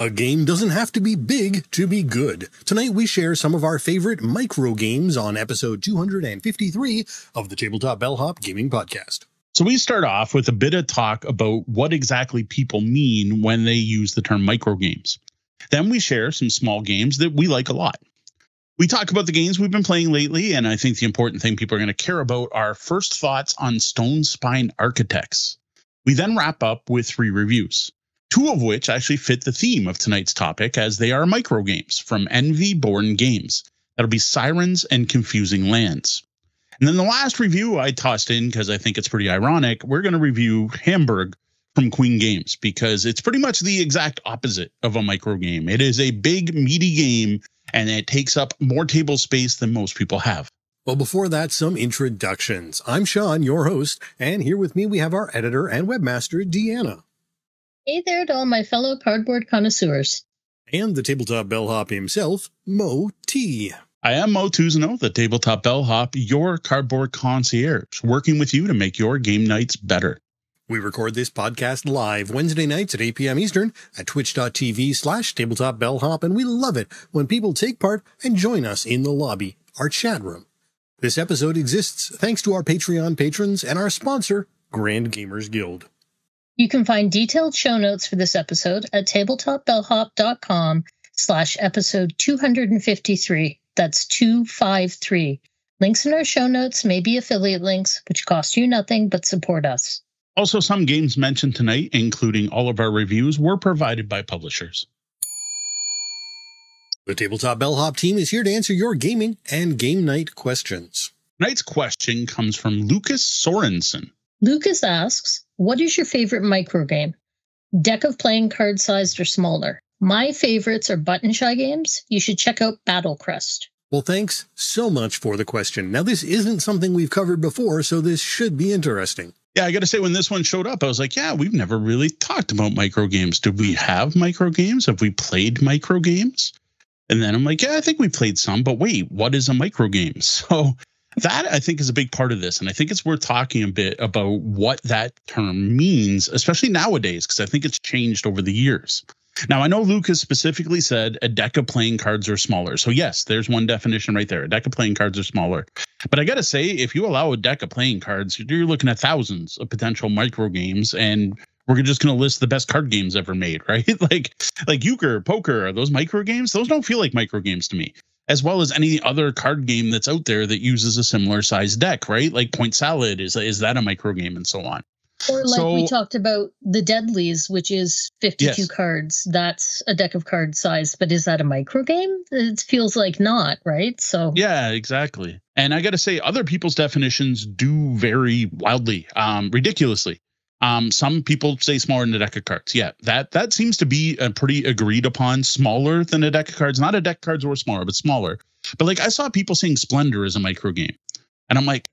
A game doesn't have to be big to be good. Tonight we share some of our favorite micro games on episode 253 of the Tabletop Bellhop Gaming Podcast. So we start off with a bit of talk about what exactly people mean when they use the term micro games. Then we share some small games that we like a lot. We talk about the games we've been playing lately, and I think the important thing people are going to care about are first thoughts on Stonespine Architects. We then wrap up with three reviews two of which actually fit the theme of tonight's topic as they are micro games from Envy Born Games. That'll be Sirens and Confusing Lands. And then the last review I tossed in because I think it's pretty ironic. We're going to review Hamburg from Queen Games because it's pretty much the exact opposite of a micro game. It is a big, meaty game and it takes up more table space than most people have. Well, before that, some introductions. I'm Sean, your host, and here with me we have our editor and webmaster, Deanna. Hey there to all my fellow cardboard connoisseurs. And the tabletop bellhop himself, Mo T. I am Mo Tuzano, the tabletop bellhop, your cardboard concierge, working with you to make your game nights better. We record this podcast live Wednesday nights at 8 p.m. Eastern at twitch.tv slash tabletop bellhop, and we love it when people take part and join us in the lobby, our chat room. This episode exists thanks to our Patreon patrons and our sponsor, Grand Gamers Guild. You can find detailed show notes for this episode at tabletopbellhop.com slash episode 253. That's 253. Links in our show notes may be affiliate links, which cost you nothing but support us. Also, some games mentioned tonight, including all of our reviews, were provided by publishers. The Tabletop Bellhop team is here to answer your gaming and game night questions. Tonight's question comes from Lucas Sorensen. Lucas asks, What is your favorite micro game? Deck of playing cards sized or smaller? My favorites are button shy games. You should check out Battle Crest. Well, thanks so much for the question. Now, this isn't something we've covered before, so this should be interesting. Yeah, I got to say, when this one showed up, I was like, yeah, we've never really talked about micro games. Did we have micro games? Have we played micro games? And then I'm like, yeah, I think we played some, but wait, what is a micro game? So that I think is a big part of this. And I think it's worth talking a bit about what that term means, especially nowadays, because I think it's changed over the years. Now, I know Lucas specifically said a deck of playing cards are smaller. So, yes, there's one definition right there. A deck of playing cards are smaller. But I got to say, if you allow a deck of playing cards, you're looking at thousands of potential micro games. And we're just going to list the best card games ever made, right? like, like euchre, poker, those micro games? Those don't feel like micro games to me as well as any other card game that's out there that uses a similar size deck, right? Like Point Salad is is that a micro game and so on. Or like so, we talked about the Deadlies, which is 52 yes. cards. That's a deck of card size, but is that a micro game? It feels like not, right? So Yeah, exactly. And I got to say other people's definitions do vary wildly, um ridiculously. Um, some people say smaller than a deck of cards. Yeah, that that seems to be a pretty agreed upon. Smaller than a deck of cards, not a deck of cards or smaller, but smaller. But like I saw people saying Splendor is a micro game, and I'm like,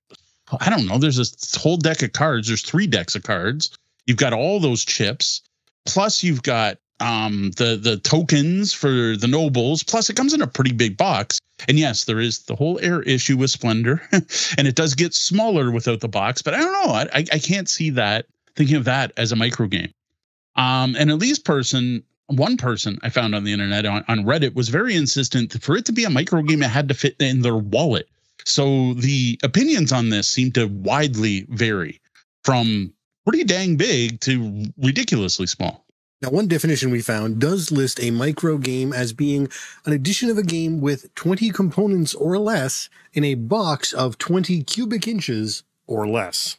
I don't know. There's this whole deck of cards. There's three decks of cards. You've got all those chips, plus you've got um the the tokens for the nobles. Plus it comes in a pretty big box. And yes, there is the whole air issue with Splendor, and it does get smaller without the box. But I don't know. I I can't see that thinking of that as a micro game. Um, and at least person, one person I found on the internet on, on Reddit was very insistent for it to be a micro game, it had to fit in their wallet. So the opinions on this seem to widely vary from pretty dang big to ridiculously small. Now, one definition we found does list a micro game as being an addition of a game with 20 components or less in a box of 20 cubic inches or less.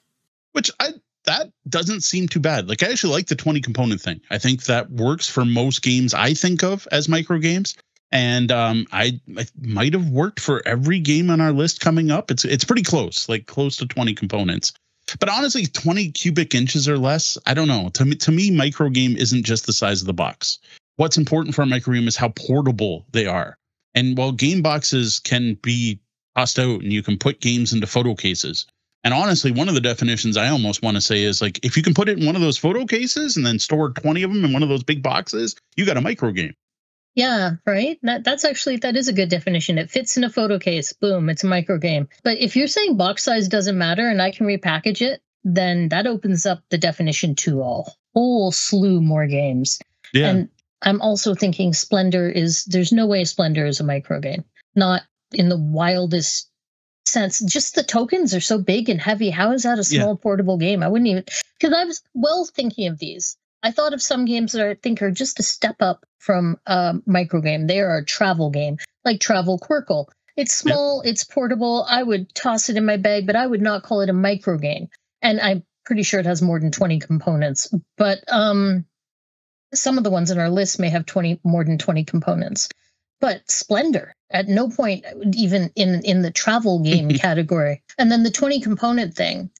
Which I that doesn't seem too bad. Like I actually like the 20 component thing. I think that works for most games I think of as micro games. And um, I, I might have worked for every game on our list coming up. It's it's pretty close, like close to 20 components. But honestly, 20 cubic inches or less, I don't know. To me, to me, micro game isn't just the size of the box. What's important for a micro game is how portable they are. And while game boxes can be tossed out and you can put games into photo cases, and honestly, one of the definitions I almost want to say is like if you can put it in one of those photo cases and then store 20 of them in one of those big boxes, you got a micro game. Yeah, right. That that's actually that is a good definition. It fits in a photo case. Boom, it's a micro game. But if you're saying box size doesn't matter and I can repackage it, then that opens up the definition to a whole slew more games. Yeah. And I'm also thinking Splendor is there's no way Splendor is a micro game. Not in the wildest sense. Just the tokens are so big and heavy. How is that a small yeah. portable game? I wouldn't even because I was well thinking of these. I thought of some games that I think are just a step up from a micro game. They are a travel game, like Travel Qwirkle. It's small, yep. it's portable. I would toss it in my bag, but I would not call it a micro game. And I'm pretty sure it has more than 20 components. But um some of the ones on our list may have 20 more than 20 components but splendor at no point even in in the travel game category. And then the 20 component thing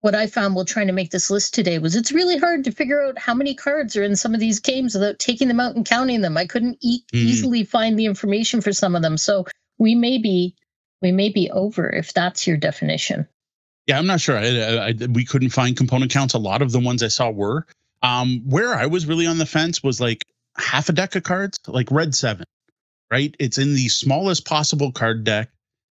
what i found while trying to make this list today was it's really hard to figure out how many cards are in some of these games without taking them out and counting them. I couldn't e- mm. easily find the information for some of them. So we may be we may be over if that's your definition. Yeah i'm not sure. I, I, I, we couldn't find component counts. A lot of the ones i saw were um, where I was really on the fence was like half a deck of cards, like Red Seven, right? It's in the smallest possible card deck.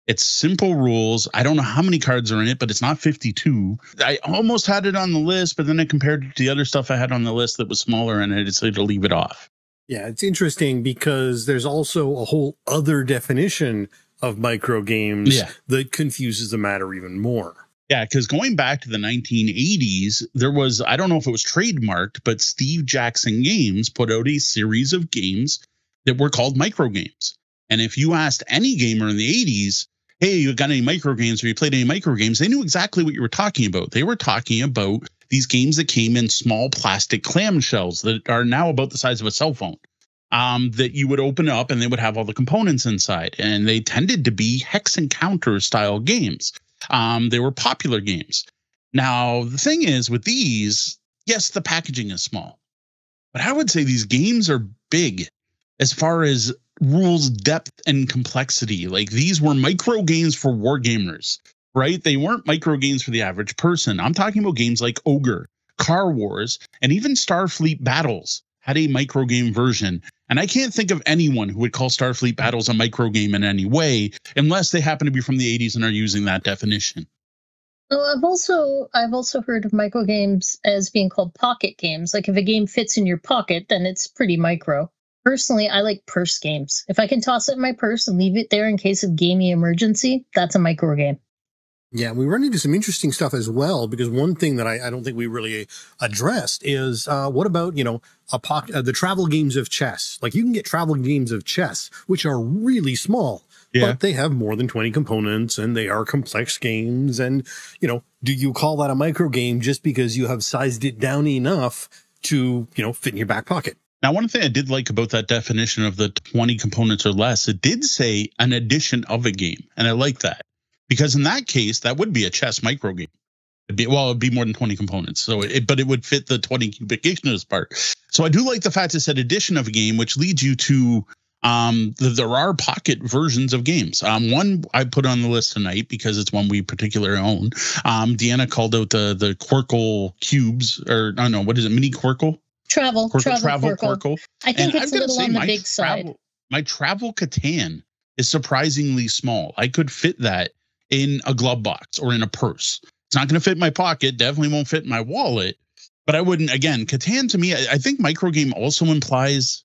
It's simple rules. I don't know how many cards are in it, but it's not 52. I almost had it on the list, but then I compared it to the other stuff I had on the list that was smaller and I decided to leave it off. Yeah, it's interesting because there's also a whole other definition of micro games yeah. that confuses the matter even more. Yeah, because going back to the 1980s, there was, I don't know if it was trademarked, but Steve Jackson Games put out a series of games that were called micro games. And if you asked any gamer in the 80s, hey, you got any micro games or you played any micro games, they knew exactly what you were talking about. They were talking about these games that came in small plastic clamshells that are now about the size of a cell phone. Um, that you would open up and they would have all the components inside. And they tended to be hex encounter style games. Um, they were popular games. Now, the thing is with these, yes, the packaging is small, but I would say these games are big as far as rules depth and complexity. Like these were micro games for war gamers, right? They weren't micro games for the average person. I'm talking about games like Ogre, Car Wars, and even Starfleet Battles had a micro game version. And I can't think of anyone who would call Starfleet Battles a micro game in any way, unless they happen to be from the 80s and are using that definition. Well, I've also I've also heard of micro games as being called pocket games. Like if a game fits in your pocket, then it's pretty micro. Personally, I like purse games. If I can toss it in my purse and leave it there in case of gamey emergency, that's a micro game. Yeah, we run into some interesting stuff as well because one thing that I, I don't think we really addressed is uh, what about you know a pocket, uh, the travel games of chess? Like you can get travel games of chess which are really small, yeah. but they have more than twenty components and they are complex games. And you know, do you call that a micro game just because you have sized it down enough to you know fit in your back pocket? Now, one thing I did like about that definition of the 20 components or less, it did say an addition of a game. And I like that because in that case, that would be a chess micro game. It'd be, well, it'd be more than 20 components. So it, but it would fit the 20 cubic inches part. So I do like the fact it said addition of a game, which leads you to um the, there are pocket versions of games um one i put on the list tonight because it's one we particularly own um deanna called out the the qwirkle cubes or i don't know what is it mini qwirkle travel qwirkle, travel, travel qwirkle. qwirkle. i think and it's a little on the big travel, side my travel catan is surprisingly small i could fit that in a glove box or in a purse. It's not going to fit my pocket. Definitely won't fit in my wallet. But I wouldn't. Again, Catan to me, I, I think micro game also implies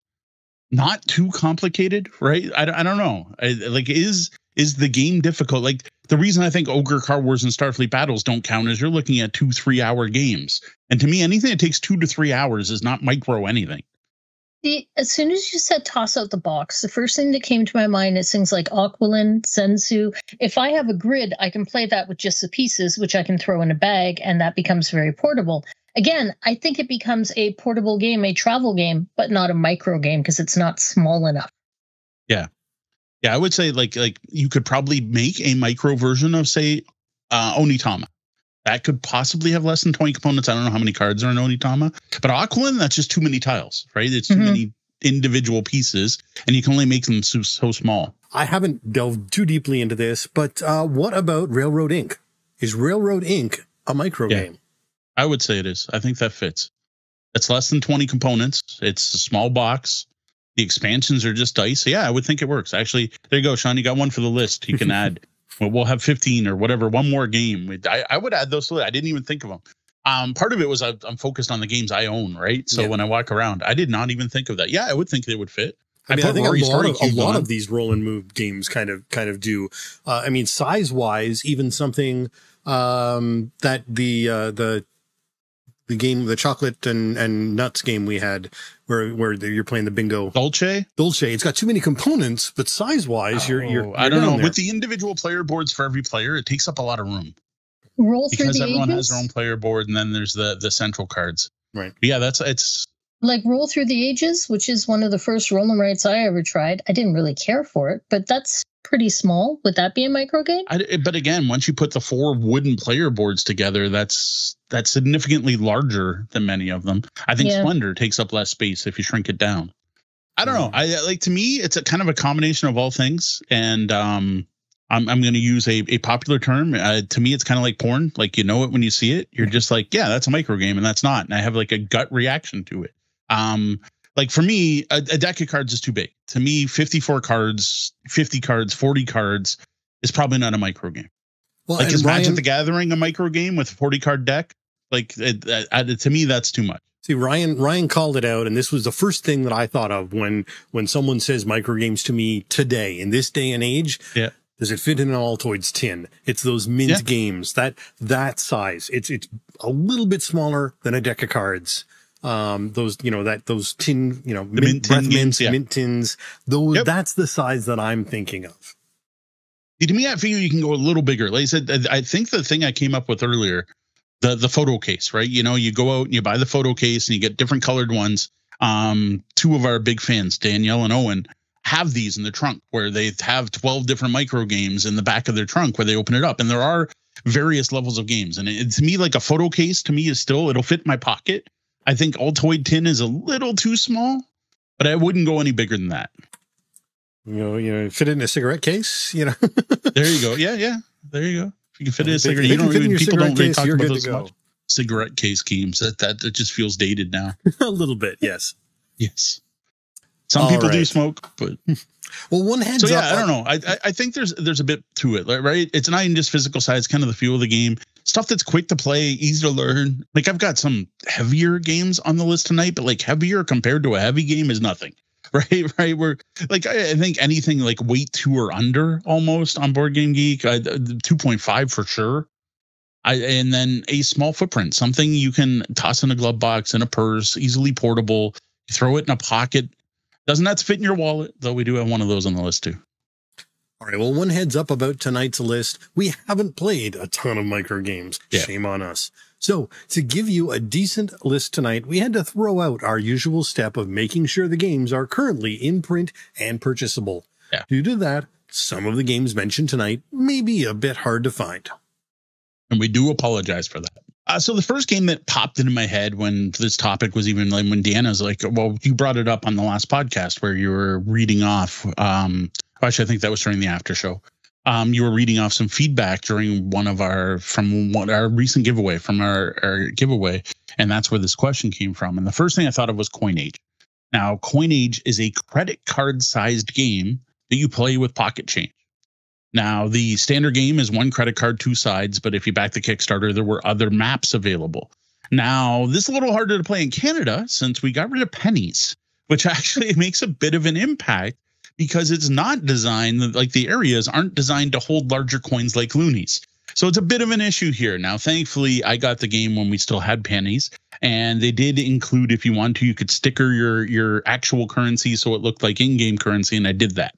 not too complicated, right? I, I don't know. I, like, is is the game difficult? Like the reason I think Ogre, Car Wars, and Starfleet Battles don't count is you're looking at two, three hour games. And to me, anything that takes two to three hours is not micro anything. See, as soon as you said toss out the box, the first thing that came to my mind is things like Aqualin, Sensu. If I have a grid, I can play that with just the pieces, which I can throw in a bag, and that becomes very portable. Again, I think it becomes a portable game, a travel game, but not a micro game because it's not small enough. Yeah. Yeah, I would say like like you could probably make a micro version of say uh Onitama that could possibly have less than 20 components. I don't know how many cards are in Onitama, but Aqualin, that's just too many tiles, right? It's too mm-hmm. many individual pieces, and you can only make them so, so, small. I haven't delved too deeply into this, but uh, what about Railroad Ink? Is Railroad Ink a micro yeah, game? I would say it is. I think that fits. It's less than 20 components. It's a small box. The expansions are just dice. So yeah, I would think it works. Actually, there you go, Sean. You got one for the list. You can add well, we'll have 15 or whatever, one more game. I, I would add those. To I didn't even think of them. Um, part of it was I, I'm focused on the games I own, right? So Yeah. when I walk around, I did not even think of that. Yeah, I would think they would fit. I mean, I, put think a lot, of, a lot of these roll and move games kind of kind of do. Uh, I mean, size wise, even something um, that the uh, the the game, the chocolate and and nuts game we had, where where you're playing the bingo Dolce. Dolce. It's got too many components, but size wise, you're, you're Oh, I you're don't know. there. With the individual player boards for every player, it takes up a lot of room Roll through because the everyone ages. has their own player board, and then there's the the central cards. Right. Yeah, that's it's like roll through the ages, which is one of the first roll and rights I ever tried. I didn't really care for it, but that's pretty small. Would that be a micro game? I, but again, once you put the four wooden player boards together, that's that's significantly larger than many of them. I think Yeah. Splendor takes up less space if you shrink it down. I don't know. Mm. I like to me, it's a kind of a combination of all things, and um, I'm I'm going to use a a popular term. Uh, to me, it's kind of like porn. Like you know it when you see it. You're just like, yeah, that's a micro game, and that's not. And I have like a gut reaction to it. Um, like for me, a, a deck of cards is too big. To me, 54 cards, 50 cards, 40 cards is probably not a micro game. well, Like is Magic the Gathering a micro game with a 40 card deck? Like it, uh, to me, that's too much. See, Ryan Ryan called it out, and this was the first thing that I thought of when when someone says microgames to me today in this day and age. Yeah. Does it fit in an Altoids tin? It's those mint Yeah. games that that size. It's it's a little bit smaller than a deck of cards. Um, those you know that those tin you know mint, mint tin mints, yeah. mint tins. Those Yep. that's the size that I'm thinking of. To me, I figure you can go a little bigger. Like I said, I- I think the thing I came up with earlier, the the photo case, right? You know, you go out and you buy the photo case and you get different colored ones. Um, two of our big fans, Danielle and Owen, have these in the trunk where they have 12 different micro games in the back of their trunk where they open it up. And there are various levels of games. And it, to me, like a photo case to me is still, it'll fit my pocket. I think Altoid tin is a little too small, but I wouldn't go any bigger than that. You know, you know, fit it in a cigarette case. You know, There you go. Yeah, yeah. There you go. If you can fit in a cigarette, it you don't even people don't really case, talk about those much. cigarette case games. That that that just feels dated now. a little bit, yes. Yes. Some All people do smoke, but Well, one heads so yeah, up. I don't uh, know. I, I I think there's there's a bit to it, right? It's not even just physical side; it's kind of the feel of the game. Stuff that's quick to play, easy to learn. Like I've got some heavier games on the list tonight, but like heavier compared to a heavy game is nothing, right? Right? We're like I, think anything like weight two or under almost on Board Game Geek, two point five for sure. I, and then a small footprint, something you can toss in a glove box, in a purse, easily portable. Throw it in a pocket. Doesn't that fit in your wallet, though. We do have one of those on the list too. All right. Well, one heads up about tonight's list. We haven't played a ton of micro games. Yeah. Shame on us. So to give you a decent list tonight, we had to throw out our usual step of making sure the games are currently in print and purchasable. Yeah. Due to that, some of the games mentioned tonight may be a bit hard to find. and we do apologize for that. Uh, so the first game that popped into my head when this topic was even like when Deanna's like, well, you brought it up on the last podcast where you were reading off. Um, actually, I think that was during the after show. Um, you were reading off some feedback during one of our from our recent giveaway from our, our giveaway, and that's where this question came from. And the first thing I thought of was Coinage. Now, Coinage is a credit card sized game that you play with pocket change. Now, the standard game is one credit card, two sides, but if you back the Kickstarter, there were other maps available. Now, this is a little harder to play in Canada since we got rid of pennies, which actually makes a bit of an impact because it's not designed like the areas aren't designed to hold larger coins like loonies. So it's a bit of an issue here. Now, thankfully, I got the game when we still had pennies, and they did include, if you want to, you could sticker your your actual currency so it looked like in-game currency, and I did that.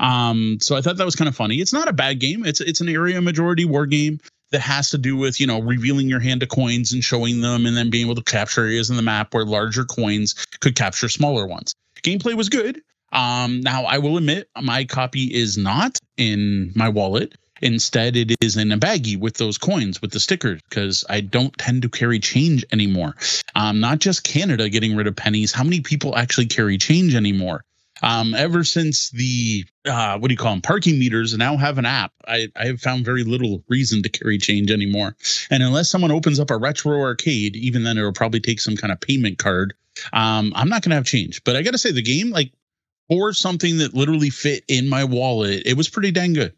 Um, so I thought that was kind of funny. It's not a bad game. It's it's an area majority war game that has to do with you know revealing your hand of coins and showing them, and then being able to capture areas in the map where larger coins could capture smaller ones. Gameplay was good. Um, now I will admit my copy is not in my wallet. Instead, it is in a baggie with those coins with the stickers because I don't tend to carry change anymore. Um, not just Canada getting rid of pennies. How many people actually carry change anymore? Um, ever since the uh, what do you call them parking meters now have an app, I, I have found very little reason to carry change anymore. And unless someone opens up a retro arcade, even then it'll probably take some kind of payment card. Um, I'm not gonna have change. But I gotta say, the game like for something that literally fit in my wallet, it was pretty dang good.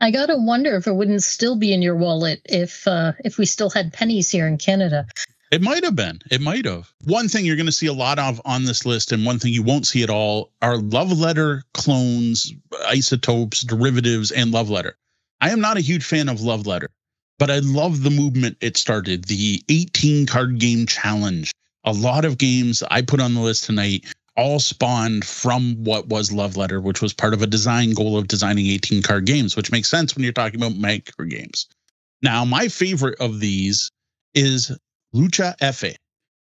I gotta wonder if it wouldn't still be in your wallet if uh, if we still had pennies here in Canada. It might have been. It might have. One thing you're going to see a lot of on this list, and one thing you won't see at all, are love letter clones, isotopes, derivatives, and love letter. I am not a huge fan of love letter, but I love the movement it started. The 18 card game challenge. A lot of games I put on the list tonight all spawned from what was Love Letter, which was part of a design goal of designing 18 card games, which makes sense when you're talking about micro games. Now, my favorite of these is Lucha F.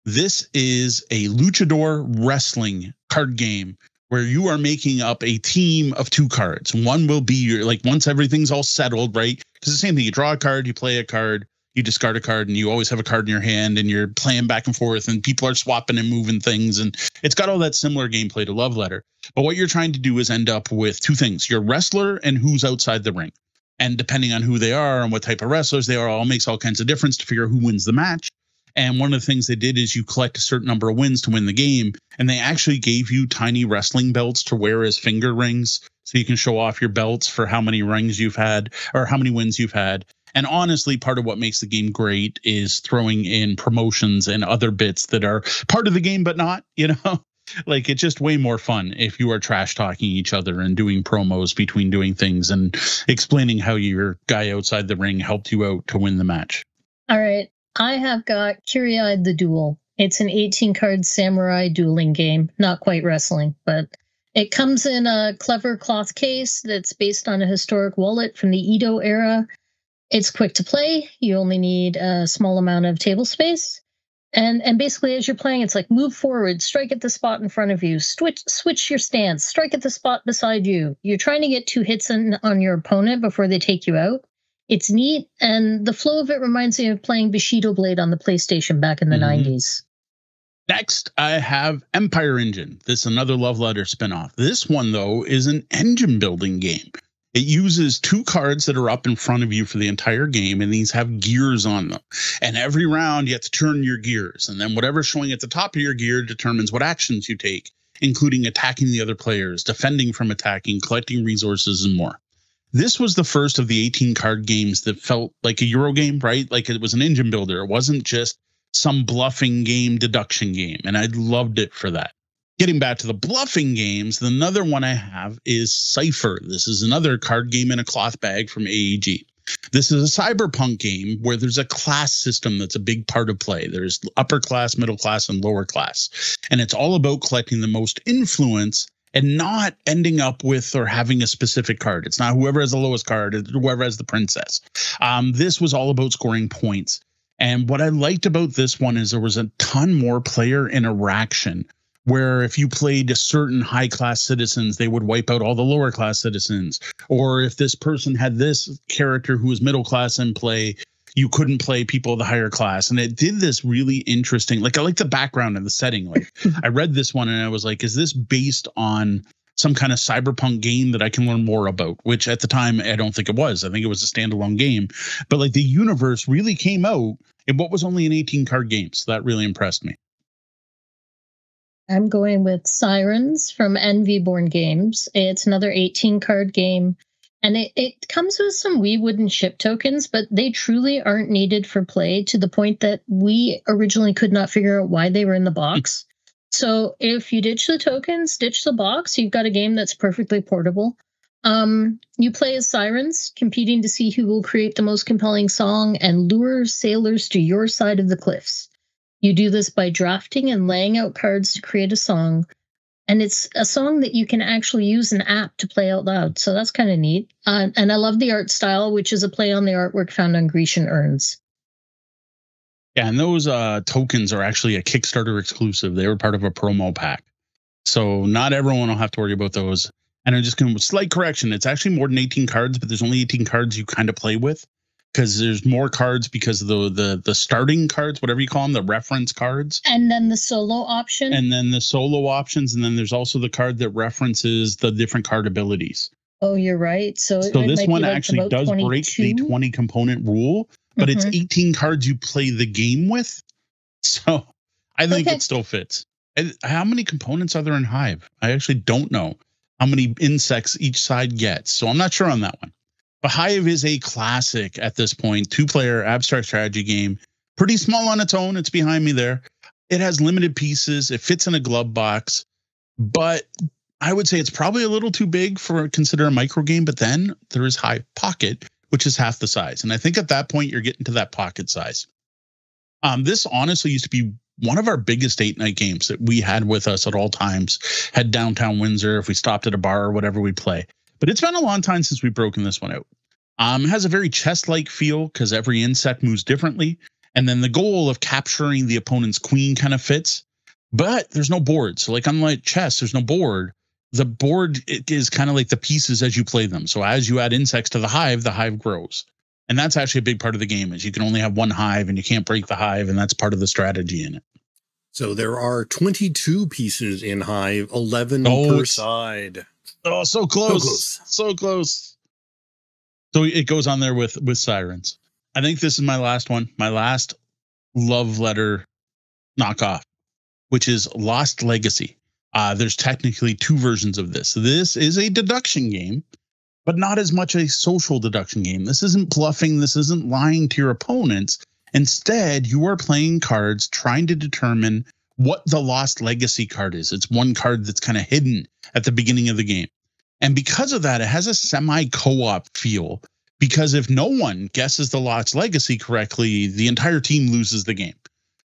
This is a luchador wrestling card game where you are making up a team of two cards. One will be your, like, once everything's all settled, right? Because the same thing, you draw a card, you play a card, you discard a card and you always have a card in your hand and you're playing back and forth and people are swapping and moving things and it's got all that similar gameplay to love letter. But what you're trying to do is end up with two things your wrestler and who's outside the ring. And depending on who they are and what type of wrestlers they are all makes all kinds of difference to figure out who wins the match. And one of the things they did is you collect a certain number of wins to win the game. And they actually gave you tiny wrestling belts to wear as finger rings. So you can show off your belts for how many rings you've had or how many wins you've had and honestly, part of what makes the game great is throwing in promotions and other bits that are part of the game, but not, you know? like it's just way more fun if you are trash talking each other and doing promos between doing things and explaining how your guy outside the ring helped you out to win the match. All right. I have got Kiri-ai the Duel. It's an 18 card samurai dueling game, not quite wrestling, but it comes in a clever cloth case that's based on a historic wallet from the Edo era it's quick to play. You only need a small amount of table space. And and basically as you're playing, it's like move forward, strike at the spot in front of you, switch switch your stance, strike at the spot beside you. You're trying to get two hits in, on your opponent before they take you out. It's neat, and the flow of it reminds me of playing Bushido Blade on the PlayStation back in the mm-hmm. 90s. Next, I have Empire Engine. This is another Love Letter spinoff. This one, though, is an engine building game. It uses two cards that are up in front of you for the entire game, and these have gears on them. And every round, you have to turn your gears. And then whatever's showing at the top of your gear determines what actions you take, including attacking the other players, defending from attacking, collecting resources, and more. This was the first of the 18 card games that felt like a Euro game, right? Like it was an engine builder. It wasn't just some bluffing game, deduction game. And I loved it for that getting back to the bluffing games, another one I have is Cypher. This is another card game in a cloth bag from AEG. This is a cyberpunk game where there's a class system that's a big part of play. There's upper class, middle class, and lower class. And it's all about collecting the most influence and not ending up with or having a specific card. It's not whoever has the lowest card, it's whoever has the princess. Um, this was all about scoring points. And what I liked about this one is there was a ton more player interaction where if you played a certain high class citizens, they would wipe out all the lower class citizens. Or if this person had this character who was middle class in play, you couldn't play people of the higher class. And it did this really interesting, like I like the background and the setting. Like I read this one and I was like, is this based on some kind of cyberpunk game that I can learn more about, which at the time I don't think it was. I think it was a standalone game. But like the universe really came out in what was only an 18 card game. So that really impressed me. I'm going with Sirens from Envy Born Games. It's another 18 card game. And it, it comes with some wee wooden ship tokens, but they truly aren't needed for play to the point that we originally could not figure out why they were in the box. so if you ditch the tokens, ditch the box, you've got a game that's perfectly portable. Um, you play as sirens, competing to see who will create the most compelling song and lure sailors to your side of the cliffs. You do this by drafting and laying out cards to create a song. And it's a song that you can actually use an app to play out loud. So that's kind of neat. Uh, and I love the art style, which is a play on the artwork found on Grecian urns. Yeah, and those uh, tokens are actually a Kickstarter exclusive. They were part of a promo pack. So not everyone will have to worry about those. And I'm just going to slight correction. It's actually more than 18 cards, but there's only 18 cards you kind of play with because there's more cards because of the the the starting cards, whatever you call them, the reference cards, and then the solo option, and then the solo options, and then there's also the card that references the different card abilities. Oh, you're right. So so this one like actually does 22? break the 20 component rule, but mm-hmm. it's 18 cards you play the game with. So I think okay. it still fits. And how many components are there in Hive? I actually don't know how many insects each side gets. So I'm not sure on that one. But Hive is a classic at this point, two player abstract strategy game. Pretty small on its own. It's behind me there. It has limited pieces. It fits in a glove box, but I would say it's probably a little too big for consider a micro game. But then there is Hive Pocket, which is half the size, and I think at that point you're getting to that pocket size. Um, this honestly used to be one of our biggest date night games that we had with us at all times. Had downtown Windsor. If we stopped at a bar or whatever, we'd play. But it's been a long time since we've broken this one out. Um, it has a very chess-like feel because every insect moves differently, and then the goal of capturing the opponent's queen kind of fits. But there's no board, so like unlike chess, there's no board. The board is kind of like the pieces as you play them. So as you add insects to the hive, the hive grows, and that's actually a big part of the game. Is you can only have one hive, and you can't break the hive, and that's part of the strategy in it. So there are 22 pieces in Hive, 11 oh, per side. Oh, so close. so close. So close. So it goes on there with with sirens. I think this is my last one. My last love letter knockoff, which is Lost Legacy. Uh, there's technically two versions of this. This is a deduction game, but not as much a social deduction game. This isn't bluffing. This isn't lying to your opponents. Instead, you are playing cards trying to determine what the Lost Legacy card is. It's one card that's kind of hidden at the beginning of the game. And because of that, it has a semi co op feel. Because if no one guesses the Lost Legacy correctly, the entire team loses the game.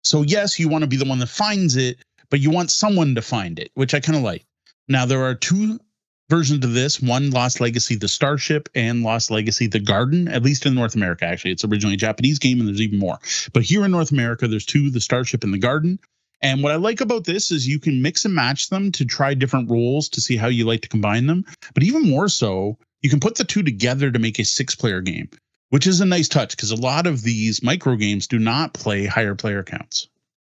So, yes, you want to be the one that finds it, but you want someone to find it, which I kind of like. Now, there are two versions of this one Lost Legacy, the Starship, and Lost Legacy, the Garden, at least in North America. Actually, it's originally a Japanese game, and there's even more. But here in North America, there's two the Starship and the Garden. And what I like about this is you can mix and match them to try different roles to see how you like to combine them. But even more so, you can put the two together to make a six player game, which is a nice touch because a lot of these micro games do not play higher player counts.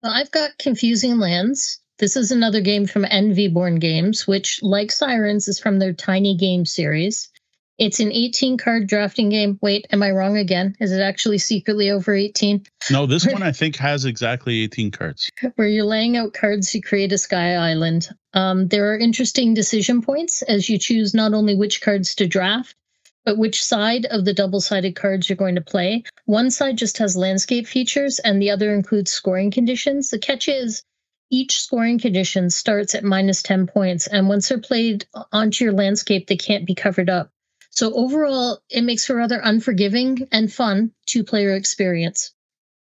Well, I've got Confusing Lands. This is another game from Envy Born Games, which, like Sirens, is from their Tiny Game series. It's an 18 card drafting game. Wait, am I wrong again? Is it actually secretly over 18? No, this one I think has exactly 18 cards. Where you're laying out cards to create a sky island. Um, there are interesting decision points as you choose not only which cards to draft, but which side of the double sided cards you're going to play. One side just has landscape features, and the other includes scoring conditions. The catch is each scoring condition starts at minus 10 points, and once they're played onto your landscape, they can't be covered up. So overall, it makes for a rather unforgiving and fun two player experience.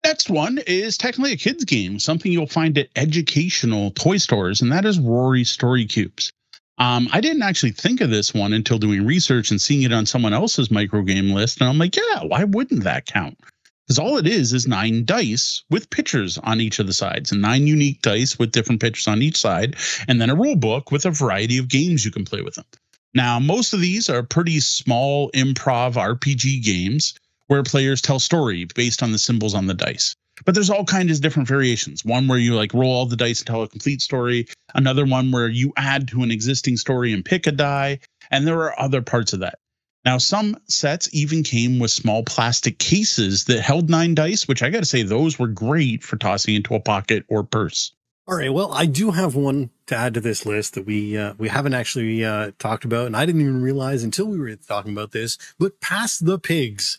Next one is technically a kids game, something you'll find at educational toy stores, and that is Rory's Story Cubes. Um, I didn't actually think of this one until doing research and seeing it on someone else's micro game list. And I'm like, yeah, why wouldn't that count? Because all it is is nine dice with pictures on each of the sides, and nine unique dice with different pictures on each side, and then a rule book with a variety of games you can play with them. Now, most of these are pretty small improv RPG games where players tell story based on the symbols on the dice. But there's all kinds of different variations. One where you like roll all the dice and tell a complete story, another one where you add to an existing story and pick a die, and there are other parts of that. Now, some sets even came with small plastic cases that held nine dice, which I got to say, those were great for tossing into a pocket or purse. All right. Well, I do have one to add to this list that we uh, we haven't actually uh, talked about, and I didn't even realize until we were talking about this. But pass the pigs.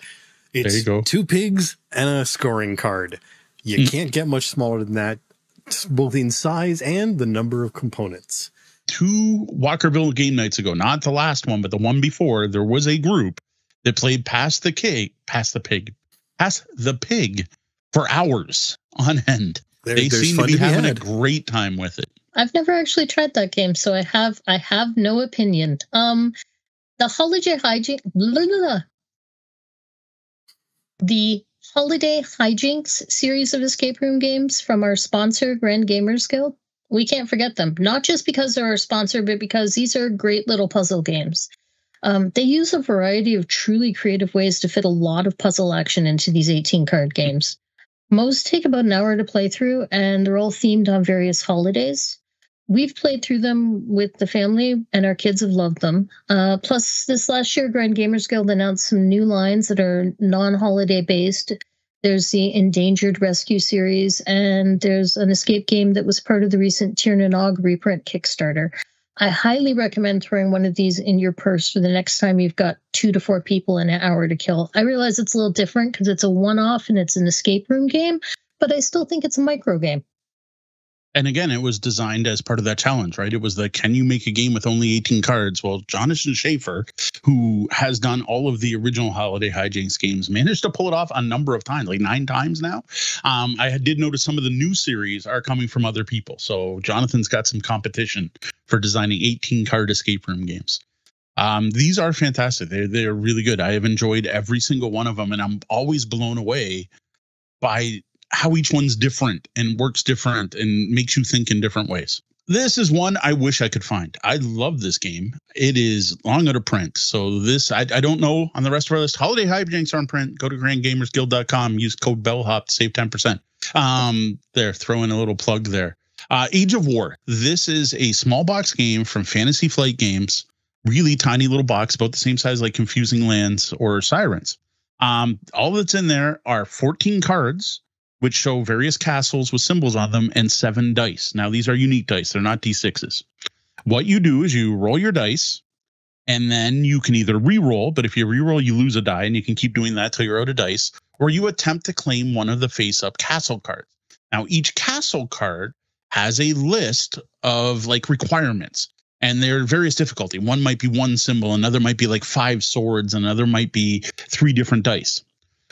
It's there you go. two pigs and a scoring card. You mm. can't get much smaller than that, both in size and the number of components. Two Walkerville game nights ago, not the last one, but the one before, there was a group that played Pass the Pig, Pass the Pig, Pass the Pig for hours on end there, they seem to be to having a great time with it. I've never actually tried that game, so I have I have no opinion. Um, the holiday hijinks, the holiday hijinks series of escape room games from our sponsor, Grand Gamers Guild. We can't forget them, not just because they're our sponsor, but because these are great little puzzle games. Um, they use a variety of truly creative ways to fit a lot of puzzle action into these 18 card games. Most take about an hour to play through, and they're all themed on various holidays. We've played through them with the family, and our kids have loved them. Uh, plus, this last year, Grand Gamers Guild announced some new lines that are non holiday based. There's the Endangered Rescue series, and there's an escape game that was part of the recent Tir na reprint Kickstarter. I highly recommend throwing one of these in your purse for the next time you've got two to four people in an hour to kill. I realize it's a little different because it's a one off and it's an escape room game, but I still think it's a micro game and again, it was designed as part of that challenge, right? It was the can you make a game with only 18 cards? Well, Jonathan Schaefer, who has done all of the original Holiday Hijinks games, managed to pull it off a number of times, like nine times now. Um, I did notice some of the new series are coming from other people. So Jonathan's got some competition for designing 18 card escape room games. Um, these are fantastic. They're, they're really good. I have enjoyed every single one of them, and I'm always blown away by how each one's different and works different and makes you think in different ways. This is one I wish I could find. I love this game. It is long out of print. So this, I, I don't know on the rest of our list. Holiday Hijinks are on print. Go to grandgamersguild.com. Use code BELLHOP to save 10%. Um, there, throw in a little plug there. Uh, Age of War. This is a small box game from Fantasy Flight Games. Really tiny little box, about the same size like Confusing Lands or Sirens. Um, all that's in there are 14 cards which show various castles with symbols on them and seven dice. Now, these are unique dice, they're not d6s. What you do is you roll your dice, and then you can either re-roll, but if you re-roll, you lose a die, and you can keep doing that till you're out of dice, or you attempt to claim one of the face-up castle cards. Now, each castle card has a list of like requirements, and they're various difficulty. One might be one symbol, another might be like five swords, another might be three different dice.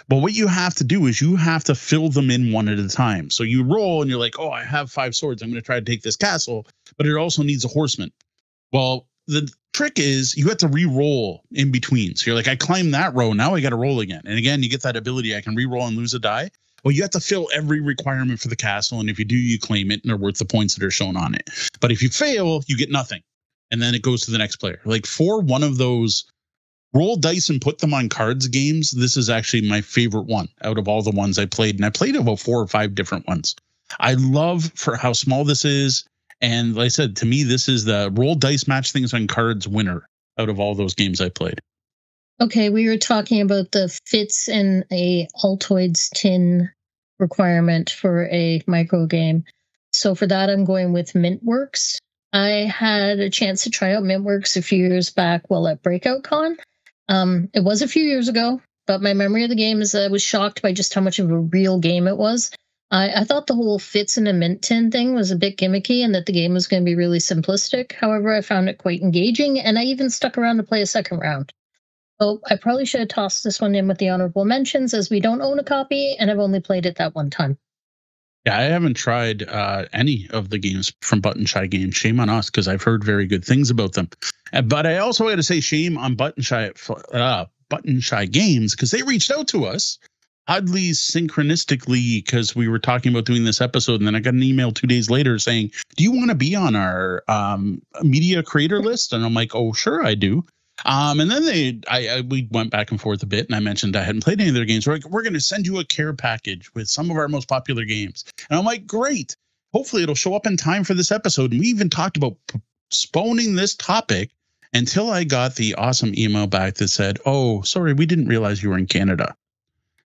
But what you have to do is you have to fill them in one at a time. So you roll and you're like, oh, I have five swords. I'm going to try to take this castle, but it also needs a horseman. Well, the trick is you have to re-roll in between. So you're like, I climbed that row. Now I got to roll again. And again, you get that ability. I can re-roll and lose a die. Well, you have to fill every requirement for the castle. And if you do, you claim it and they're worth the points that are shown on it. But if you fail, you get nothing. And then it goes to the next player. Like for one of those roll dice and put them on cards games, this is actually my favorite one out of all the ones I played. And I played about four or five different ones. I love for how small this is. And like I said, to me, this is the roll dice match things on cards winner out of all those games I played. Okay, we were talking about the fits in a Altoids tin requirement for a micro game. So for that, I'm going with Mintworks. I had a chance to try out Mintworks a few years back while at Breakout Con. Um, it was a few years ago, but my memory of the game is I was shocked by just how much of a real game it was. I, I thought the whole fits in a mint tin thing was a bit gimmicky and that the game was going to be really simplistic. However, I found it quite engaging and I even stuck around to play a second round. So I probably should have tossed this one in with the honorable mentions as we don't own a copy and I've only played it that one time. Yeah, I haven't tried uh, any of the games from Button Shy Games. Shame on us because I've heard very good things about them. Uh, but I also got to say shame on Button Shy uh, Button Shy Games because they reached out to us oddly synchronistically because we were talking about doing this episode and then i got an email two days later saying do you want to be on our um, media creator list and i'm like oh sure i do um, and then they, I, I, we went back and forth a bit, and I mentioned I hadn't played any of their games. We're like, we're going to send you a care package with some of our most popular games, and I'm like, great. Hopefully, it'll show up in time for this episode. And we even talked about postponing this topic until I got the awesome email back that said, "Oh, sorry, we didn't realize you were in Canada.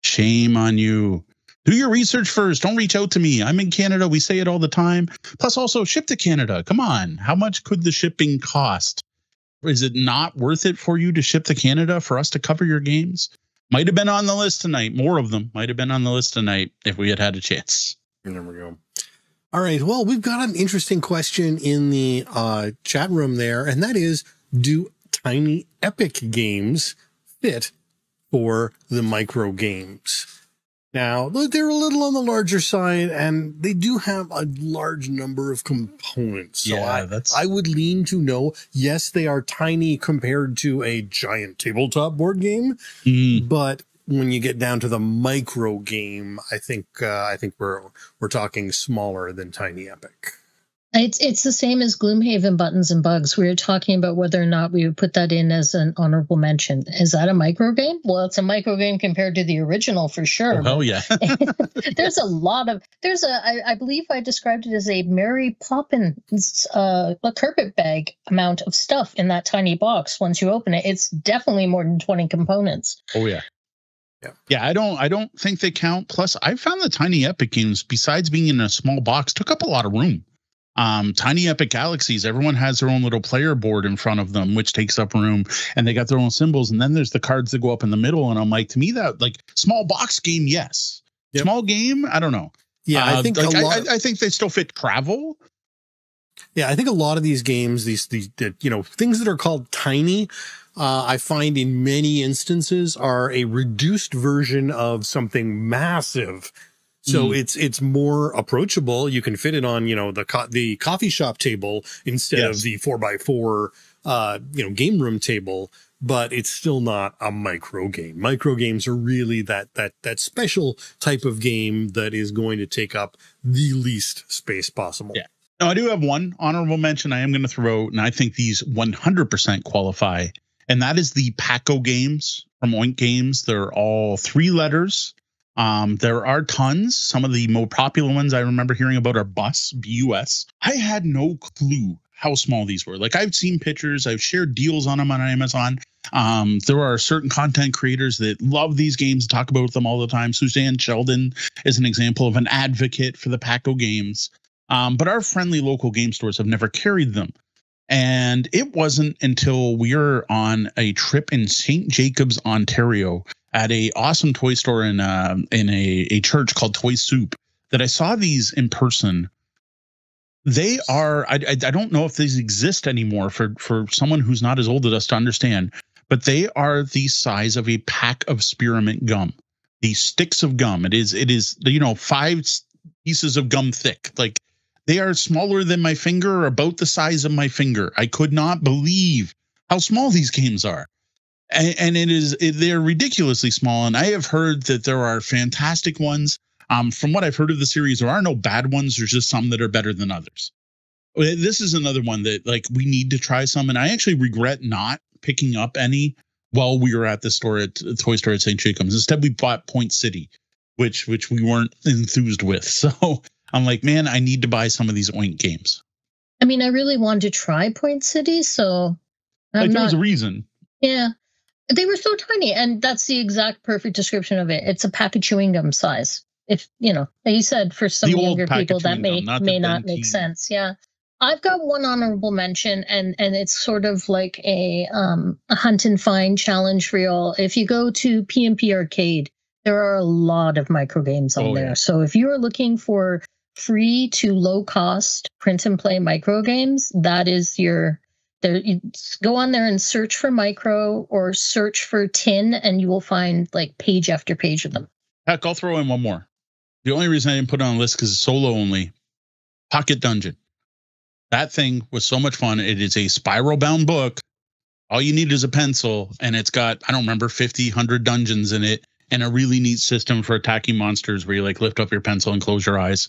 Shame on you." Do your research first. Don't reach out to me. I'm in Canada. We say it all the time. Plus, also ship to Canada. Come on. How much could the shipping cost? Is it not worth it for you to ship to Canada for us to cover your games? Might have been on the list tonight. More of them might have been on the list tonight if we had had a chance. There we go. All right. Well, we've got an interesting question in the uh, chat room there, and that is Do tiny epic games fit for the micro games? Now, they're a little on the larger side and they do have a large number of components. So yeah, I, that's... I would lean to know, yes, they are tiny compared to a giant tabletop board game, mm. but when you get down to the micro game, I think, uh, I think we're, we're talking smaller than Tiny Epic. It's it's the same as Gloomhaven buttons and bugs. We were talking about whether or not we would put that in as an honorable mention. Is that a micro game? Well, it's a micro game compared to the original for sure. Oh yeah. there's a lot of there's a I, I believe I described it as a Mary Poppins uh, a carpet bag amount of stuff in that tiny box. Once you open it, it's definitely more than twenty components. Oh yeah. Yeah. yeah, I don't I don't think they count. Plus, I found the tiny epic games, besides being in a small box, took up a lot of room. Um, Tiny Epic Galaxies, everyone has their own little player board in front of them, which takes up room, and they got their own symbols. And then there's the cards that go up in the middle. And I'm like, to me, that like small box game, yes. Yep. Small game, I don't know. Yeah, I Uh, think like, I, lot. I, I think they still fit travel. Yeah, I think a lot of these games, these these the, you know things that are called tiny, uh, I find in many instances are a reduced version of something massive. So Mm. it's it's more approachable. You can fit it on you know the co- the coffee shop table instead Yes. of the four by four uh, you know game room table. But it's still not a micro game. Micro games are really that that that special type of game that is going to take up the least space possible. Yeah. Now, I do have one honorable mention I am going to throw, and I think these 100% qualify, and that is the Pack O games from Oink Games. They're all three letters. Um, there are tons. Some of the more popular ones I remember hearing about are Bus, BUS. I had no clue how small these were. Like I've seen pictures, I've shared deals on them on Amazon. Um, there are certain content creators that love these games, talk about them all the time. Suzanne Sheldon is an example of an advocate for the Pack O games. Um, but our friendly local game stores have never carried them. And it wasn't until we were on a trip in St. Jacobs, Ontario, at a awesome toy store in uh, in a, a church called Toy Soup that I saw these in person. They are I, I I don't know if these exist anymore for for someone who's not as old as us to understand, but they are the size of a pack of spearmint gum. These sticks of gum. It is it is you know five pieces of gum thick. Like they are smaller than my finger, or about the size of my finger. I could not believe how small these games are. And, and it is it, they're ridiculously small. And I have heard that there are fantastic ones. Um, from what I've heard of the series, there are no bad ones. There's just some that are better than others. Uh, This is another one that like we need to try some, and I actually regret not picking up any while we were at the store at the Toy Store at St. Jacobs. Instead, we bought Point City, which which we weren't enthused with. So I'm like, man, I need to buy some of these Oink games. I mean, I really wanted to try Point City, so I'm Like there not. was a reason. yeah, they were so tiny, and that's the exact perfect description of it. It's a pack of chewing gum size. If you know, like you said, for some The younger people, that may gum, not may not make sense. Yeah, I've got one honorable mention, and and it's sort of like a um a hunt and find challenge for y'all. If you go to PNP Arcade, there are a lot of micro games on Oh, there. yeah. So if you are looking for free to low cost print and play micro games, that is your there you go on there and search for micro or search for tin and you will find like page after page of them. Heck, I'll throw in one more. The only reason I didn't put it on the list because it's solo only. Pocket Dungeon. That thing was so much fun. It is a spiral bound book. All you need is a pencil, and it's got, I don't remember, 50, 100 dungeons in it, and a really neat system for attacking monsters where you like lift up your pencil and close your eyes.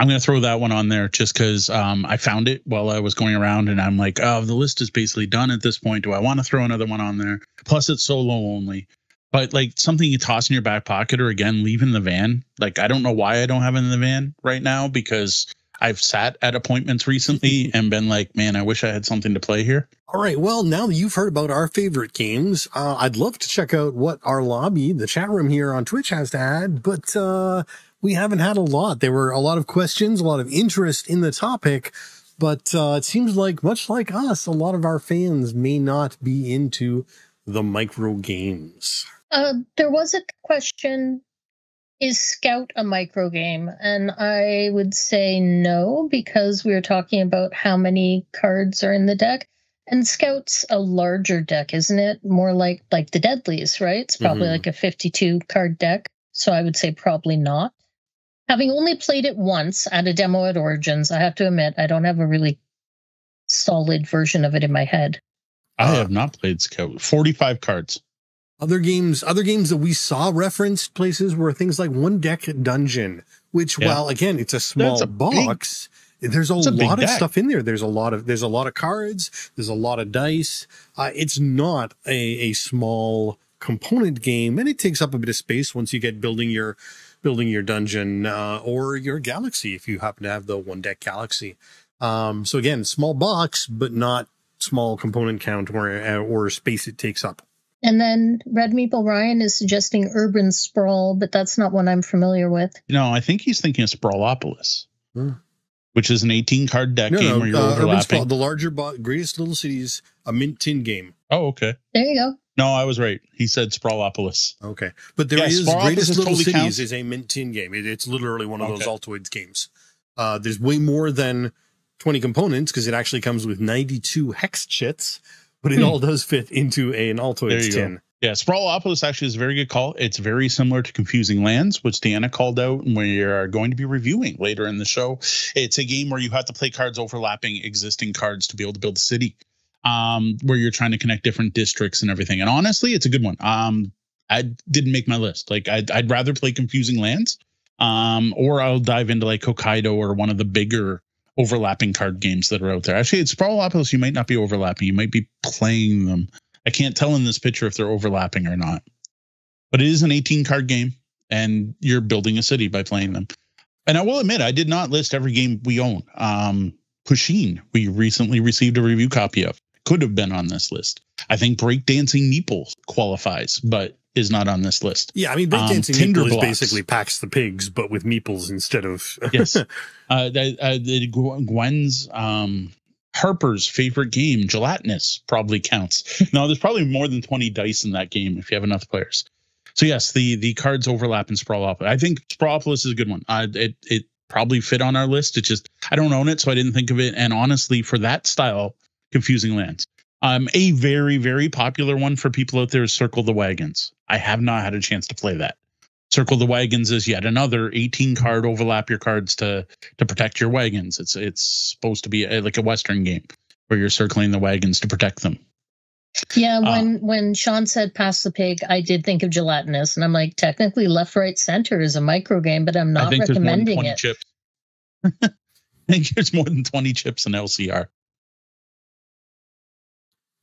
I'm going to throw that one on there just because um, I found it while I was going around, and I'm like, oh, the list is basically done at this point. Do I want to throw another one on there? Plus, it's solo only but like something you toss in your back pocket or again leave in the van like i don't know why i don't have it in the van right now because i've sat at appointments recently and been like man i wish i had something to play here All right. Well, now that you've heard about our favorite games, uh, I'd love to check out what our lobby, the chat room here on Twitch has to add, but, uh, we haven't had a lot. There were a lot of questions, a lot of interest in the topic, but, uh, it seems like much like us, a lot of our fans may not be into the micro games. Uh, there was a question Is Scout a micro game? And I would say no, because we were talking about how many cards are in the deck. And Scout's a larger deck, isn't it? More like like the Deadlies, right? It's probably Mhm. like a 52 card deck. So I would say probably not. Having only played it once at a demo at Origins, I have to admit I don't have a really solid version of it in my head. i have not played scout 45 cards Other games, other games that we saw referenced places were things like One Deck Dungeon, which, Yeah. while again it's a small That's a big- box, there's a, a lot of stuff in there. There's a lot of there's a lot of cards. There's a lot of dice. Uh, it's not a, a small component game, and it takes up a bit of space once you get building your building your dungeon uh, or your galaxy if you happen to have the One Deck Galaxy. Um, so again, small box, but not small component count or or space it takes up. And then Red Meeple Ryan is suggesting urban sprawl, but that's not one I'm familiar with. no i think he's thinking of sprawlopolis which is an 18 card deck No, game no, where you're uh, Urban overlapping. Sprawl, the larger, bo- greatest little cities, a mint tin game. Oh, okay. There you go. No, I was right. He said Sprawlopolis. Okay, but there Yeah, is greatest little totally cities counts. is a mint tin game. It, it's literally one of those Altoids games. Uh, there's way more than 20 components because it actually comes with 92 hex chits, but it Hmm. all does fit into an There Altoids you go. tin. Yeah, Sprawlopolis actually is a very good call. It's very similar to Confusing Lands, which Deanna called out, and we are going to be reviewing later in the show. It's a game where you have to play cards overlapping existing cards to be able to build a city, um, where you're trying to connect different districts and everything. And honestly, it's a good one. Um, I didn't make my list. Like, I'd, I'd rather play Confusing Lands, um, or I'll dive into like Hokkaido or one of the bigger overlapping card games that are out there. Actually, it's Sprawlopolis. You might not be overlapping. You might be playing them. I can't tell in this picture if they're overlapping or not. But it is an 18 card game, and you're building a city by playing them. And I will admit, I did not list every game we own. Um, Pusheen, we recently received a review copy of, could have been on this list. I think Breakdancing Meeple qualifies, but is not on this list. Yeah, I mean, Um, breakdancing Tinder meeple is basically Pass the Pigs, but with meeples instead of. Yes. uh, the, uh, the Gwen's um, Harper's favorite game, Gelatinous, probably counts. no, there's probably more than 20 dice in that game if you have enough players. So yes, the the cards overlap in Sprawlopolis. I think Sprawlopolis is a good one. Uh, it it probably fit on our list. It just I don't own it, so I didn't think of it. And honestly, for that style, Confusing Lands. Um, a very very popular one for people out there is Circle the Wagons. I have not had a chance to play that. Circle the Wagons is yet another 18 card overlap your cards to to protect your wagons. It's it's supposed to be a, like a Western game where you're circling the wagons to protect them. Yeah, Uh, when when Sean said pass the pig, I did think of gelatinous, and I'm like, technically, left, right, center is a micro game, but I'm I not think there's more than recommending 20 it. chips. I think there's more than 20 chips in LCR.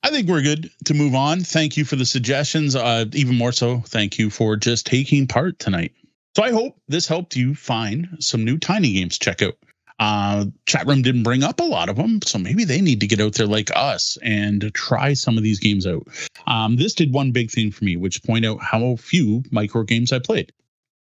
I think we're good to move on. Thank you for the suggestions. Uh, even more so, thank you for just taking part tonight. So I hope this helped you find some new tiny games to check out. Uh, chat room didn't bring up a lot of them, so maybe they need to get out there like us and try some of these games out. Um, this did one big thing for me, which point out how few micro games I played.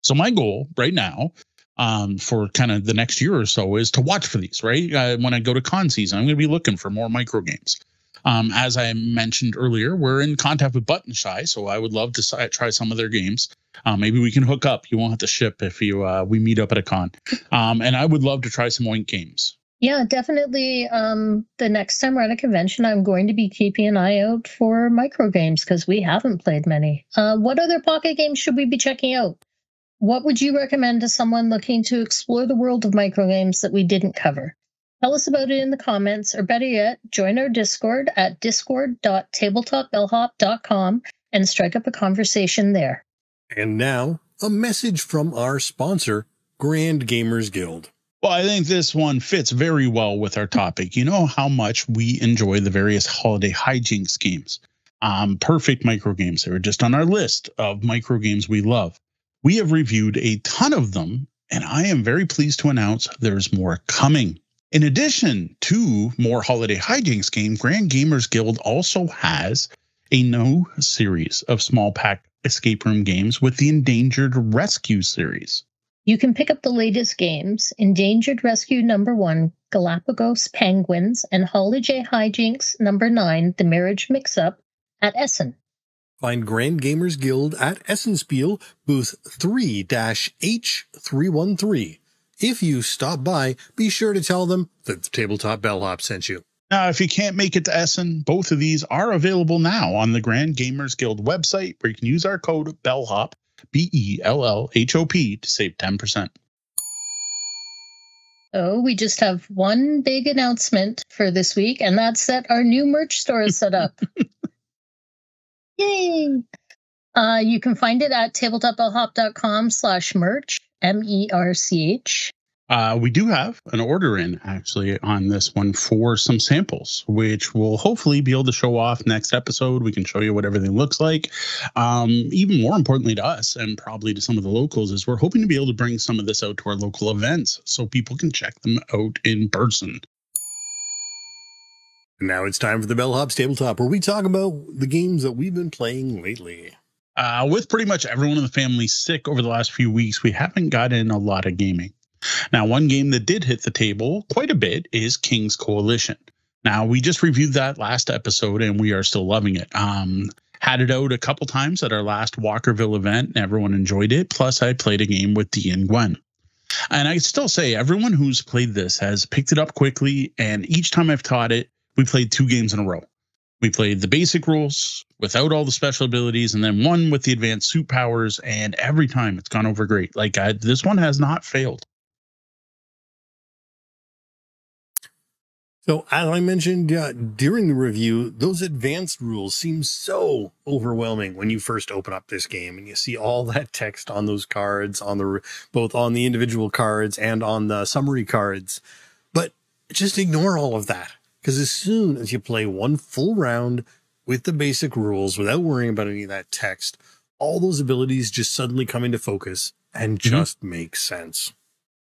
So my goal right now um, for kind of the next year or so is to watch for these, right? Uh, when I go to con season, I'm going to be looking for more micro games. Um, as I mentioned earlier, we're in contact with Button Shy, so I would love to try some of their games. Uh, maybe we can hook up. You won't have to ship if you uh, we meet up at a con. Um, and I would love to try some Oink games. Yeah, definitely. Um, the next time we're at a convention, I'm going to be keeping an eye out for micro games because we haven't played many. Uh, what other pocket games should we be checking out? What would you recommend to someone looking to explore the world of micro games that we didn't cover? Tell us about it in the comments, or better yet, join our Discord at discord.tabletopbellhop.com and strike up a conversation there. And now, a message from our sponsor, Grand Gamers Guild. Well, I think this one fits very well with our topic. You know how much we enjoy the various holiday hijinks games. Um, perfect micro games. They were just on our list of micro games we love. We have reviewed a ton of them, and I am very pleased to announce there's more coming. In addition to more holiday hijinks game, Grand Gamers Guild also has a new series of small pack escape room games with the Endangered Rescue series. You can pick up the latest games Endangered Rescue Number One, Galapagos Penguins, and Holiday Hijinks Number Nine, The Marriage Mix Up, at Essen. Find Grand Gamers Guild at Essenspiel, booth 3 H313. If you stop by, be sure to tell them that the Tabletop Bellhop sent you. Now, if you can't make it to Essen, both of these are available now on the Grand Gamers Guild website, where you can use our code BELLHOP, B E L L H O P, to save 10%. Oh, we just have one big announcement for this week, and that's that our new merch store is set up. Yay! Uh, you can find it at tabletopbellhop.com slash merch, M-E-R-C-H. Uh, we do have an order in actually on this one for some samples, which we'll hopefully be able to show off next episode. We can show you what everything looks like. Um, even more importantly to us, and probably to some of the locals, is we're hoping to be able to bring some of this out to our local events so people can check them out in person. Now it's time for the Bellhop's Tabletop, where we talk about the games that we've been playing lately. Uh, with pretty much everyone in the family sick over the last few weeks, we haven't gotten a lot of gaming. Now, one game that did hit the table quite a bit is King's Coalition. Now, we just reviewed that last episode and we are still loving it. Um, had it out a couple times at our last Walkerville event and everyone enjoyed it. Plus, I played a game with Dee and Gwen. And I still say everyone who's played this has picked it up quickly. And each time I've taught it, we played two games in a row. We played the basic rules without all the special abilities, and then one with the advanced suit powers. And every time it's gone over great. Like I, this one has not failed. So, as I mentioned uh, during the review, those advanced rules seem so overwhelming when you first open up this game and you see all that text on those cards, on the both on the individual cards and on the summary cards. But just ignore all of that because as soon as you play one full round with the basic rules without worrying about any of that text, all those abilities just suddenly come into focus and mm-hmm. just mm-hmm. make sense.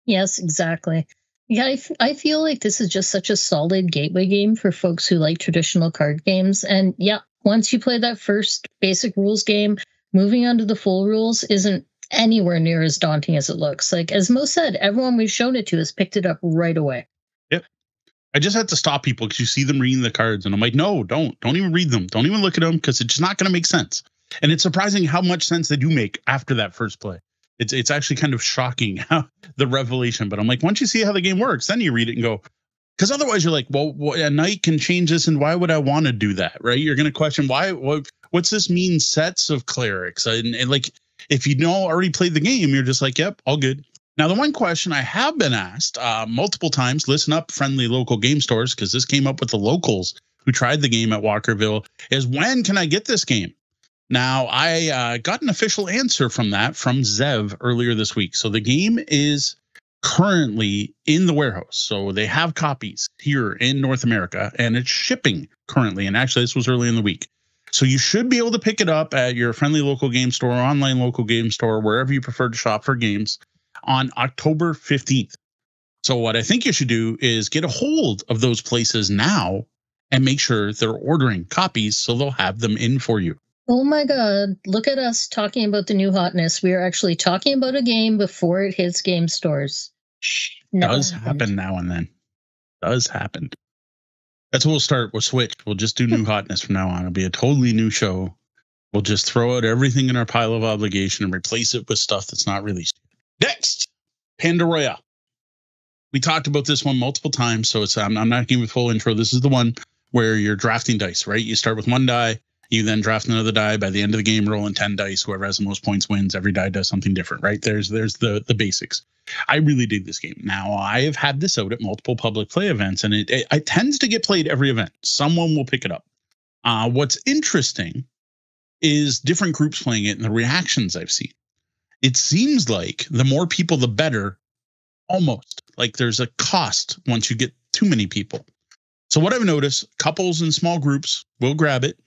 Yes, exactly. Yeah, I, f- I feel like this is just such a solid gateway game for folks who like traditional card games. And yeah, once you play that first basic rules game, moving on to the full rules isn't anywhere near as daunting as it looks. Like, as Mo said, everyone we've shown it to has picked it up right away. I just had to stop people because you see them reading the cards, and I'm like, no, don't, don't even read them. Don't even look at them because it's just not going to make sense. And it's surprising how much sense they do make after that first play it's it's actually kind of shocking how the revelation. But I'm like, once you see how the game works, then you read it and go, because otherwise you're like, well, a knight can change this, and why would I want to do that, right? You're going to question why. What, what's this mean? Sets of clerics, and, and like if you know already played the game, you're just like, yep, all good. Now, the one question I have been asked uh, multiple times, listen up, friendly local game stores, because this came up with the locals who tried the game at Walkerville, is when can I get this game? Now, I uh, got an official answer from that from Zev earlier this week. So the game is currently in the warehouse. So they have copies here in North America and it's shipping currently. And actually, this was early in the week. So you should be able to pick it up at your friendly local game store, online local game store, wherever you prefer to shop for games on October 15th. So what I think you should do is get a hold of those places now and make sure they're ordering copies so they'll have them in for you. Oh my god, look at us talking about the new hotness. We are actually talking about a game before it hits game stores. Does happen now and then. Does happen. That's what we'll start. We'll switch. We'll just do new hotness from now on. It'll be a totally new show. We'll just throw out everything in our pile of obligation and replace it with stuff that's not released. Next, Panda Royale. We talked about this one multiple times, so it's I'm, I'm not giving a full intro. This is the one where you're drafting dice, right? You start with one die, you then draft another die. By the end of the game, rolling ten dice. Whoever has the most points wins. Every die does something different, right? There's there's the the basics. I really dig this game. Now I have had this out at multiple public play events, and it, it, it tends to get played every event. Someone will pick it up. Uh, what's interesting is different groups playing it and the reactions I've seen. It seems like the more people, the better. Almost like there's a cost once you get too many people. So what I've noticed, couples and small groups will grab it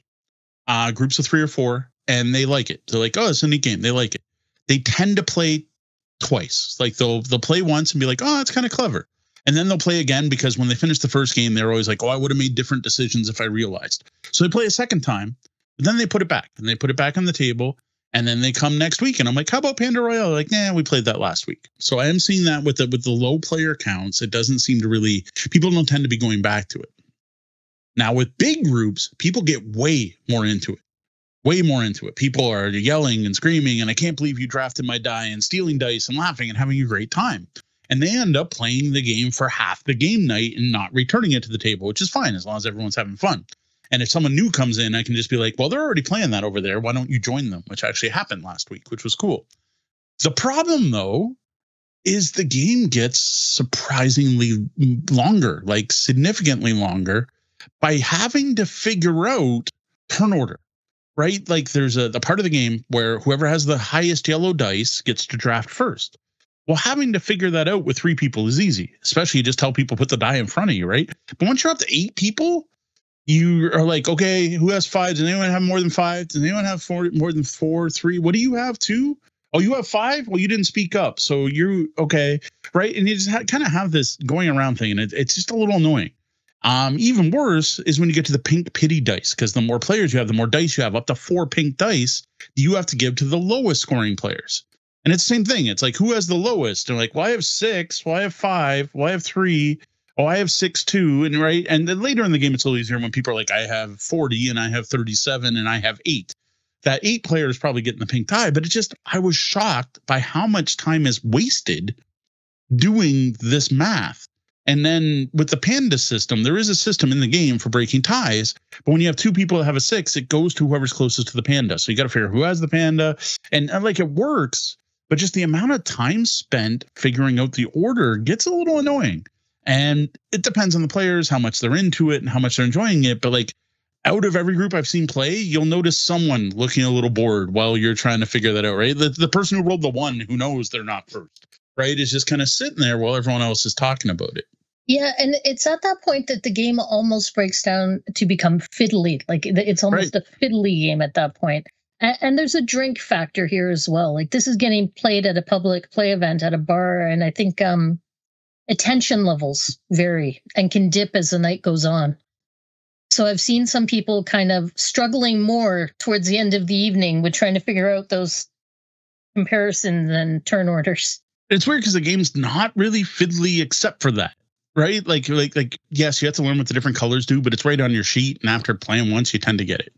uh, groups of three or four, and they like it. They're like, oh, it's a neat game. They like it. They tend to play twice. Like they'll they'll play once and be like, oh, it's kind of clever. And then they'll play again because when they finish the first game, they're always like, oh, I would have made different decisions if I realized. So they play a second time, but then they put it back and they put it back on the table. And then they come next week, and I'm like, "How about Panda Royale?" Like, nah, we played that last week. So I am seeing that with the with the low player counts. It doesn't seem to really people don't tend to be going back to it. Now, with big groups, people get way more into it, way more into it. People are yelling and screaming, and I can't believe you drafted my die and stealing dice and laughing and having a great time. And they end up playing the game for half the game night and not returning it to the table, which is fine as long as everyone's having fun. And if someone new comes in, I can just be like, well, they're already playing that over there. Why don't you join them? Which actually happened last week, which was cool. The problem, though, is the game gets surprisingly longer, like significantly longer by having to figure out turn order, right? Like there's a the part of the game where whoever has the highest yellow dice gets to draft first. Well, having to figure that out with three people is easy, especially you just tell people put the die in front of you, right? But once you're up to eight people, you are like, okay, who has five? Does anyone have more than five? Does anyone have four more than four, three? What do you have? Two? Oh, you have five? Well, you didn't speak up. So you're okay. Right. And you just ha- kind of have this going around thing. And it, it's just a little annoying. Um, even worse is when you get to the pink pity dice, because the more players you have, the more dice you have. Up to four pink dice, you have to give to the lowest scoring players. And it's the same thing. It's like who has the lowest? They're like, well, I have six. Well, I have five. Well, I have three. Oh, I have six two, And right. And then later in the game, it's a little easier when people are like, I have 40 and I have 37 and I have eight. That eight player is probably getting the pink tie, but it just I was shocked by how much time is wasted doing this math. And then with the panda system, there is a system in the game for breaking ties. But when you have two people that have a six, it goes to whoever's closest to the panda. So you got to figure who has the panda. And, and like it works, but just the amount of time spent figuring out the order gets a little annoying. And it depends on the players, how much they're into it and how much they're enjoying it. But like out of every group I've seen play, you'll notice someone looking a little bored while you're trying to figure that out, right? The, the person who rolled the one who knows they're not first, right, is just kind of sitting there while everyone else is talking about it. Yeah, and it's at that point that the game almost breaks down to become fiddly. Like it's almost right. a fiddly game at that point. And, and, there's a drink factor here as well. Like this is getting played at a public play event at a bar, and I think um, attention levels vary and can dip as the night goes on. So I've seen some people kind of struggling more towards the end of the evening with trying to figure out those comparisons and turn orders. It's weird because the game's not really fiddly except for that right? Like, like, like, yes, you have to learn what the different colors do, but it's right on your sheet. And after playing once, you tend to get it.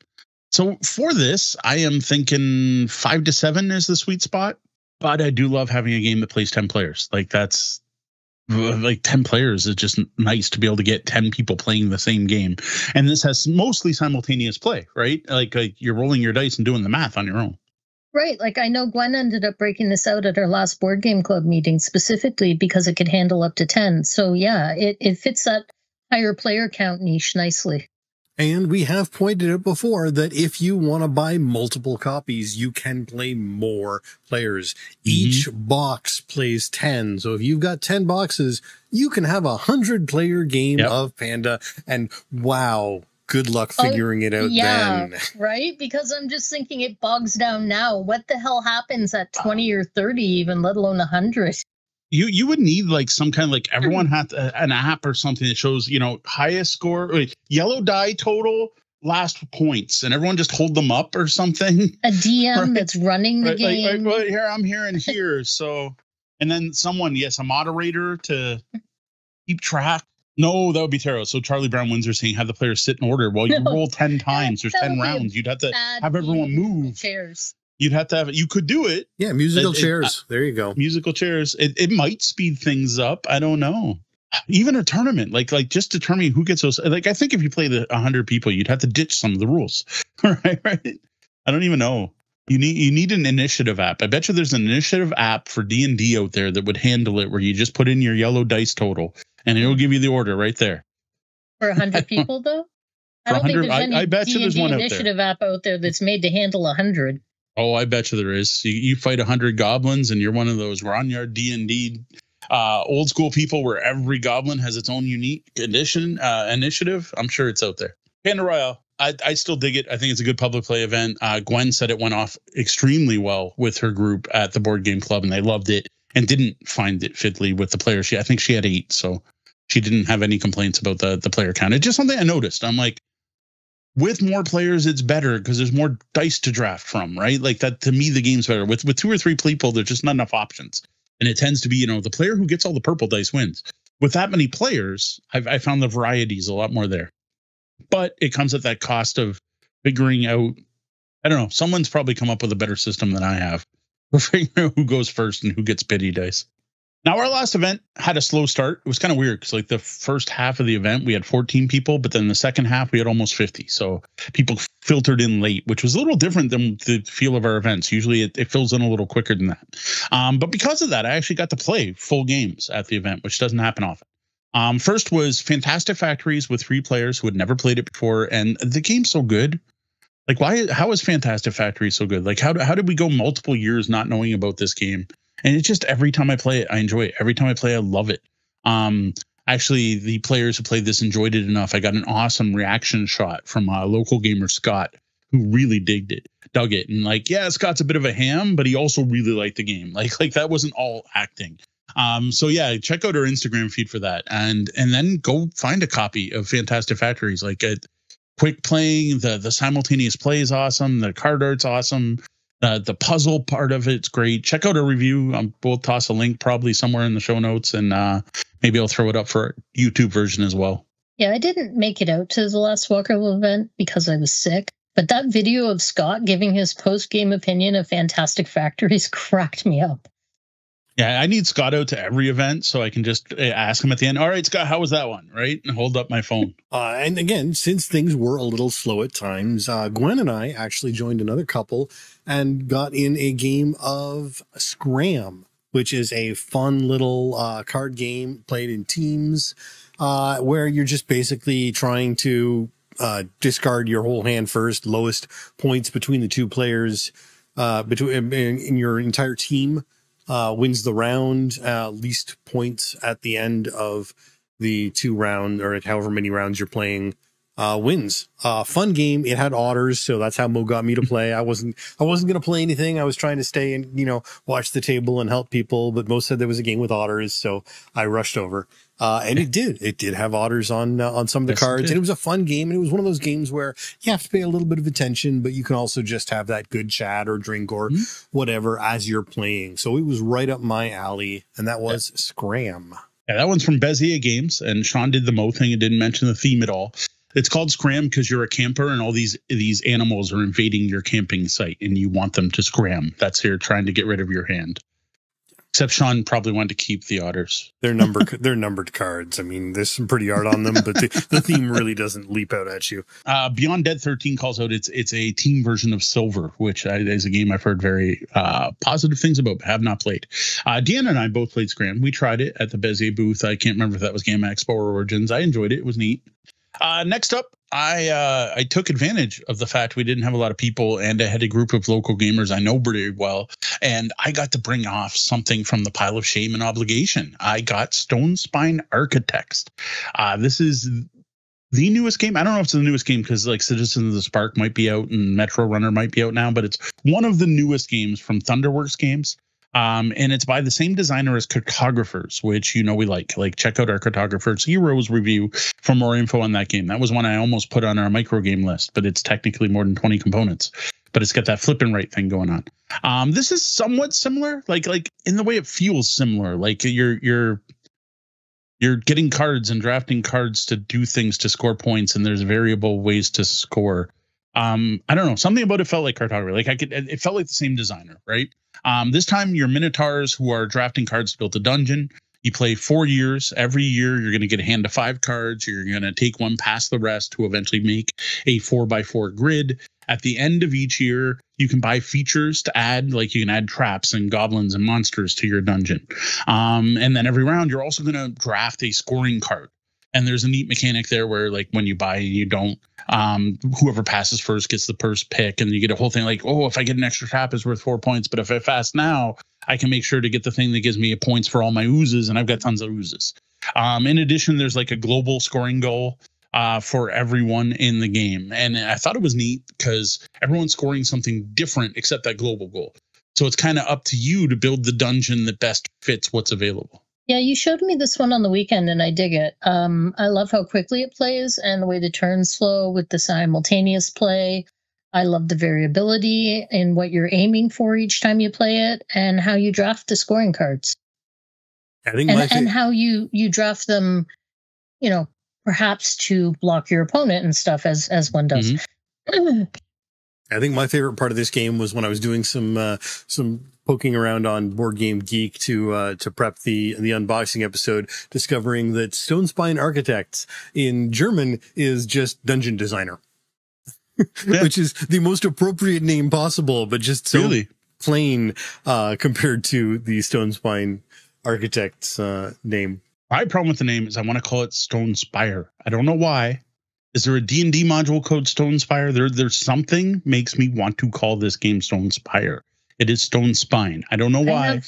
So for this, I am thinking five to seven is the sweet spot. But I do love having a game that plays 10 players. Like, that's Uh, like 10 players is just nice to be able to get 10 people playing the same game. And this has mostly simultaneous play, right? Like, like you're rolling your dice and doing the math on your own. Right. Like I know Gwen ended up breaking this out at her last board game club meeting specifically because it could handle up to 10. So yeah, it, it fits that higher player count niche nicely. And we have pointed out before that if you want to buy multiple copies, you can play more players. Mm-hmm. Each box plays 10. So if you've got 10 boxes, you can have a hundred player game yep. of Panda. And wow, good luck oh, figuring oh, it out yeah, then. Right? Because I'm just thinking it bogs down now. What the hell happens at 20 or 30 even, let alone 100? You you would need like some kind of like hmm. everyone had an app or something that shows, you know, highest score, like yellow die total, last points and everyone just hold them up or something. A DM right? that's running the right? game. Like, like, well, here I'm here and here. So and then someone, yes, a moderator to keep track no, that would be terrible. So Charlie Brown Windsor saying have the players sit in order. Well, you no, roll ten times. There's ten rounds. You'd have to have everyone move. Chairs. You'd have to have it. You could do it. Yeah, musical it, chairs. It, there you go. Musical chairs. It, it might speed things up. I don't know. Even a tournament, like like just determining who gets those. Like I think if you play the hundred people, you'd have to ditch some of the rules. right, right. I don't even know. You need you need an initiative app. I bet you there's an initiative app for D and D out there that would handle it, where you just put in your yellow dice total and it will give you the order right there. For 100 people, though? I don't think there's any I, I bet you there's one initiative app out there that's made to handle 100. Oh, I bet you there is. You, you fight 100 goblins, and you're one of those grognard D&D uh, old school people where every goblin has its own unique edition uh, initiative. I'm sure it's out there. Panda Royale. I, I still dig it. I think it's a good public play event. Uh, Gwen said it went off extremely well with her group at the board game club, and they loved it and didn't find it fiddly with the players. She, I think she had eight, so she didn't have any complaints about the the player count. It's just something I noticed. I'm like, with more players, it's better because there's more dice to draft from, right? Like that to me, the game's better. With with two or three people, there's just not enough options, and it tends to be, you know, the player who gets all the purple dice wins. With that many players, I've I found the varieties a lot more there, but it comes at that cost of figuring out. I don't know. Someone's probably come up with a better system than I have for figuring out who goes first and who gets pity dice. Now, our last event had a slow start. It was kind of weird because, like, the first half of the event, we had 14 people, but then the second half, we had almost 50. So people filtered in late, which was a little different than the feel of our events. Usually it, it fills in a little quicker than that. Um, but because of that, I actually got to play full games at the event, which doesn't happen often. Um, first was Fantastic Factories with three players who had never played it before, and the game's so good. Like, why? How is Fantastic Factory so good? Like, how how did we go multiple years not knowing about this game? And it's just every time I play it, I enjoy it. Every time I play, I love it. Um, actually, the players who played this enjoyed it enough. I got an awesome reaction shot from a local gamer Scott who really digged it, dug it, and like, yeah, Scott's a bit of a ham, but he also really liked the game. Like, like that wasn't all acting. Um, so yeah, check out our Instagram feed for that, and and then go find a copy of Fantastic Factories. Like, a quick playing, the the simultaneous play is awesome. The card art's awesome Uh, the puzzle part of it's great. Check out our review. Um, we'll toss a link probably somewhere in the show notes, and uh, maybe I'll throw it up for YouTube version as well. Yeah, I didn't make it out to the last Walker event because I was sick. But that video of Scott giving his post game opinion of Fantastic Factories cracked me up. Yeah, I need Scott out to every event so I can just eh, ask him at the end. All right, Scott, how was that one? Right, and hold up my phone. Uh, and again, since things were a little slow at times, uh, Gwen and I actually joined another couple and got in a game of Scram, which is a fun little uh, card game played in teams, uh, where you're just basically trying to uh, discard your whole hand first, lowest points between the two players, uh, between in, your entire team uh, wins the round, uh, least points at the end of the two round or however many rounds you're playing, uh, wins. Uh, fun game. It had otters, so that's how Mo got me to play. I wasn't, I wasn't going to play anything. I was trying to stay and, you know, watch the table and help people, but Mo said there was a game with otters, so I rushed over. Uh, and it did. It did have otters on uh, on some of the yes, cards, it and it was a fun game. And it was one of those games where you have to pay a little bit of attention, but you can also just have that good chat or drink or mm-hmm. whatever as you're playing. So it was right up my alley, and that was yeah. Scram. Yeah, that one's from Bezier Games, and Sean did the Mo thing and didn't mention the theme at all. It's called Scram because you're a camper and all these these animals are invading your camping site, and you want them to scram. That's here trying to get rid of your hand. Except Sean probably wanted to keep the otters. They're number they're numbered cards. I mean, there's some pretty art on them, but the, the theme really doesn't leap out at you. Uh, Beyond Dead 13 calls out it's it's a team version of Silver, which I, is a game I've heard very uh, positive things about, but have not played. Uh, Deanna and I both played Scram. We tried it at the Bezier booth. I can't remember if that was Game Expo or Origins. I enjoyed it. It was neat. Uh, next up, I uh, I took advantage of the fact we didn't have a lot of people, and I had a group of local gamers I know pretty well, and I got to bring off something from the pile of shame and obligation. I got Stonespine Architects. Uh, this is the newest game. I don't know if it's the newest game because like Citizens of the Spark might be out and Metro Runner might be out now, but it's one of the newest games from Thunderworks Games. Um, and it's by the same designer as Cartographers, which you know we like. Like check out our Cartographers Heroes review for more info on that game. That was one I almost put on our micro game list, but it's technically more than 20 components. But it's got that flipping right thing going on. Um, this is somewhat similar, like like in the way it feels similar. Like you're you're you're getting cards and drafting cards to do things to score points, and there's variable ways to score. Um, I don't know, something about it felt like cartography. Like I could, it felt like the same designer, right? Um, this time, you're Minotaurs who are drafting cards to build a dungeon. You play four years. Every year, you're going to get a hand of five cards. You're going to take one past the rest to eventually make a four by four grid. At the end of each year, you can buy features to add, like you can add traps and goblins and monsters to your dungeon. Um, and then every round, you're also going to draft a scoring card. And there's a neat mechanic there where, like, when you buy, you don't um, whoever passes first gets the first pick, and you get a whole thing like, oh, if I get an extra trap, it's worth four points. But if I fast now, I can make sure to get the thing that gives me points for all my oozes, and I've got tons of oozes. Um, in addition, there's like a global scoring goal uh, for everyone in the game, and I thought it was neat because everyone's scoring something different except that global goal. So it's kind of up to you to build the dungeon that best fits what's available. Yeah, you showed me this one on the weekend and I dig it. Um, I love how quickly it plays and the way the turns flow with the simultaneous play. I love the variability in what you're aiming for each time you play it and how you draft the scoring cards. I think and, and how you you draft them, you know, perhaps to block your opponent and stuff as as one does. Mm-hmm. I think my favorite part of this game was when I was doing some uh, some poking around on Board Game Geek to uh, to prep the the unboxing episode, discovering that Stonespine Architects in German is just dungeon designer, yeah. which is the most appropriate name possible, but just so really? plain uh, compared to the Stonespine Architects uh, name. My problem with the name is I want to call it Stone Spire. I don't know why. Is there a D&D module code Stone Spire? There, there's something makes me want to call this game Stone Spire. It is stone spine. I don't know why.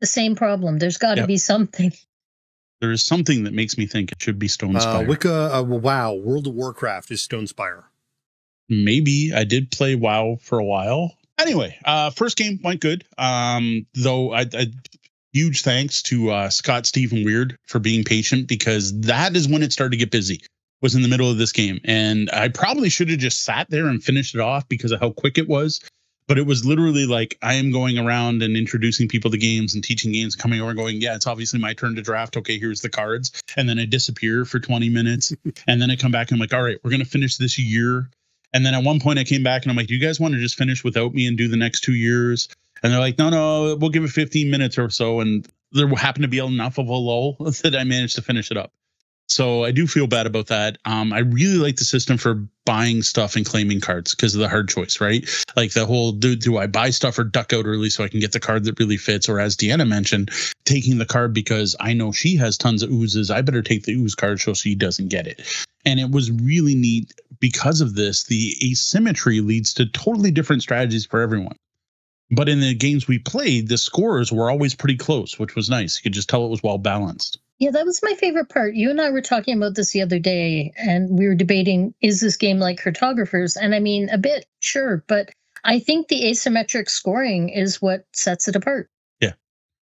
the same problem. There's got to yep. be something. There is something that makes me think it should be Stone uh, Spire. Uh, Wicca, uh, wow, World of Warcraft is Stone Spire. Maybe I did play WoW for a while. Anyway, uh, first game went good. Um, though I, I huge thanks to uh, Scott Stephen Weird for being patient because that is when it started to get busy. Was in the middle of this game, and I probably should have just sat there and finished it off because of how quick it was but it was literally like I am going around and introducing people to games and teaching games, coming over and going, yeah, it's obviously my turn to draft. Okay, here's the cards, and then I disappear for 20 minutes, and then I come back and I'm like, all right, we're gonna finish this year. And then at one point I came back and I'm like, do you guys want to just finish without me and do the next two years? And they're like, no, no, we'll give it 15 minutes or so. And there happened to be enough of a lull that I managed to finish it up. So I do feel bad about that. Um, I really like the system for buying stuff and claiming cards because of the hard choice, right? Like the whole do do I buy stuff or duck out early so I can get the card that really fits? Or as Deanna mentioned, taking the card because I know she has tons of oozes. I better take the ooze card so she doesn't get it. And it was really neat because of this. The asymmetry leads to totally different strategies for everyone. But in the games we played, the scores were always pretty close, which was nice. You could just tell it was well balanced. Yeah, that was my favorite part. You and I were talking about this the other day, and we were debating is this game like cartographers? And I mean, a bit, sure, but I think the asymmetric scoring is what sets it apart. Yeah.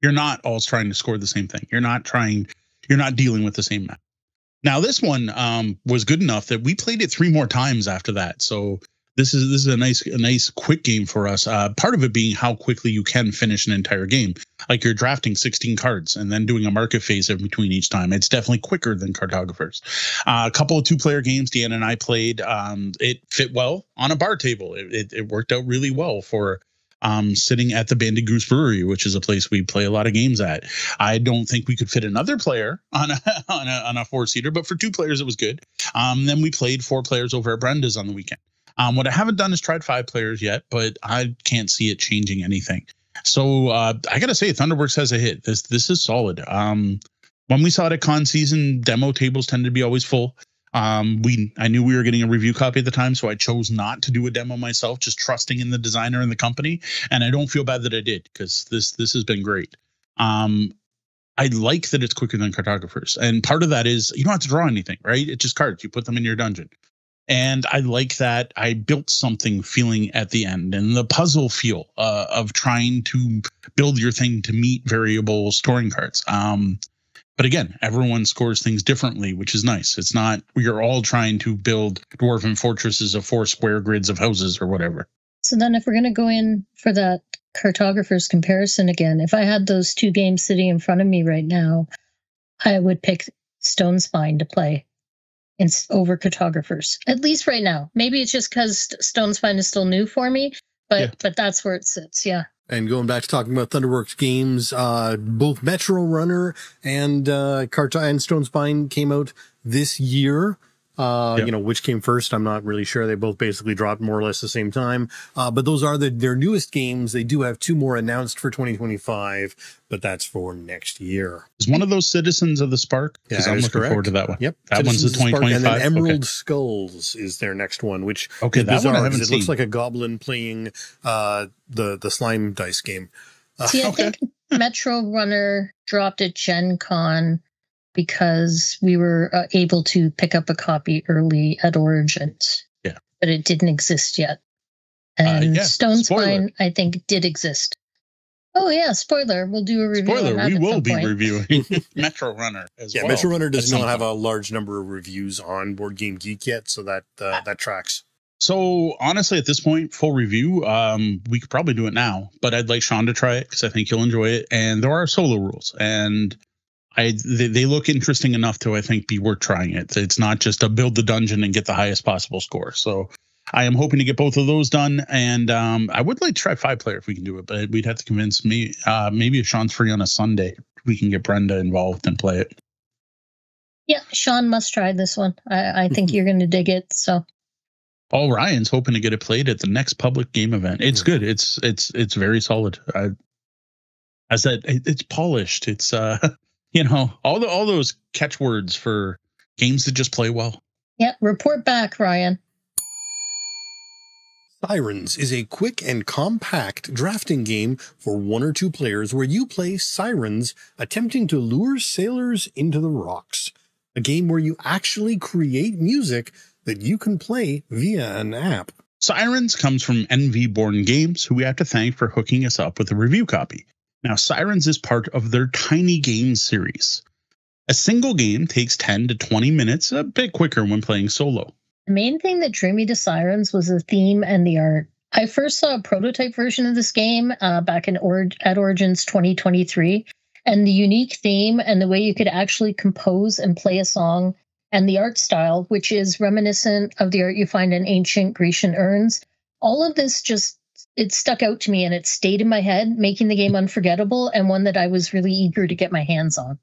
You're not all trying to score the same thing. You're not trying, you're not dealing with the same map. Now, this one um, was good enough that we played it three more times after that. So this is this is a nice a nice quick game for us. Uh, part of it being how quickly you can finish an entire game. Like you're drafting 16 cards and then doing a market phase in between each time. It's definitely quicker than cartographers. Uh, a couple of two player games Deanna and I played. Um, it fit well on a bar table. It, it, it worked out really well for um, sitting at the Banded Goose Brewery, which is a place we play a lot of games at. I don't think we could fit another player on a on a, on a four seater, but for two players it was good. Um, then we played four players over at Brenda's on the weekend. Um, what I haven't done is tried five players yet, but I can't see it changing anything. So uh, I gotta say, Thunderworks has a hit. This this is solid. Um, when we saw it at con season, demo tables tend to be always full. Um, we I knew we were getting a review copy at the time, so I chose not to do a demo myself, just trusting in the designer and the company. And I don't feel bad that I did because this this has been great. Um, I like that it's quicker than cartographers, and part of that is you don't have to draw anything, right? It's just cards. You put them in your dungeon and I like that I built something feeling at the end and the puzzle feel uh, of trying to build your thing to meet variable scoring cards. Um, but again, everyone scores things differently, which is nice. It's not we are all trying to build dwarven fortresses of four square grids of houses or whatever. So then, if we're going to go in for that cartographer's comparison again, if I had those two games sitting in front of me right now, I would pick Stonespine to play in, over cartographers. At least right now. Maybe it's just because Stonespine is still new for me, but yeah. but that's where it sits. Yeah. And going back to talking about Thunderworks games, uh, both Metro Runner and uh, Carta and Stonespine came out this year. Uh, yep. you know, which came first, I'm not really sure. They both basically dropped more or less the same time. Uh, but those are the, their newest games. They do have two more announced for 2025, but that's for next year. Is one of those Citizens of the Spark? Yeah, I'm looking correct. forward to that one. Yep. That Citizens one's the 2025. And then Emerald okay. Skulls is their next one, which okay, is that bizarre one it seen. looks like a goblin playing, uh, the, the slime dice game. Uh, See, I okay. think Metro Runner dropped at Gen Con because we were uh, able to pick up a copy early at Origins. Yeah. But it didn't exist yet. And uh, yeah. Stone Spoiler. Spine, I think, did exist. Oh yeah, spoiler. We'll do a review. Spoiler, we will be point. reviewing Metro Runner as well. yeah, well. Metro Runner does not have a large number of reviews on Board Game Geek yet, so that uh, that tracks. So honestly, at this point, full review, um, we could probably do it now, but I'd like Sean to try it because I think he'll enjoy it. And there are solo rules, and I they, they, look interesting enough to I think be worth trying it. It's not just to build the dungeon and get the highest possible score. So I am hoping to get both of those done, and um, I would like to try five player if we can do it, but we'd have to convince me. Uh, maybe if Sean's free on a Sunday, we can get Brenda involved and play it. Yeah, Sean must try this one. I, I think you're going to dig it. So. Oh, Ryan's hoping to get it played at the next public game event. It's good. It's it's it's very solid. I, I said it's polished. It's uh you know all the all those catchwords for games that just play well. Yeah, report back, Ryan. Sirens is a quick and compact drafting game for one or two players where you play sirens attempting to lure sailors into the rocks. A game where you actually create music that you can play via an app. Sirens comes from NV Born Games, who we have to thank for hooking us up with a review copy. Now, Sirens is part of their Tiny Games series. A single game takes 10 to 20 minutes, a bit quicker when playing solo. The main thing that drew me to Sirens was the theme and the art. I first saw a prototype version of this game uh, back in or- at Origins 2023, and the unique theme and the way you could actually compose and play a song and the art style, which is reminiscent of the art you find in ancient Grecian urns. All of this just it stuck out to me and it stayed in my head, making the game unforgettable and one that I was really eager to get my hands on.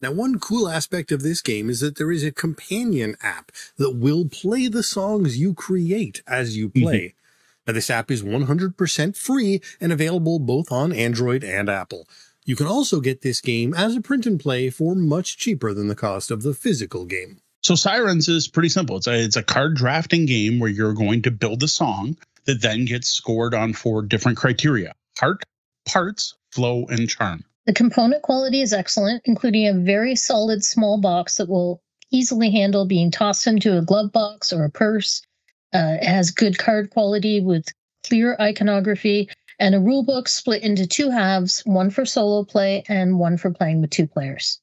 Now, one cool aspect of this game is that there is a companion app that will play the songs you create as you play. Mm-hmm. Now, this app is 100% free and available both on Android and Apple. You can also get this game as a print and play for much cheaper than the cost of the physical game. So Sirens is pretty simple. It's a, it's a card drafting game where you're going to build a song that then gets scored on four different criteria: heart, parts, flow, and charm. The component quality is excellent, including a very solid small box that will easily handle being tossed into a glove box or a purse. Uh, it has good card quality with clear iconography and a rule book split into two halves, one for solo play and one for playing with two players.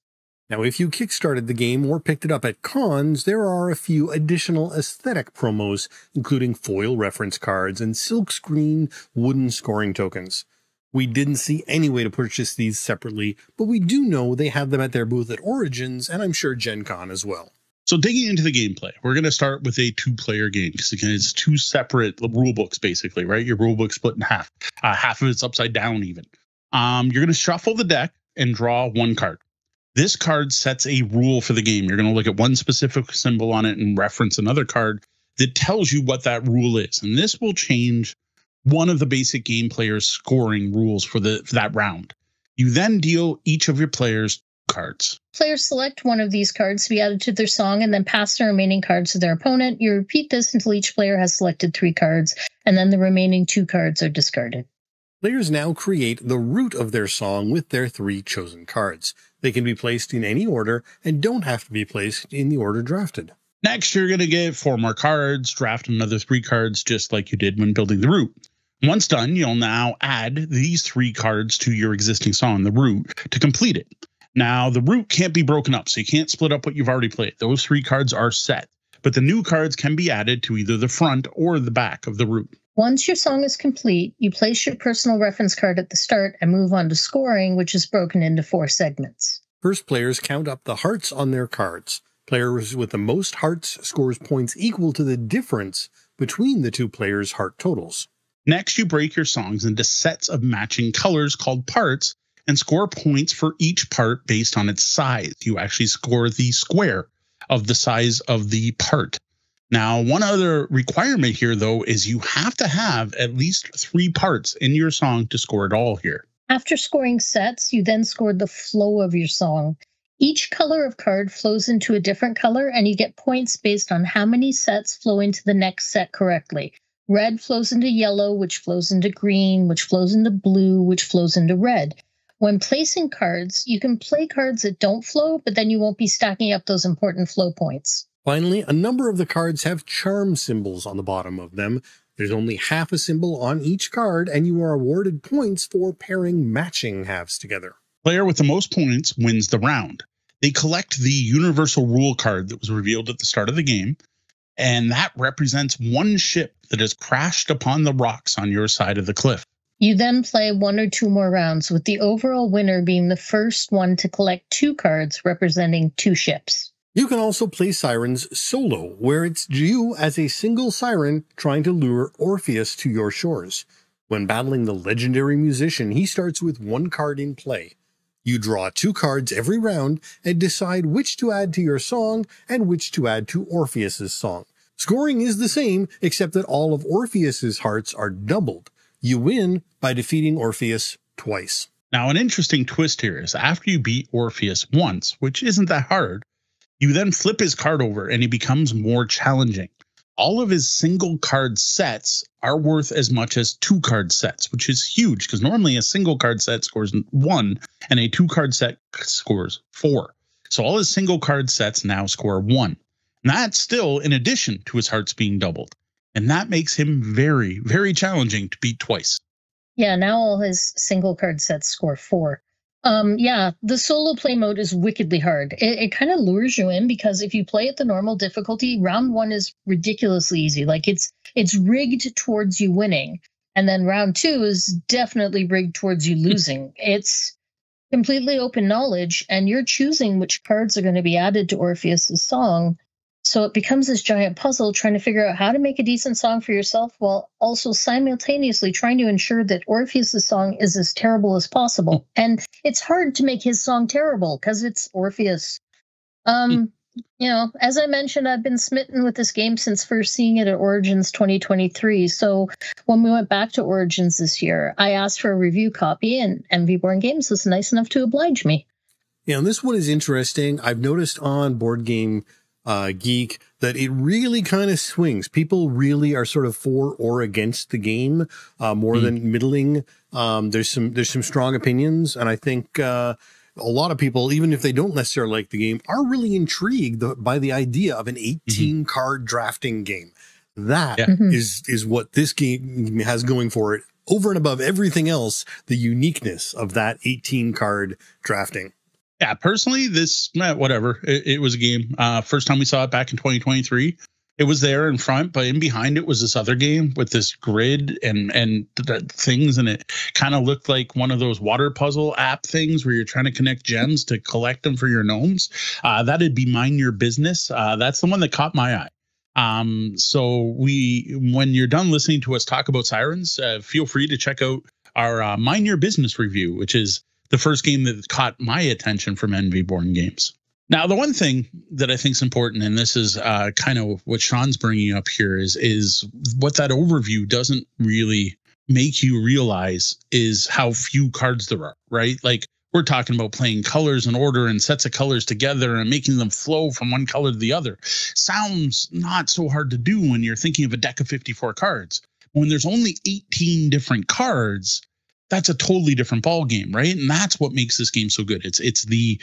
Now, if you kickstarted the game or picked it up at cons, there are a few additional aesthetic promos, including foil reference cards and silkscreen wooden scoring tokens. We didn't see any way to purchase these separately, but we do know they have them at their booth at Origins, and I'm sure Gen Con as well. So digging into the gameplay, we're going to start with a two-player game because again, it's two separate rule books basically, right? Your rule book split in half. Uh, half of it's upside down even. Um, you're going to shuffle the deck and draw one card. This card sets a rule for the game. You're going to look at one specific symbol on it and reference another card that tells you what that rule is, and this will change one of the basic game players' scoring rules for the for that round. You then deal each of your players cards. Players select one of these cards to be added to their song and then pass the remaining cards to their opponent. You repeat this until each player has selected three cards, and then the remaining two cards are discarded. Players now create the root of their song with their three chosen cards. They can be placed in any order and don't have to be placed in the order drafted. Next, you're going to get four more cards, draft another three cards, just like you did when building the root. Once done, you'll now add these three cards to your existing song, the root, to complete it. Now, the root can't be broken up, so you can't split up what you've already played. Those three cards are set, but the new cards can be added to either the front or the back of the root. Once your song is complete, you place your personal reference card at the start and move on to scoring, which is broken into four segments. First, players count up the hearts on their cards. Players with the most hearts scores points equal to the difference between the two players' heart totals. Next, you break your songs into sets of matching colors called parts and score points for each part based on its size. You actually score the square of the size of the part. Now, one other requirement here, though, is you have to have at least three parts in your song to score it all here. After scoring sets, you then score the flow of your song. Each color of card flows into a different color, and you get points based on how many sets flow into the next set correctly. Red flows into yellow, which flows into green, which flows into blue, which flows into red. When placing cards, you can play cards that don't flow, but then you won't be stacking up those important flow points. Finally, a number of the cards have charm symbols on the bottom of them. There's only half a symbol on each card, and you are awarded points for pairing matching halves together. Player with the most points wins the round. They collect the universal rule card that was revealed at the start of the game, and that represents one ship that has crashed upon the rocks on your side of the cliff. You then play one or two more rounds, with the overall winner being the first one to collect two cards representing two ships. You can also play Sirens solo, where it's you as a single siren trying to lure Orpheus to your shores. When battling the legendary musician, he starts with one card in play. You draw two cards every round and decide which to add to your song and which to add to Orpheus's song. Scoring is the same, except that all of Orpheus's hearts are doubled. You win by defeating Orpheus twice. Now, an interesting twist here is after you beat Orpheus once, which isn't that hard, you then flip his card over and he becomes more challenging. All of his single card sets are worth as much as two card sets, which is huge because normally a single card set scores one and a two card set scores four. So all his single card sets now score one. And that's still in addition to his hearts being doubled and that makes him very, very challenging to beat twice. Yeah, now all his single card sets score four. Um, yeah, the solo play mode is wickedly hard. It, it kind of lures you in because if you play at the normal difficulty, round one is ridiculously easy. Like it's it's rigged towards you winning, and then round two is definitely rigged towards you losing. It's completely open knowledge, and you're choosing which cards are going to be added to Orpheus's song so it becomes this giant puzzle trying to figure out how to make a decent song for yourself while also simultaneously trying to ensure that Orpheus's song is as terrible as possible. And it's hard to make his song terrible because it's Orpheus. Um, you know, as I mentioned, I've been smitten with this game since first seeing it at Origins 2023. So when we went back to Origins this year, I asked for a review copy, and Envyborn Games was nice enough to oblige me. Yeah, and this one is interesting. I've noticed on Board Game uh, geek that it really kind of swings. People really are sort of for or against the game uh, more mm. than middling. Um, there's some there's some strong opinions, and I think uh, a lot of people, even if they don't necessarily like the game, are really intrigued by the idea of an 18 mm-hmm. card drafting game. That yeah. mm-hmm. is is what this game has going for it. Over and above everything else, the uniqueness of that 18 card drafting yeah, personally, this eh, whatever. It, it, was a game. Uh, first time we saw it back in 2023. It was there in front, but in behind it was this other game with this grid and and th- things, and it kind of looked like one of those water puzzle app things where you're trying to connect gems to collect them for your gnomes. Uh, that'd be mind your business. Uh, that's the one that caught my eye. Um, so we, when you're done listening to us talk about sirens, uh, feel free to check out our uh, mind your business review, which is the first game that caught my attention from Envyborn Games. Now, the one thing that I think is important, and this is uh, kind of what Sean's bringing up here, is is what that overview doesn't really make you realize is how few cards there are, right? Like we're talking about playing colors in order and sets of colors together and making them flow from one color to the other. Sounds not so hard to do when you're thinking of a deck of 54 cards. When there's only 18 different cards, that's a totally different ball game, right? And that's what makes this game so good. It's it's the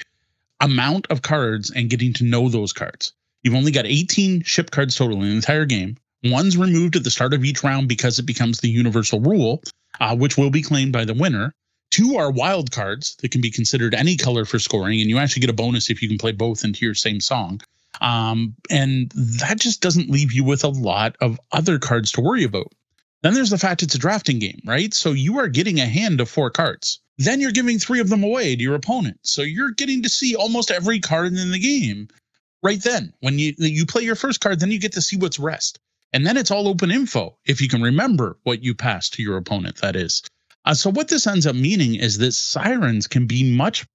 amount of cards and getting to know those cards. You've only got 18 ship cards total in the entire game. One's removed at the start of each round because it becomes the universal rule, uh, which will be claimed by the winner. Two are wild cards that can be considered any color for scoring, and you actually get a bonus if you can play both into your same song. Um, and that just doesn't leave you with a lot of other cards to worry about. Then there's the fact it's a drafting game, right? So you are getting a hand of four cards. Then you're giving three of them away to your opponent. So you're getting to see almost every card in the game right then. When you you play your first card, then you get to see what's rest. And then it's all open info if you can remember what you passed to your opponent, that is. Uh, so what this ends up meaning is that sirens can be much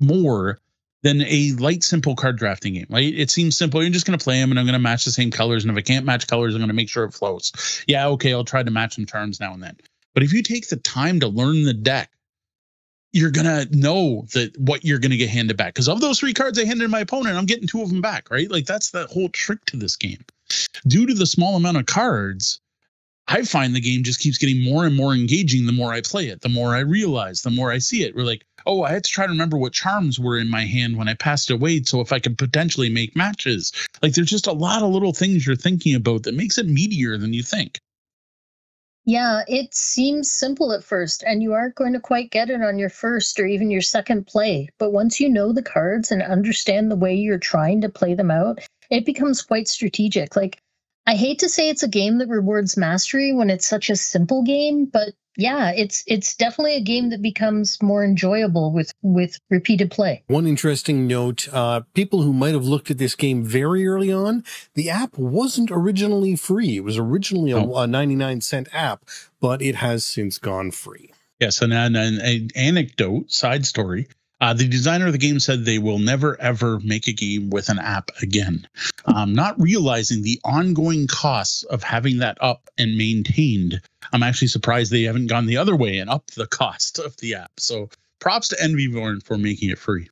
more than a light, simple card drafting game. Right? It seems simple. You're just going to play them, and I'm going to match the same colors. And if I can't match colors, I'm going to make sure it flows. Yeah, okay, I'll try to match some turns now and then. But if you take the time to learn the deck, you're gonna know that what you're gonna get handed back. Because of those three cards I handed my opponent, I'm getting two of them back. Right? Like that's the whole trick to this game. Due to the small amount of cards, I find the game just keeps getting more and more engaging the more I play it, the more I realize, the more I see it. We're like, oh, I had to try to remember what charms were in my hand when I passed away. So if I could potentially make matches, like there's just a lot of little things you're thinking about that makes it meatier than you think. Yeah, it seems simple at first, and you aren't going to quite get it on your first or even your second play. But once you know the cards and understand the way you're trying to play them out, it becomes quite strategic. Like, I hate to say it's a game that rewards mastery when it's such a simple game, but yeah, it's it's definitely a game that becomes more enjoyable with with repeated play. One interesting note: uh, people who might have looked at this game very early on, the app wasn't originally free. It was originally a, oh. a ninety nine cent app, but it has since gone free. Yes, and an, an, an anecdote, side story. Uh, the designer of the game said they will never ever make a game with an app again, um, not realizing the ongoing costs of having that up and maintained. I'm actually surprised they haven't gone the other way and upped the cost of the app. So props to Envyborn for making it free.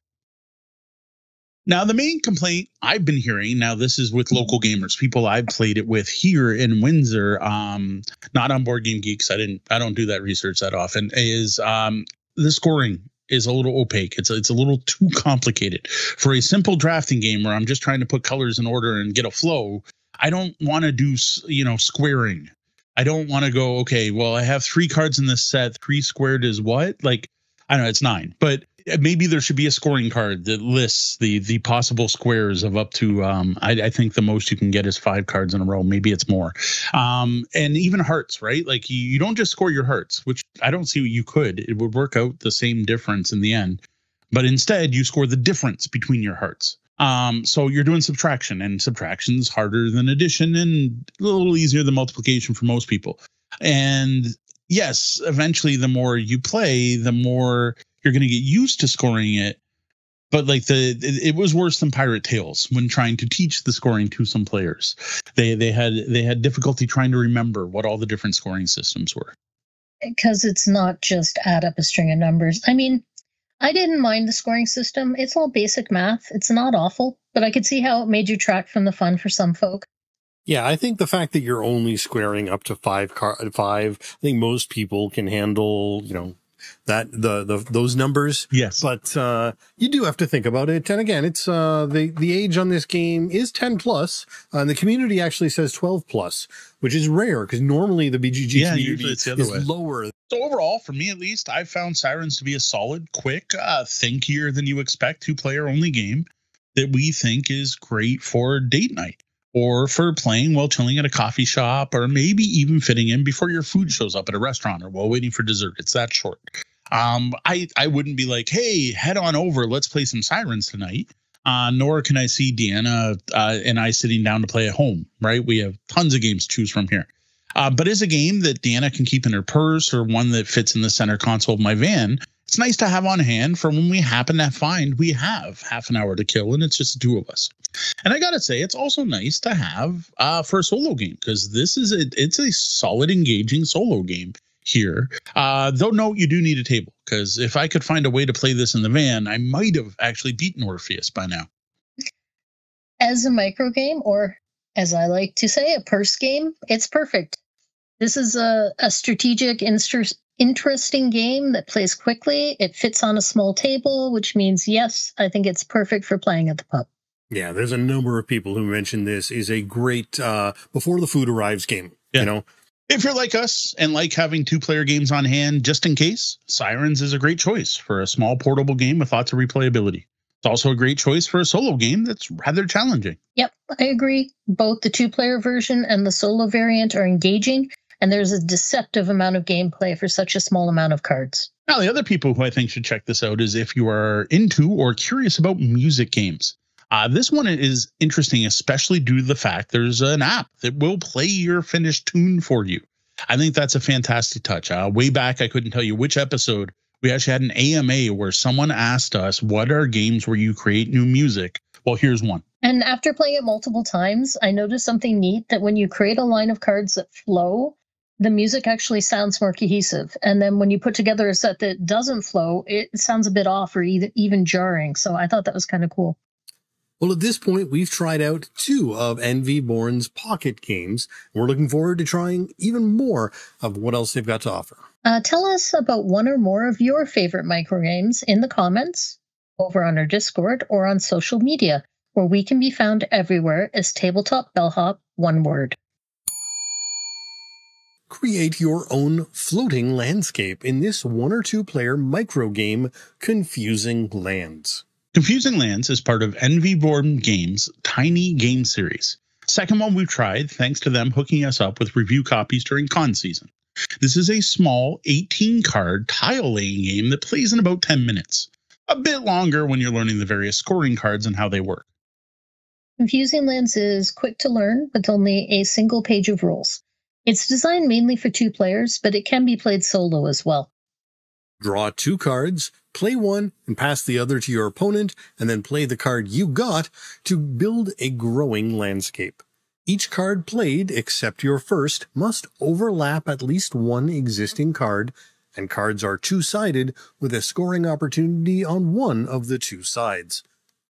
Now, the main complaint I've been hearing now, this is with local gamers, people I've played it with here in Windsor, um, not on Board Game Geeks. I didn't, I don't do that research that often. Is um, the scoring is a little opaque. It's a, it's a little too complicated for a simple drafting game where I'm just trying to put colors in order and get a flow. I don't want to do you know squaring. I don't want to go okay. Well, I have three cards in this set. Three squared is what? Like I don't know. It's nine, but maybe there should be a scoring card that lists the the possible squares of up to um I, I, think the most you can get is five cards in a row. Maybe it's more. Um and even hearts right? Like you, you don't just score your hearts which i don't see you could. It would work out the same difference in the end. But instead you score the difference between your hearts. Um so you're doing subtraction and subtraction's harder than addition and a little easier than multiplication for most people. And yes eventually the more you play the more you're going to get used to scoring it but like the it, it, was worse than pirate tales when trying to teach the scoring to some players. They they had they had difficulty trying to remember what all the different scoring systems were. Because it's not just add up a string of numbers. I mean i didn't mind the scoring system. It's all basic math. It's not awful but i could see how it made you track from the fun for some folk. Yeah, I think the fact that you're only squaring up to five car five, I think most people can handle, you know, that the the those numbers. Yes. But uh, you do have to think about it. And again, it's uh, the the age on this game is 10 uh, and the community actually says 12 plus, which is rare because normally the BGG yeah, community it's the other is way. lower. So overall, for me at least, I found Sirens to be a solid, quick, uh, thinkier than you expect two player only game that we think is great for date night or for playing while chilling at a coffee shop, or maybe even fitting in before your food shows up at a restaurant or while waiting for dessert. It's that short. Um, I I wouldn't be like, hey, head on over, let's play some sirens tonight. Uh, nor can I see Deanna uh, and I sitting down to play at home. Right? We have tons of games to choose from here. Uh, but as a game that Deanna can keep in her purse or one that fits in the center console of my van, it's nice to have on hand for when we happen to find we have half an hour to kill and it's just the two of us. And I gotta say, it's also nice to have uh, for a solo game because this is a it's a solid, engaging solo game here. Uh, though, no, you do need a table because if I could find a way to play this in the van, I might have actually beaten Orpheus by now. As a micro game, or as I like to say, a purse game, it's perfect. This is a, a strategic, inter- interesting game that plays quickly. It fits on a small table, which means, yes, I think it's perfect for playing at the pub. Yeah, there's a number of people who mentioned this is a great uh, before the food arrives game. Yeah. You know, if you're like us and like having two player games on hand just in case, Sirens is a great choice for a small portable game with lots of replayability. It's also a great choice for a solo game that's rather challenging. Yep, I agree. Both the two player version and the solo variant are engaging and there's a deceptive amount of gameplay for such a small amount of cards. Now, the other people who I think should check this out is if you are into or curious about music games. Uh, this one is interesting, especially due to the fact there's an app that will play your finished tune for you. I think that's a fantastic touch. Uh, way back, I couldn't tell you which episode, we actually had an AMA where someone asked us, What are games where you create new music? Well, here's one. And after playing it multiple times, I noticed something neat that when you create a line of cards that flow, the music actually sounds more cohesive. And then when you put together a set that doesn't flow, it sounds a bit off or even, even jarring. So I thought that was kind of cool. Well, at this point, we've tried out two of Envyborn's pocket games. We're looking forward to trying even more of what else they've got to offer. Uh, tell us about one or more of your favorite micro games in the comments, over on our Discord, or on social media, where we can be found everywhere as Tabletop Bellhop, one word. Create your own floating landscape in this one or two player micro game, Confusing Lands. Confusing Lands is part of Envyborn Games' Tiny Game Series. Second one we've tried, thanks to them hooking us up with review copies during con season. This is a small 18 card tile laying game that plays in about 10 minutes. A bit longer when you're learning the various scoring cards and how they work. Confusing Lands is quick to learn with only a single page of rules. It's designed mainly for two players, but it can be played solo as well. Draw two cards, play one, and pass the other to your opponent, and then play the card you got to build a growing landscape. Each card played, except your first, must overlap at least one existing card, and cards are two-sided with a scoring opportunity on one of the two sides.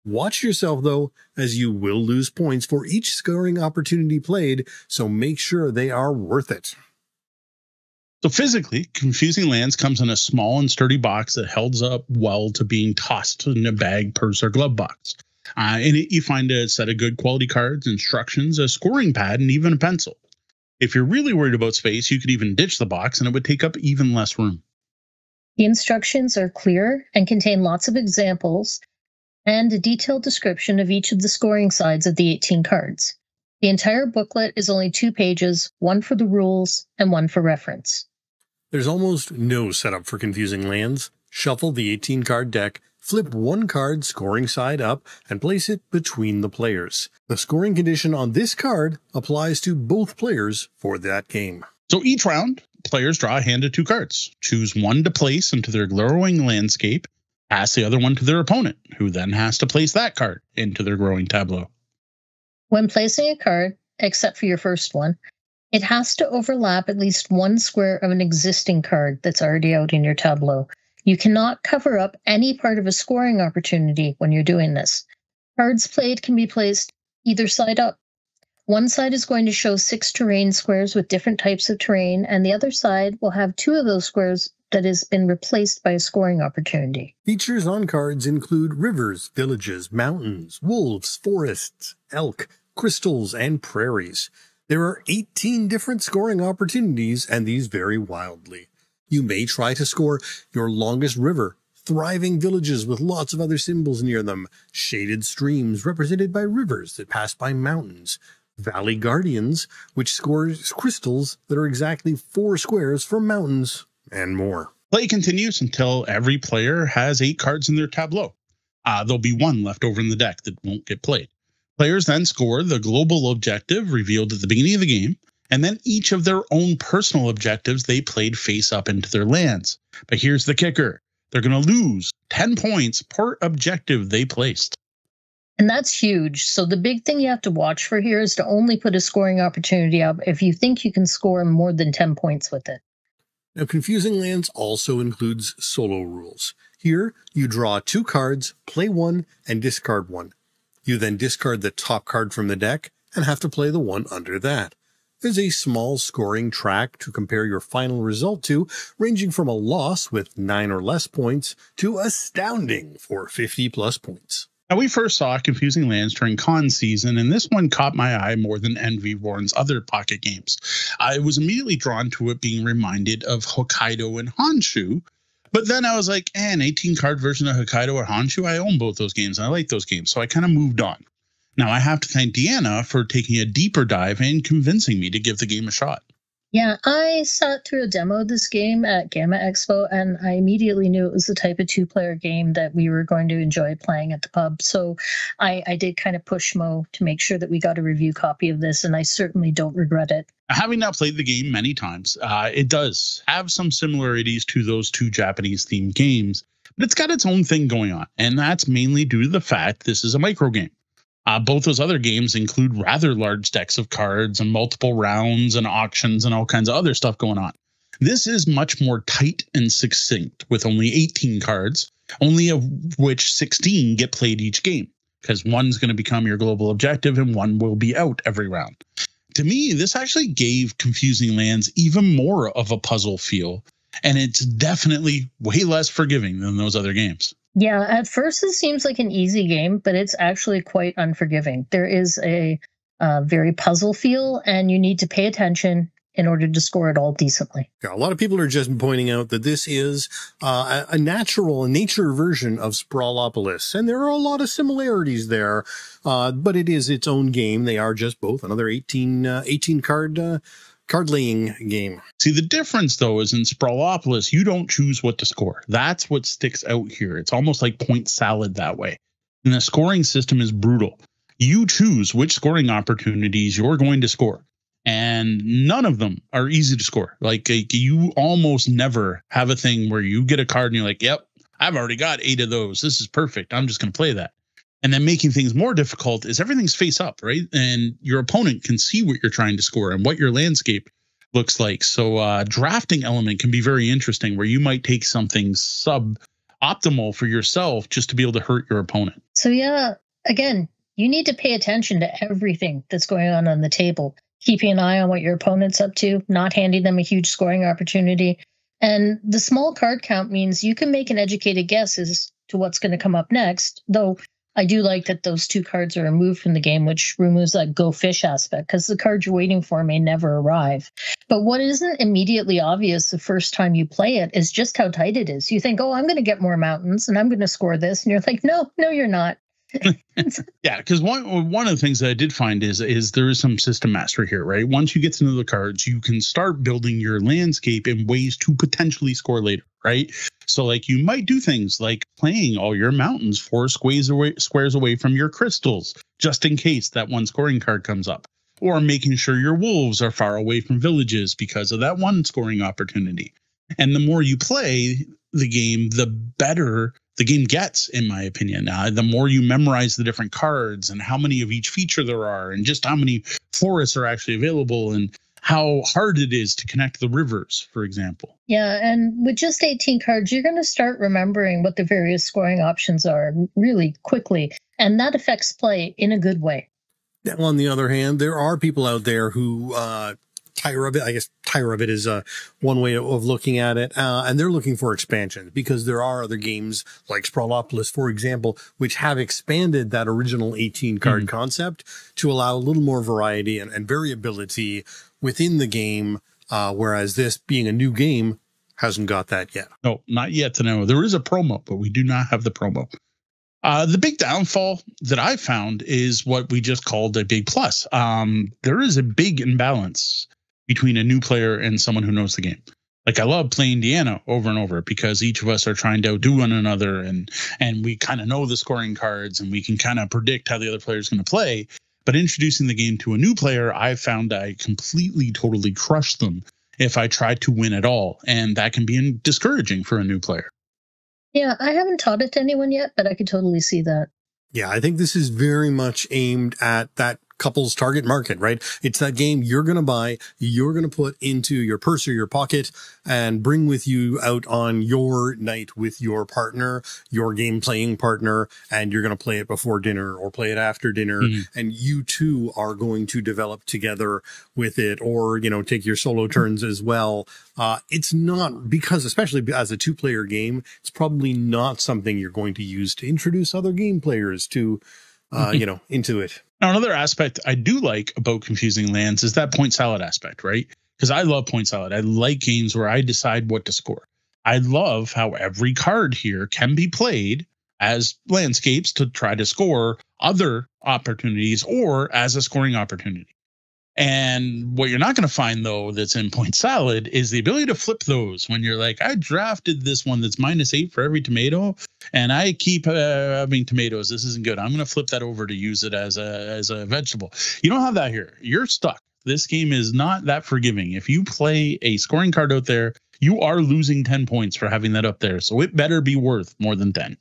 Watch yourself though, as you will lose points for each scoring opportunity played, so make sure they are worth it. So physically, Confusing Lands comes in a small and sturdy box that holds up well to being tossed in a bag, purse, or glove box. Uh, in it, you find a set of good quality cards, instructions, a scoring pad, and even a pencil. If you're really worried about space, you could even ditch the box and it would take up even less room. The instructions are clear and contain lots of examples and a detailed description of each of the scoring sides of the 18 cards. The entire booklet is only two pages, one for the rules and one for reference. There's almost no setup for confusing lands. Shuffle the 18 card deck, flip one card scoring side up, and place it between the players. The scoring condition on this card applies to both players for that game. So each round, players draw a hand of two cards. Choose one to place into their glowing landscape, pass the other one to their opponent, who then has to place that card into their growing tableau. When placing a card, except for your first one, it has to overlap at least one square of an existing card that's already out in your tableau. You cannot cover up any part of a scoring opportunity when you're doing this. Cards played can be placed either side up. One side is going to show six terrain squares with different types of terrain, and the other side will have two of those squares that has been replaced by a scoring opportunity. Features on cards include rivers, villages, mountains, wolves, forests, elk, crystals, and prairies. There are 18 different scoring opportunities, and these vary wildly. You may try to score your longest river, thriving villages with lots of other symbols near them, shaded streams represented by rivers that pass by mountains, Valley Guardians, which scores crystals that are exactly four squares from mountains, and more. Play continues until every player has eight cards in their tableau. Uh, there'll be one left over in the deck that won't get played. Players then score the global objective revealed at the beginning of the game, and then each of their own personal objectives they played face up into their lands. But here's the kicker they're going to lose 10 points per objective they placed. And that's huge. So the big thing you have to watch for here is to only put a scoring opportunity up if you think you can score more than 10 points with it. Now, Confusing Lands also includes solo rules. Here, you draw two cards, play one, and discard one. You then discard the top card from the deck and have to play the one under that. There's a small scoring track to compare your final result to, ranging from a loss with 9 or less points to astounding for 50 plus points. Now, we first saw Confusing Lands during con season, and this one caught my eye more than Envyborn's other pocket games. I was immediately drawn to it being reminded of Hokkaido and Honshu, but then I was like, eh, an 18 card version of Hokkaido or Honshu, I own both those games, and I like those games, so I kind of moved on. Now, I have to thank Deanna for taking a deeper dive and convincing me to give the game a shot. Yeah, I sat through a demo of this game at Gama Expo, and I immediately knew it was the type of two player game that we were going to enjoy playing at the pub. So I, I did kind of push Mo to make sure that we got a review copy of this, and I certainly don't regret it. Having now played the game many times, uh, it does have some similarities to those two Japanese themed games, but it's got its own thing going on. And that's mainly due to the fact this is a micro game. Uh, both those other games include rather large decks of cards and multiple rounds and auctions and all kinds of other stuff going on. This is much more tight and succinct with only 18 cards, only of which 16 get played each game, because one's going to become your global objective and one will be out every round. To me, this actually gave Confusing Lands even more of a puzzle feel, and it's definitely way less forgiving than those other games. Yeah, at first it seems like an easy game, but it's actually quite unforgiving. There is a uh, very puzzle feel, and you need to pay attention in order to score it all decently. Yeah, a lot of people are just pointing out that this is uh, a natural, nature version of Sprawlopolis, and there are a lot of similarities there. Uh, but it is its own game. They are just both another 18, uh, 18 card uh, card laying game. See, the difference though is in Sprawlopolis, you don't choose what to score. That's what sticks out here. It's almost like point salad that way. And the scoring system is brutal. You choose which scoring opportunities you're going to score. And none of them are easy to score. Like you almost never have a thing where you get a card and you're like, yep, I've already got eight of those. This is perfect. I'm just going to play that. And then making things more difficult is everything's face up, right? And your opponent can see what you're trying to score and what your landscape looks like. So uh, drafting element can be very interesting where you might take something sub optimal for yourself just to be able to hurt your opponent. So yeah, again, you need to pay attention to everything that's going on on the table, keeping an eye on what your opponent's up to, not handing them a huge scoring opportunity. And the small card count means you can make an educated guess as to what's going to come up next, though I do like that those two cards are removed from the game, which removes that go fish aspect because the card you're waiting for may never arrive. But what isn't immediately obvious the first time you play it is just how tight it is. You think, oh, I'm going to get more mountains and I'm going to score this. And you're like, no, no, you're not. yeah, because one one of the things that I did find is is there is some system mastery here, right? Once you get to know the cards, you can start building your landscape in ways to potentially score later, right? So like you might do things like playing all your mountains four squares away squares away from your crystals, just in case that one scoring card comes up. Or making sure your wolves are far away from villages because of that one scoring opportunity. And the more you play the game, the better the game gets, in my opinion. Uh, the more you memorize the different cards and how many of each feature there are, and just how many forests are actually available, and how hard it is to connect the rivers, for example. Yeah, and with just 18 cards, you're going to start remembering what the various scoring options are really quickly, and that affects play in a good way. Now, on the other hand, there are people out there who uh, tire of it. I guess tire of it is uh, one way of looking at it. Uh, and they're looking for expansion because there are other games like Sprawlopolis, for example, which have expanded that original 18 card mm-hmm. concept to allow a little more variety and, and variability within the game. Uh, whereas this being a new game hasn't got that yet. No, not yet to know. There is a promo, but we do not have the promo. Uh, the big downfall that I found is what we just called a big plus. Um, there is a big imbalance between a new player and someone who knows the game. Like I love playing Deanna over and over because each of us are trying to outdo one another and and we kind of know the scoring cards and we can kind of predict how the other player is going to play. But introducing the game to a new player, I found I completely, totally crushed them if I tried to win at all. And that can be discouraging for a new player. Yeah, I haven't taught it to anyone yet, but I could totally see that. Yeah, I think this is very much aimed at that couple's target market, right? It's that game you're going to buy, you're going to put into your purse or your pocket and bring with you out on your night with your partner, your game playing partner, and you're going to play it before dinner or play it after dinner. Mm-hmm. And you two are going to develop together with it or, you know, take your solo turns as well. Uh, it's not because, especially as a two player game, it's probably not something you're going to use to introduce other game players to, uh, you know, into it. Now, another aspect I do like about confusing lands is that point salad aspect, right? Because I love point salad. I like games where I decide what to score. I love how every card here can be played as landscapes to try to score other opportunities or as a scoring opportunity. And what you're not going to find though that's in point salad is the ability to flip those when you're like, I drafted this one that's minus eight for every tomato, and I keep uh, having tomatoes. This isn't good. I'm going to flip that over to use it as a as a vegetable. You don't have that here. You're stuck. This game is not that forgiving. If you play a scoring card out there, you are losing 10 points for having that up there. So it better be worth more than 10.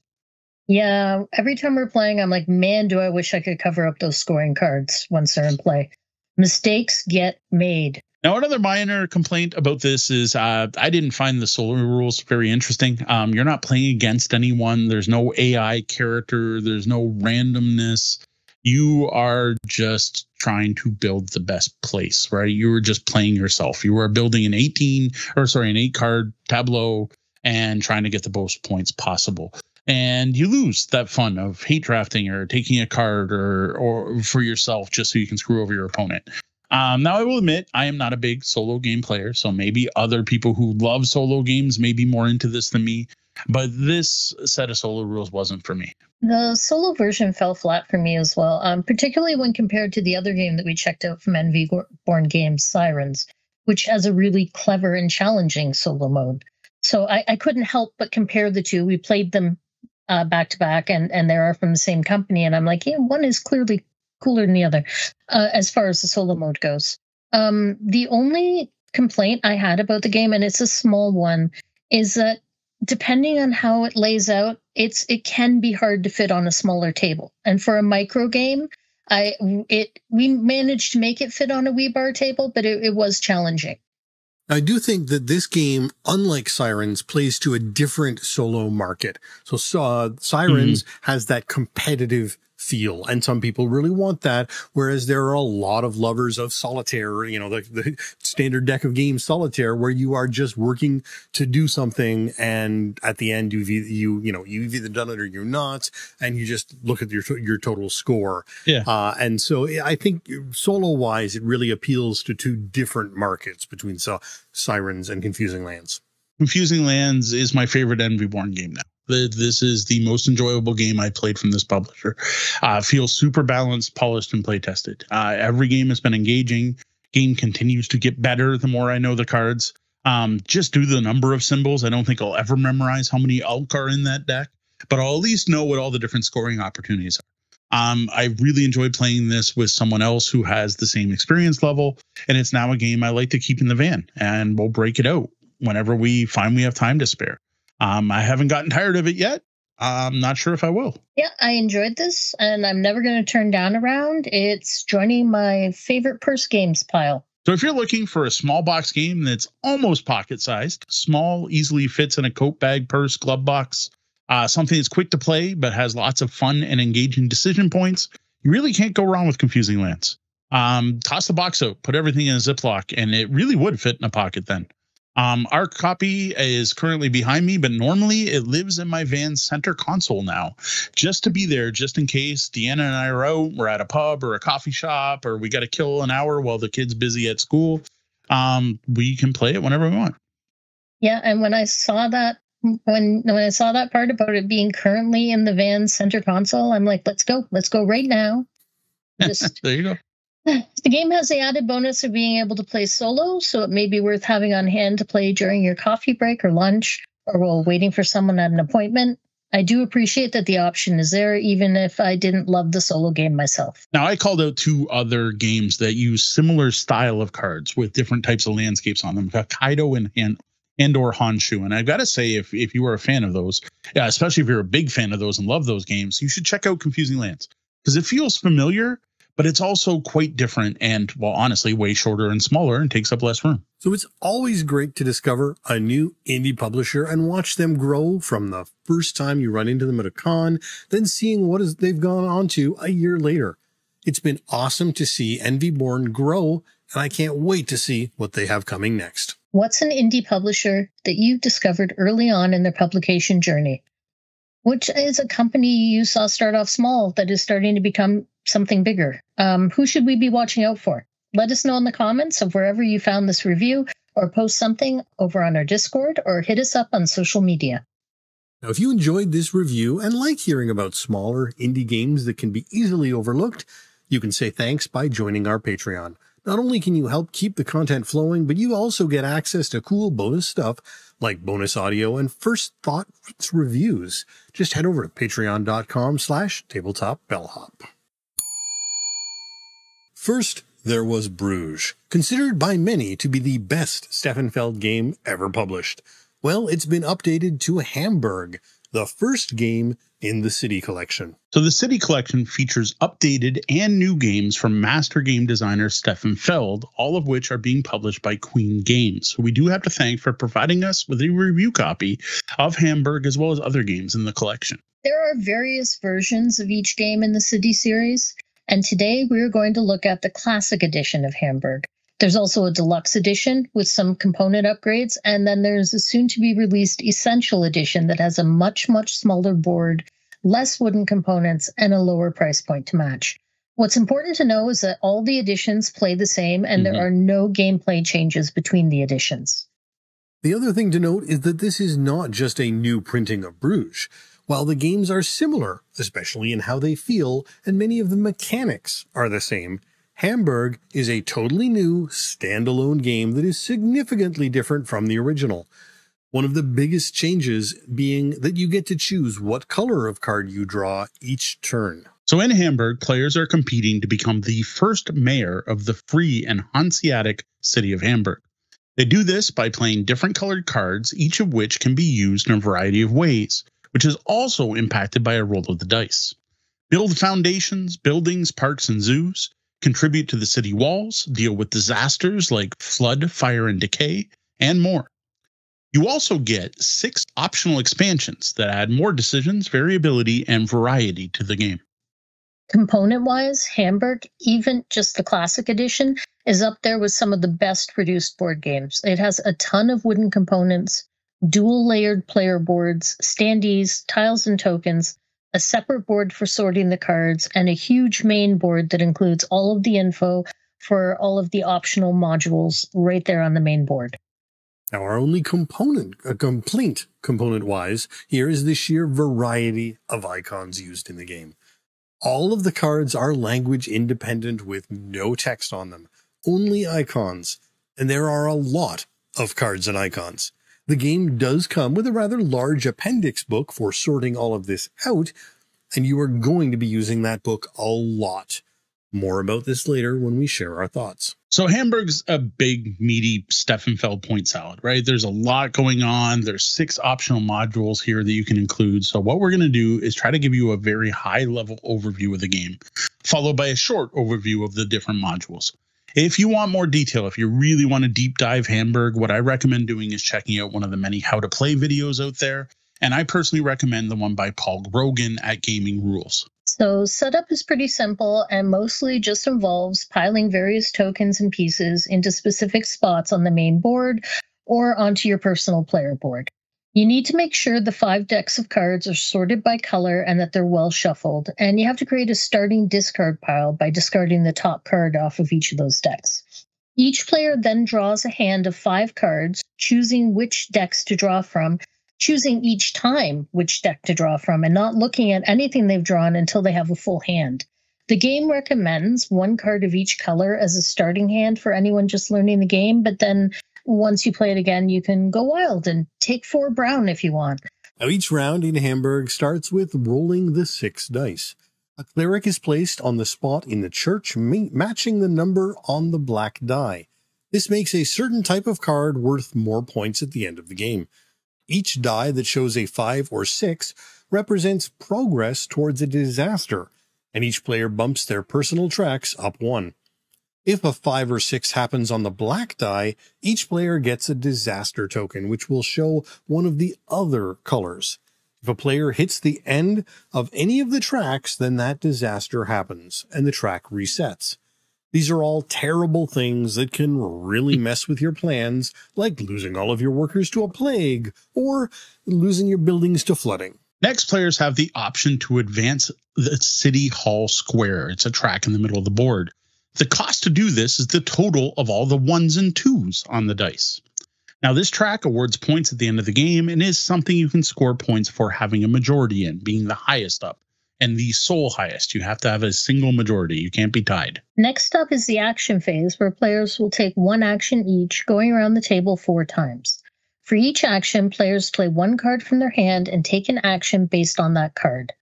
Yeah, every time we're playing, I'm like, man, do I wish I could cover up those scoring cards once they're in play mistakes get made. Now, another minor complaint about this is uh, I didn't find the solo rules very interesting. Um, you're not playing against anyone. There's no AI character. There's no randomness. You are just trying to build the best place, right? You were just playing yourself. You were building an 18 or sorry, an eight card tableau and trying to get the most points possible and you lose that fun of hate drafting or taking a card or or for yourself just so you can screw over your opponent. Um, now I will admit I am not a big solo game player, so maybe other people who love solo games may be more into this than me. But this set of solo rules wasn't for me. The solo version fell flat for me as well, um, particularly when compared to the other game that we checked out from NV Born Games, Sirens, which has a really clever and challenging solo mode. So I, I couldn't help but compare the two. We played them uh, back to back, and and they are from the same company, and I'm like, yeah, one is clearly cooler than the other, uh, as far as the solo mode goes. Um, the only complaint I had about the game, and it's a small one, is that depending on how it lays out, it's it can be hard to fit on a smaller table. And for a micro game, I it we managed to make it fit on a wee bar table, but it, it was challenging. I do think that this game, unlike Sirens, plays to a different solo market. So uh, Sirens mm-hmm. has that competitive feel. And some people really want that. Whereas there are a lot of lovers of solitaire, you know, the, the standard deck of games solitaire where you are just working to do something. And at the end, you've, you, you know, you've either done it or you're not. And you just look at your, your total score. Yeah. Uh, and so I think solo wise, it really appeals to two different markets between so, Sirens and Confusing Lands. Confusing Lands is my favorite Envyborn game now. This is the most enjoyable game I played from this publisher. Uh, feels super balanced, polished, and play tested. Uh, every game has been engaging. Game continues to get better the more I know the cards. Um, just due to the number of symbols, I don't think I'll ever memorize how many Elk are in that deck, but I'll at least know what all the different scoring opportunities are. Um, I really enjoy playing this with someone else who has the same experience level, and it's now a game I like to keep in the van, and we'll break it out whenever we find we have time to spare. Um, I haven't gotten tired of it yet. I'm not sure if I will. Yeah, I enjoyed this, and I'm never going to turn down a round. It's joining my favorite purse games pile. So if you're looking for a small box game that's almost pocket sized, small, easily fits in a coat bag, purse, glove box, uh, something that's quick to play but has lots of fun and engaging decision points, you really can't go wrong with Confusing Lands. Um, toss the box out, put everything in a Ziploc, and it really would fit in a pocket then. Um, our copy is currently behind me, but normally it lives in my van's center console now, just to be there, just in case Deanna and I are out, we're at a pub or a coffee shop, or we got to kill an hour while the kid's busy at school. Um, we can play it whenever we want. Yeah, and when I saw that when when I saw that part about it being currently in the van center console, I'm like, let's go, let's go right now. Just there you go. The game has the added bonus of being able to play solo, so it may be worth having on hand to play during your coffee break or lunch, or while waiting for someone at an appointment. I do appreciate that the option is there, even if I didn't love the solo game myself. Now, I called out two other games that use similar style of cards with different types of landscapes on them, Kaido and, and and or Honshu. And I've got to say, if if you are a fan of those, yeah, especially if you're a big fan of those and love those games, you should check out Confusing Lands because it feels familiar, but it's also quite different and, well, honestly, way shorter and smaller and takes up less room. So it's always great to discover a new indie publisher and watch them grow from the first time you run into them at a con, then seeing what is they've gone on to a year later. It's been awesome to see Envyborn grow, and I can't wait to see what they have coming next. What's an indie publisher that you've discovered early on in their publication journey? Which is a company you saw start off small that is starting to become something bigger? Um, who should we be watching out for? Let us know in the comments of wherever you found this review, or post something over on our Discord, or hit us up on social media. Now, if you enjoyed this review and like hearing about smaller indie games that can be easily overlooked, you can say thanks by joining our Patreon. Not only can you help keep the content flowing, but you also get access to cool bonus stuff like bonus audio and first thoughts reviews. Just head over to patreon.com slash tabletop bellhop. First, there was Bruges, considered by many to be the best Stefan Feld game ever published. Well, it's been updated to Hamburg, the first game in the City Collection. So the City Collection features updated and new games from master game designer Stefan Feld, all of which are being published by Queen Games. So we do have to thank for providing us with a review copy of Hamburg as well as other games in the collection. There are various versions of each game in the City series, and today we're going to look at the classic edition of Hamburg. There's also a deluxe edition with some component upgrades, and then there's a soon to be released essential edition that has a much, much smaller board, less wooden components, and a lower price point to match. What's important to know is that all the editions play the same, and mm-hmm. there are no gameplay changes between the editions. The other thing to note is that this is not just a new printing of Bruges. While the games are similar, especially in how they feel, and many of the mechanics are the same, Hamburg is a totally new, standalone game that is significantly different from the original. One of the biggest changes being that you get to choose what color of card you draw each turn. So in Hamburg, players are competing to become the first mayor of the free and Hanseatic city of Hamburg. They do this by playing different colored cards, each of which can be used in a variety of ways, which is also impacted by a roll of the dice. Build foundations, buildings, parks, and zoos contribute to the city walls, deal with disasters like flood, fire, and decay, and more. You also get six optional expansions that add more decisions, variability, and variety to the game. Component wise, Hamburg, even just the classic edition, is up there with some of the best produced board games. It has a ton of wooden components, dual layered player boards, standees, tiles, and tokens, a separate board for sorting the cards, and a huge main board that includes all of the info for all of the optional modules right there on the main board. Now, our only component, a complaint component wise, here is the sheer variety of icons used in the game. All of the cards are language independent with no text on them, only icons, and there are a lot of cards and icons. The game does come with a rather large appendix book for sorting all of this out, and you are going to be using that book a lot. More about this later when we share our thoughts. So Hamburg's a big, meaty Stefan Feld point salad, right? There's a lot going on. There's six optional modules here that you can include. So what we're going to do is try to give you a very high level overview of the game, followed by a short overview of the different modules. If you want more detail, if you really want to deep dive Hamburg, what I recommend doing is checking out one of the many how to play videos out there. And I personally recommend the one by Paul Grogan at Gaming Rules. So, setup is pretty simple and mostly just involves piling various tokens and pieces into specific spots on the main board or onto your personal player board. You need to make sure the five decks of cards are sorted by color and that they're well shuffled. And you have to create a starting discard pile by discarding the top card off of each of those decks. Each player then draws a hand of five cards, choosing which decks to draw from choosing each time which deck to draw from and not looking at anything they've drawn until they have a full hand. The game recommends one card of each color as a starting hand for anyone just learning the game, but then once you play it again, you can go wild and take four brown if you want. Now, each round in Hamburg starts with rolling the six dice. A cleric is placed on the spot in the church, ma- matching the number on the black die. This makes a certain type of card worth more points at the end of the game. Each die that shows a 5 or 6 represents progress towards a disaster, and each player bumps their personal tracks up one. If a 5 or 6 happens on the black die, each player gets a disaster token, which will show one of the other colors. If a player hits the end of any of the tracks, then that disaster happens, and the track resets. These are all terrible things that can really mess with your plans, like losing all of your workers to a plague or losing your buildings to flooding. Next, players have the option to advance the City Hall Square. It's a track in the middle of the board. The cost to do this is the total of all the ones and twos on the dice. Now, this track awards points at the end of the game and is something you can score points for having a majority in, being the highest up and the sole highest. You have to have a single majority. You can't be tied. Next up is the action phase, where players will take one action each, going around the table four times. For each action, players play one card from their hand and take an action based on that card.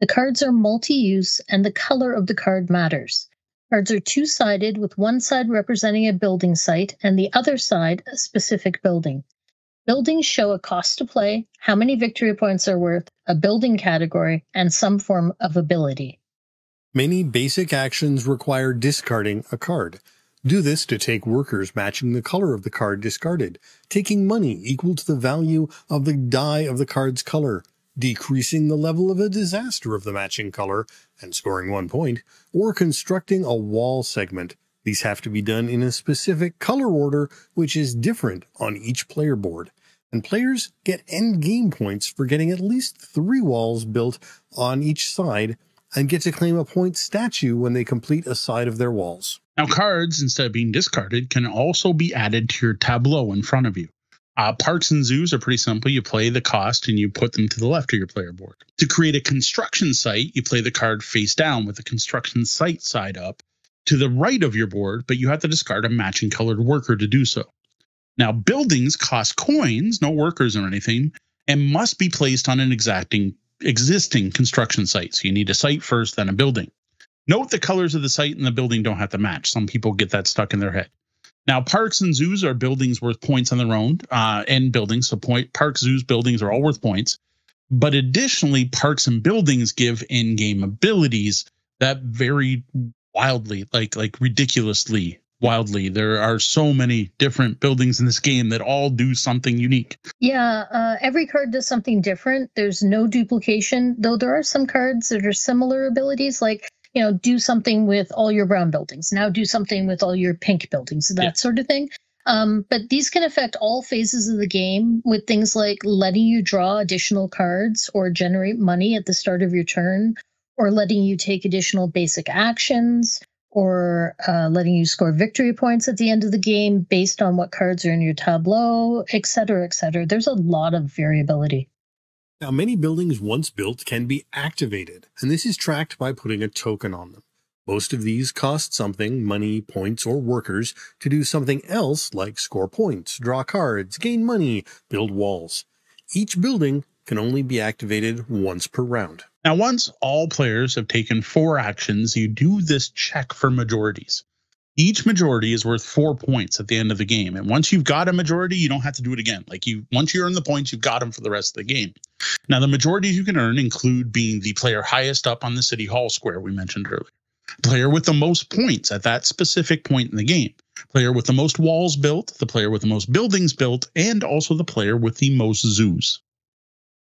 The cards are multi use, and the color of the card matters. Cards are two sided, with one side representing a building site and the other side a specific building. Buildings show a cost to play, how many victory points are worth, a building category, and some form of ability. Many basic actions require discarding a card. Do this to take workers matching the color of the card discarded, taking money equal to the value of the die of the card's color, decreasing the level of a disaster of the matching color and scoring one point, or constructing a wall segment these have to be done in a specific color order, which is different on each player board. And players get end game points for getting at least three walls built on each side and get to claim a point statue when they complete a side of their walls. Now, cards, instead of being discarded, can also be added to your tableau in front of you. Uh, parks and zoos are pretty simple. You play the cost and you put them to the left of your player board. To create a construction site, you play the card face down with the construction site side up to the right of your board, but you have to discard a matching colored worker to do so. Now, buildings cost coins, no workers or anything, and must be placed on an exacting existing construction site. So you need a site first, then a building. Note the colors of the site and the building don't have to match. Some people get that stuck in their head. Now, parks and zoos are buildings worth points on their own, uh, and buildings. So, point parks, zoos, buildings are all worth points. But additionally, parks and buildings give in-game abilities that vary wildly, like like ridiculously wildly. There are so many different buildings in this game that all do something unique. Yeah, uh, every card does something different. There's no duplication, though there are some cards that are similar abilities. Like you know, do something with all your brown buildings. Now do something with all your pink buildings, that yeah. sort of thing. Um, but these can affect all phases of the game with things like letting you draw additional cards or generate money at the start of your turn, or letting you take additional basic actions, or uh, letting you score victory points at the end of the game based on what cards are in your tableau, et cetera, et cetera. There's a lot of variability. Now, many buildings once built can be activated, and this is tracked by putting a token on them. Most of these cost something, money, points, or workers, to do something else like score points, draw cards, gain money, build walls. Each building can only be activated once per round. Now, once all players have taken four actions, you do this check for majorities. Each majority is worth four points at the end of the game. And once you've got a majority, you don't have to do it again. Like you, once you earn the points, you've got them for the rest of the game. Now, the majorities you can earn include being the player highest up on the city hall square we mentioned earlier, player with the most points at that specific point in the game, player with the most walls built, the player with the most buildings built, and also the player with the most zoos.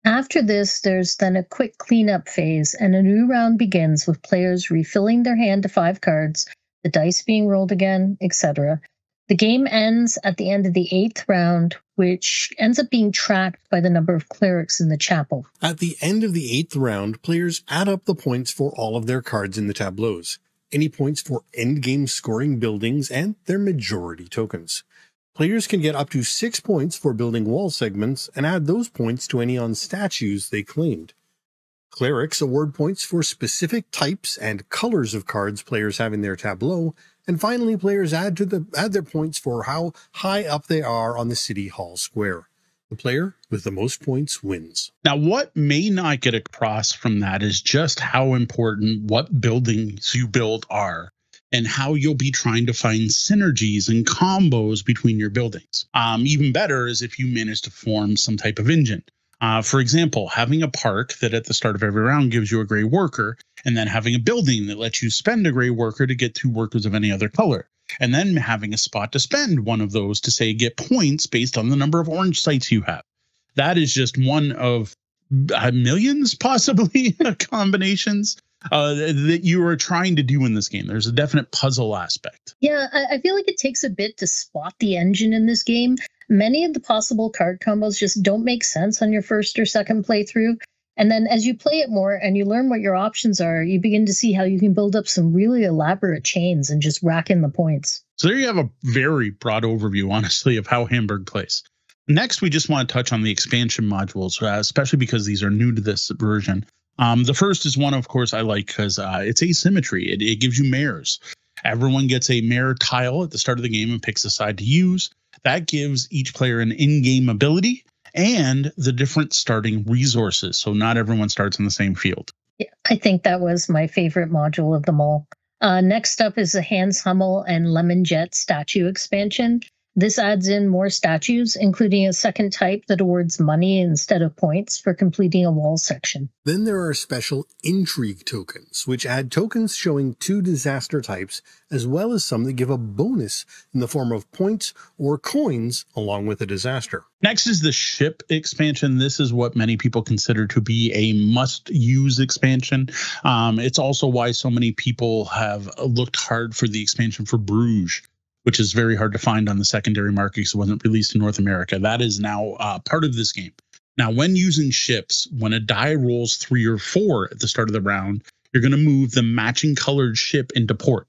After this, there's then a quick cleanup phase, and a new round begins with players refilling their hand to five cards the dice being rolled again, etc. The game ends at the end of the eighth round, which ends up being tracked by the number of clerics in the chapel. At the end of the eighth round, players add up the points for all of their cards in the tableaus, any points for endgame scoring buildings, and their majority tokens. Players can get up to six points for building wall segments and add those points to any on statues they claimed. Clerics award points for specific types and colors of cards players have in their tableau, and finally players add to the add their points for how high up they are on the city hall square. The player with the most points wins. Now, what may not get across from that is just how important what buildings you build are and how you'll be trying to find synergies and combos between your buildings. Um, even better is if you manage to form some type of engine. Uh, for example, having a park that at the start of every round gives you a gray worker, and then having a building that lets you spend a gray worker to get two workers of any other color, and then having a spot to spend one of those to say get points based on the number of orange sites you have. That is just one of uh, millions, possibly combinations uh, that you are trying to do in this game. There's a definite puzzle aspect. Yeah, I, I feel like it takes a bit to spot the engine in this game. Many of the possible card combos just don't make sense on your first or second playthrough. And then as you play it more and you learn what your options are, you begin to see how you can build up some really elaborate chains and just rack in the points. So there you have a very broad overview, honestly, of how Hamburg plays. Next, we just want to touch on the expansion modules, uh, especially because these are new to this version. Um, the first is one, of course, I like because uh, it's asymmetry. It, it gives you mayors. Everyone gets a mayor tile at the start of the game and picks a side to use. That gives each player an in game ability and the different starting resources. So not everyone starts in the same field. Yeah, I think that was my favorite module of them all. Uh, next up is the Hans Hummel and Lemon Jet statue expansion. This adds in more statues, including a second type that awards money instead of points for completing a wall section. Then there are special intrigue tokens, which add tokens showing two disaster types, as well as some that give a bonus in the form of points or coins along with a disaster. Next is the ship expansion. This is what many people consider to be a must use expansion. Um, it's also why so many people have looked hard for the expansion for Bruges which is very hard to find on the secondary market because it wasn't released in North America. That is now uh, part of this game. Now, when using ships, when a die rolls three or four at the start of the round, you're going to move the matching colored ship into port.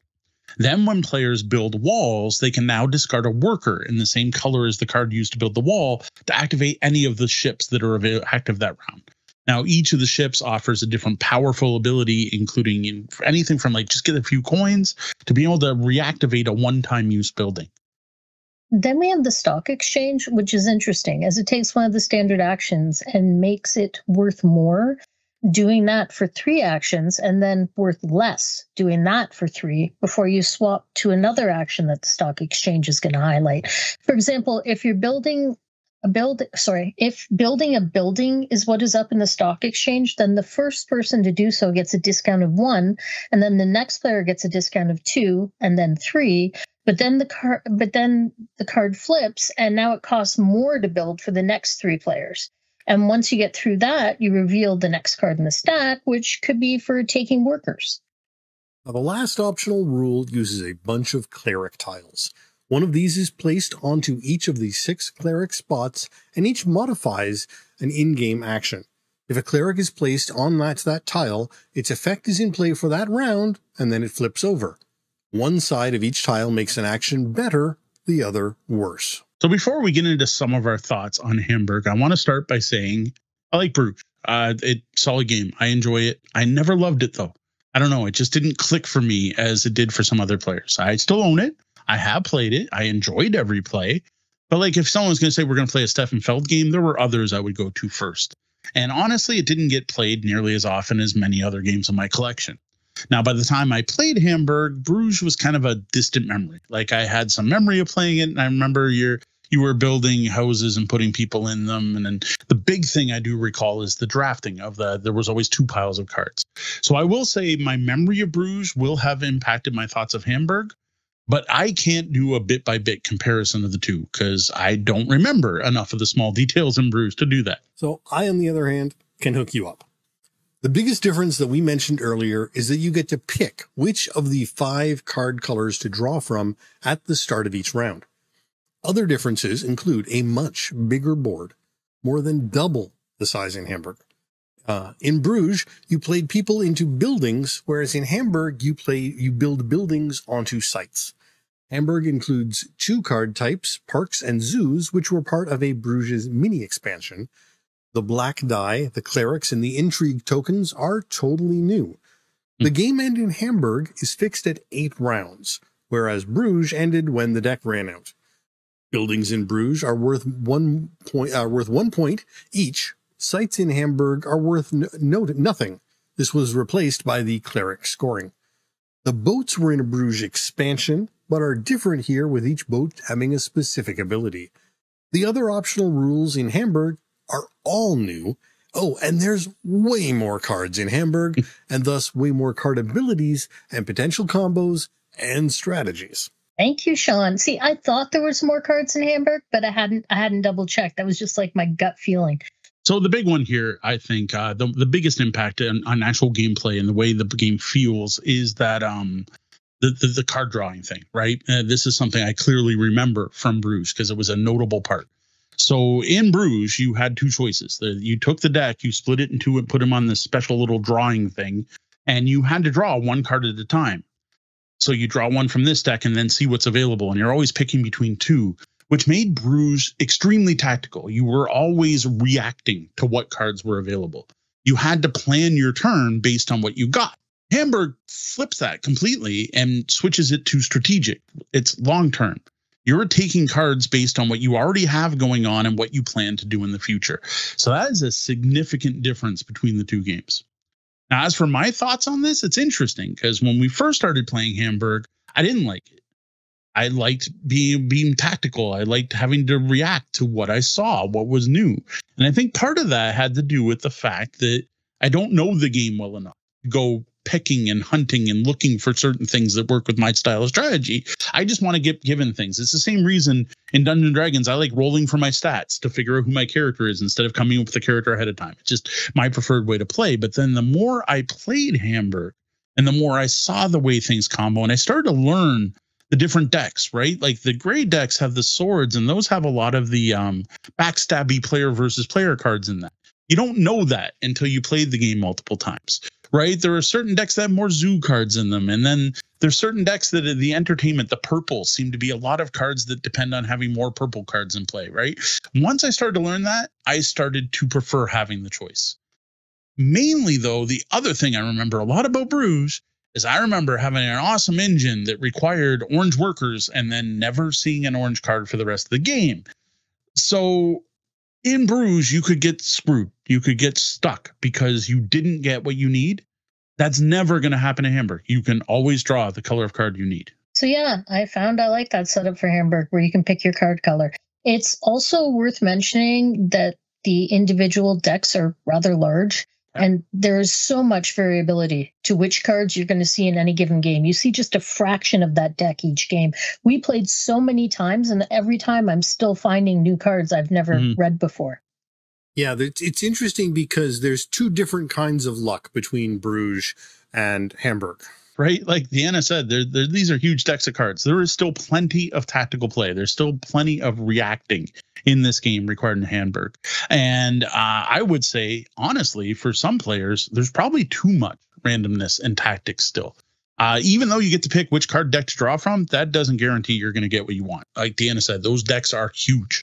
Then, when players build walls, they can now discard a worker in the same color as the card used to build the wall to activate any of the ships that are active that round. Now, each of the ships offers a different powerful ability, including in anything from like just get a few coins to be able to reactivate a one time use building. Then we have the stock exchange, which is interesting as it takes one of the standard actions and makes it worth more doing that for three actions and then worth less doing that for three before you swap to another action that the stock exchange is going to highlight. For example, if you're building a build sorry if building a building is what is up in the stock exchange then the first person to do so gets a discount of one and then the next player gets a discount of two and then three. But then the card but then the card flips and now it costs more to build for the next three players. And once you get through that you reveal the next card in the stack which could be for taking workers. Now, the last optional rule uses a bunch of cleric tiles. One of these is placed onto each of the six cleric spots, and each modifies an in-game action. If a cleric is placed on that, that tile, its effect is in play for that round, and then it flips over. One side of each tile makes an action better, the other worse. So before we get into some of our thoughts on Hamburg, I want to start by saying I like Bruges. Uh, it solid game. I enjoy it. I never loved it though. I don't know. It just didn't click for me as it did for some other players. I still own it. I have played it. I enjoyed every play. But like if someone's going to say we're going to play a Stefan Feld game, there were others I would go to first. And honestly, it didn't get played nearly as often as many other games in my collection. Now, by the time I played Hamburg, Bruges was kind of a distant memory. Like I had some memory of playing it, and I remember you're you were building houses and putting people in them. And then the big thing I do recall is the drafting of the there was always two piles of cards. So I will say my memory of Bruges will have impacted my thoughts of Hamburg, but I can't do a bit by bit comparison of the two because I don't remember enough of the small details in Bruges to do that. So I, on the other hand, can hook you up. The biggest difference that we mentioned earlier is that you get to pick which of the five card colors to draw from at the start of each round. Other differences include a much bigger board, more than double the size in Hamburg. Uh, in Bruges, you played people into buildings, whereas in Hamburg, you play you build buildings onto sites. Hamburg includes two card types, parks and zoos, which were part of a Bruges mini expansion. The black die, the clerics, and the intrigue tokens are totally new. The game end in Hamburg is fixed at eight rounds, whereas Bruges ended when the deck ran out. Buildings in Bruges are worth one point, uh, worth one point each. Sites in Hamburg are worth no, no, nothing. This was replaced by the cleric scoring. The boats were in a Bruges expansion, but are different here with each boat having a specific ability. The other optional rules in Hamburg are all new. Oh, and there's way more cards in Hamburg, and thus way more card abilities and potential combos and strategies. Thank you, Sean. See, I thought there was more cards in Hamburg, but I hadn't I hadn't double checked. That was just like my gut feeling. So the big one here, I think, uh, the the biggest impact on, on actual gameplay and the way the game feels is that um the the, the card drawing thing, right? Uh, this is something I clearly remember from Bruges because it was a notable part. So in Bruges, you had two choices. You took the deck, you split it in two, and put them on this special little drawing thing, and you had to draw one card at a time. So you draw one from this deck and then see what's available. And you're always picking between two, which made Bruges extremely tactical. You were always reacting to what cards were available. You had to plan your turn based on what you got. Hamburg flips that completely and switches it to strategic. It's long term. You're taking cards based on what you already have going on and what you plan to do in the future. So that is a significant difference between the two games. Now, as for my thoughts on this, it's interesting because when we first started playing Hamburg, I didn't like it. I liked being being tactical. I liked having to react to what I saw, what was new. And I think part of that had to do with the fact that I don't know the game well enough to go picking and hunting and looking for certain things that work with my style of strategy. I just want to get given things. It's the same reason in Dungeon Dragons I like rolling for my stats to figure out who my character is instead of coming up with the character ahead of time. It's just my preferred way to play. But then the more I played Hamburg and the more I saw the way things combo and I started to learn the different decks, right? Like the gray decks have the swords and those have a lot of the um backstabby player versus player cards in that. You don't know that until you played the game multiple times right? There are certain decks that have more zoo cards in them. And then there's certain decks that the entertainment, the purple seem to be a lot of cards that depend on having more purple cards in play, right? Once I started to learn that, I started to prefer having the choice. Mainly, though, the other thing I remember a lot about Bruges is I remember having an awesome engine that required orange workers and then never seeing an orange card for the rest of the game. So in Bruges, you could get screwed. You could get stuck because you didn't get what you need. That's never going to happen in Hamburg. You can always draw the color of card you need. So yeah, I found I like that setup for Hamburg where you can pick your card color. It's also worth mentioning that the individual decks are rather large. And there's so much variability to which cards you're going to see in any given game. You see just a fraction of that deck each game. We played so many times, and every time I'm still finding new cards I've never mm. read before. Yeah, it's interesting because there's two different kinds of luck between Bruges and Hamburg. right? Like Deanna said, there, there, these are huge decks of cards. There is still plenty of tactical play. There's still plenty of reacting in this game required in Hamburg. And uh, I would say, honestly, for some players, there's probably too much randomness and tactics still. Uh, even though you get to pick which card deck to draw from, that doesn't guarantee you're going to get what you want. Like Deanna said, those decks are huge.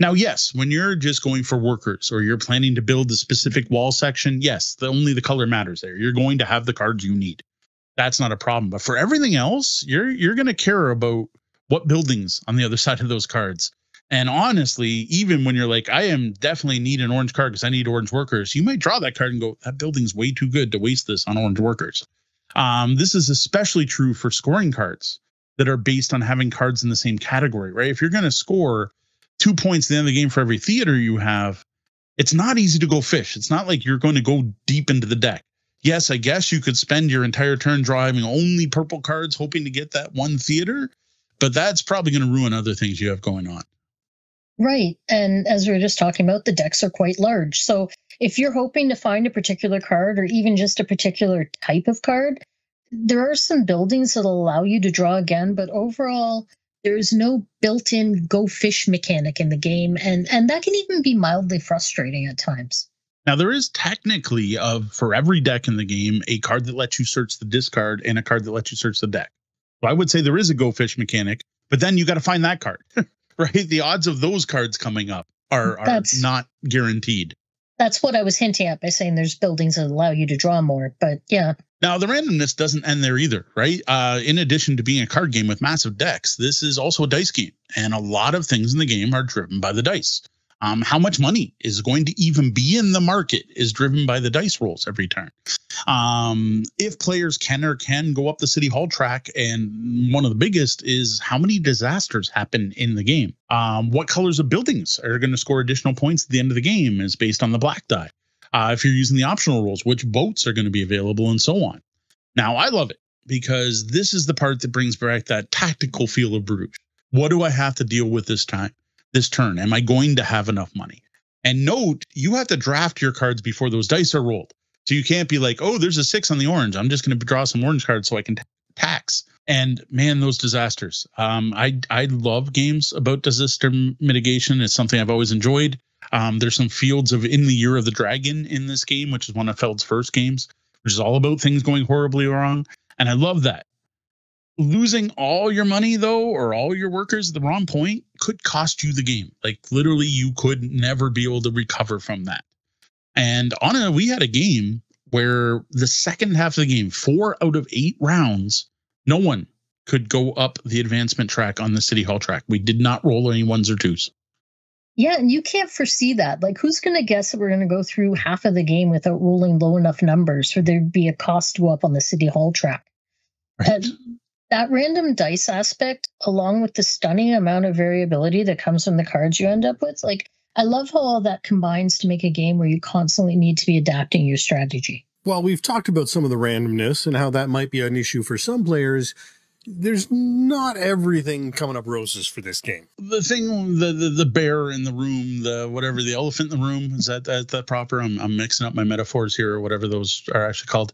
Now, yes, when you're just going for workers or you're planning to build a specific wall section, yes, the only the color matters there. You're going to have the cards you need. That's not a problem. But for everything else, you're you're going to care about what buildings on the other side of those cards. And honestly, even when you're like, I am definitely need an orange card because I need orange workers, you might draw that card and go, that building's way too good to waste this on orange workers. Um, this is especially true for scoring cards that are based on having cards in the same category, right? If you're going to score two points at the end of the game for every theater you have, it's not easy to go fish. It's not like you're going to go deep into the deck. Yes, I guess you could spend your entire turn driving only purple cards, hoping to get that one theater, but that's probably going to ruin other things you have going on. Right. And as we were just talking about, the decks are quite large. So if you're hoping to find a particular card or even just a particular type of card, there are some buildings that allow you to draw again, but overall, there's no built-in go fish mechanic in the game and and that can even be mildly frustrating at times now there is technically of for every deck in the game a card that lets you search the discard and a card that lets you search the deck so i would say there is a go fish mechanic but then you got to find that card right the odds of those cards coming up are, are not guaranteed that's what i was hinting at by saying there's buildings that allow you to draw more but yeah now, the randomness doesn't end there either, right? Uh, in addition to being a card game with massive decks, this is also a dice game. And a lot of things in the game are driven by the dice. Um, how much money is going to even be in the market is driven by the dice rolls every turn. Um, if players can or can go up the city hall track, and one of the biggest is how many disasters happen in the game. Um, what colors of buildings are going to score additional points at the end of the game is based on the black die. Uh, if you're using the optional rules, which boats are going to be available, and so on. Now, I love it because this is the part that brings back that tactical feel of Bruges. What do I have to deal with this time, this turn? Am I going to have enough money? And note, you have to draft your cards before those dice are rolled. So you can't be like, oh, there's a six on the orange. I'm just going to draw some orange cards so I can t- tax. And man, those disasters. Um, I I love games about disaster mitigation. It's something I've always enjoyed. Um, there's some fields of In the Year of the Dragon in this game, which is one of Feld's first games, which is all about things going horribly wrong. And I love that. Losing all your money, though, or all your workers at the wrong point could cost you the game. Like literally, you could never be able to recover from that. And on a, we had a game where the second half of the game, four out of eight rounds, no one could go up the advancement track on the city hall track. We did not roll any ones or twos. Yeah, and you can't foresee that. Like, who's going to guess that we're going to go through half of the game without rolling low enough numbers for there to be a cost to go up on the City Hall track? Right. And that random dice aspect, along with the stunning amount of variability that comes from the cards you end up with, like, I love how all that combines to make a game where you constantly need to be adapting your strategy. Well, we've talked about some of the randomness and how that might be an issue for some players there's not everything coming up roses for this game. The thing, the, the the bear in the room, the whatever, the elephant in the room is that that, that proper? I'm I'm mixing up my metaphors here, or whatever those are actually called.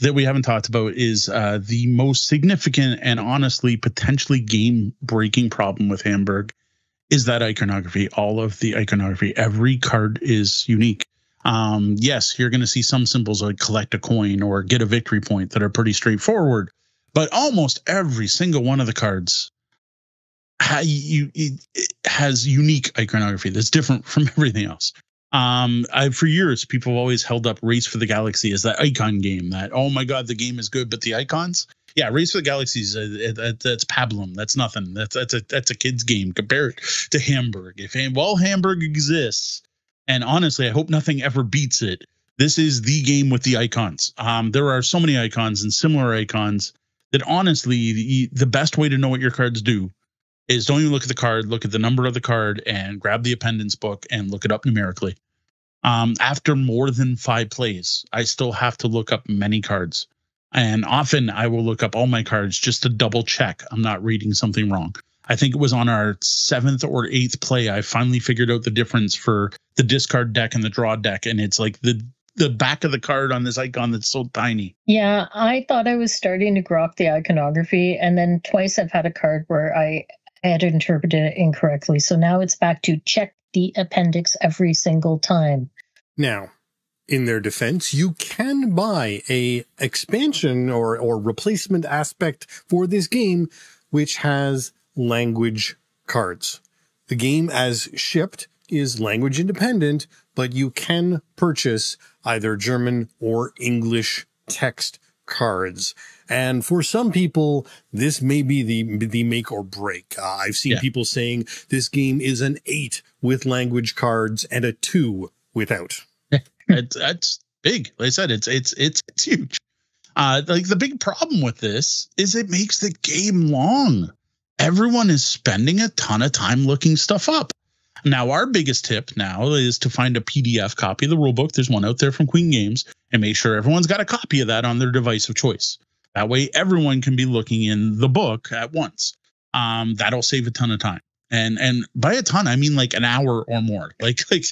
That we haven't talked about is uh, the most significant and honestly potentially game breaking problem with Hamburg is that iconography. All of the iconography, every card is unique. Um, yes, you're going to see some symbols like collect a coin or get a victory point that are pretty straightforward but almost every single one of the cards ha, you, has unique iconography that's different from everything else. Um, I, for years, people have always held up Race for the Galaxy as that icon game. That oh my god, the game is good, but the icons, yeah, Race for the Galaxy is uh, that's pablum. That's nothing. That's that's a that's a kid's game. Compare it to Hamburg. If well, Hamburg exists, and honestly, I hope nothing ever beats it. This is the game with the icons. Um, there are so many icons and similar icons that honestly, the, the best way to know what your cards do is don't even look at the card, look at the number of the card and grab the appendance book and look it up numerically. Um, after more than five plays, I still have to look up many cards. And often I will look up all my cards just to double check I'm not reading something wrong. I think it was on our seventh or eighth play, I finally figured out the difference for the discard deck and the draw deck. And it's like the the back of the card on this icon that's so tiny. Yeah, I thought I was starting to grok the iconography, and then twice I've had a card where I had interpreted it incorrectly. So now it's back to check the appendix every single time. Now, in their defense, you can buy a expansion or, or replacement aspect for this game, which has language cards. The game as shipped is language independent, but you can purchase either German or English text cards. And for some people, this may be the, the make or break. Uh, I've seen yeah. people saying this game is an eight with language cards and a two without. it's, that's big. Like I said, it's, it's, it's, it's huge. Uh, like the big problem with this is it makes the game long. Everyone is spending a ton of time looking stuff up. Now, our biggest tip now is to find a PDF copy of the rulebook. There's one out there from Queen Games and make sure everyone's got a copy of that on their device of choice. That way, everyone can be looking in the book at once. Um, that'll save a ton of time. And and by a ton, I mean like an hour or more. Like like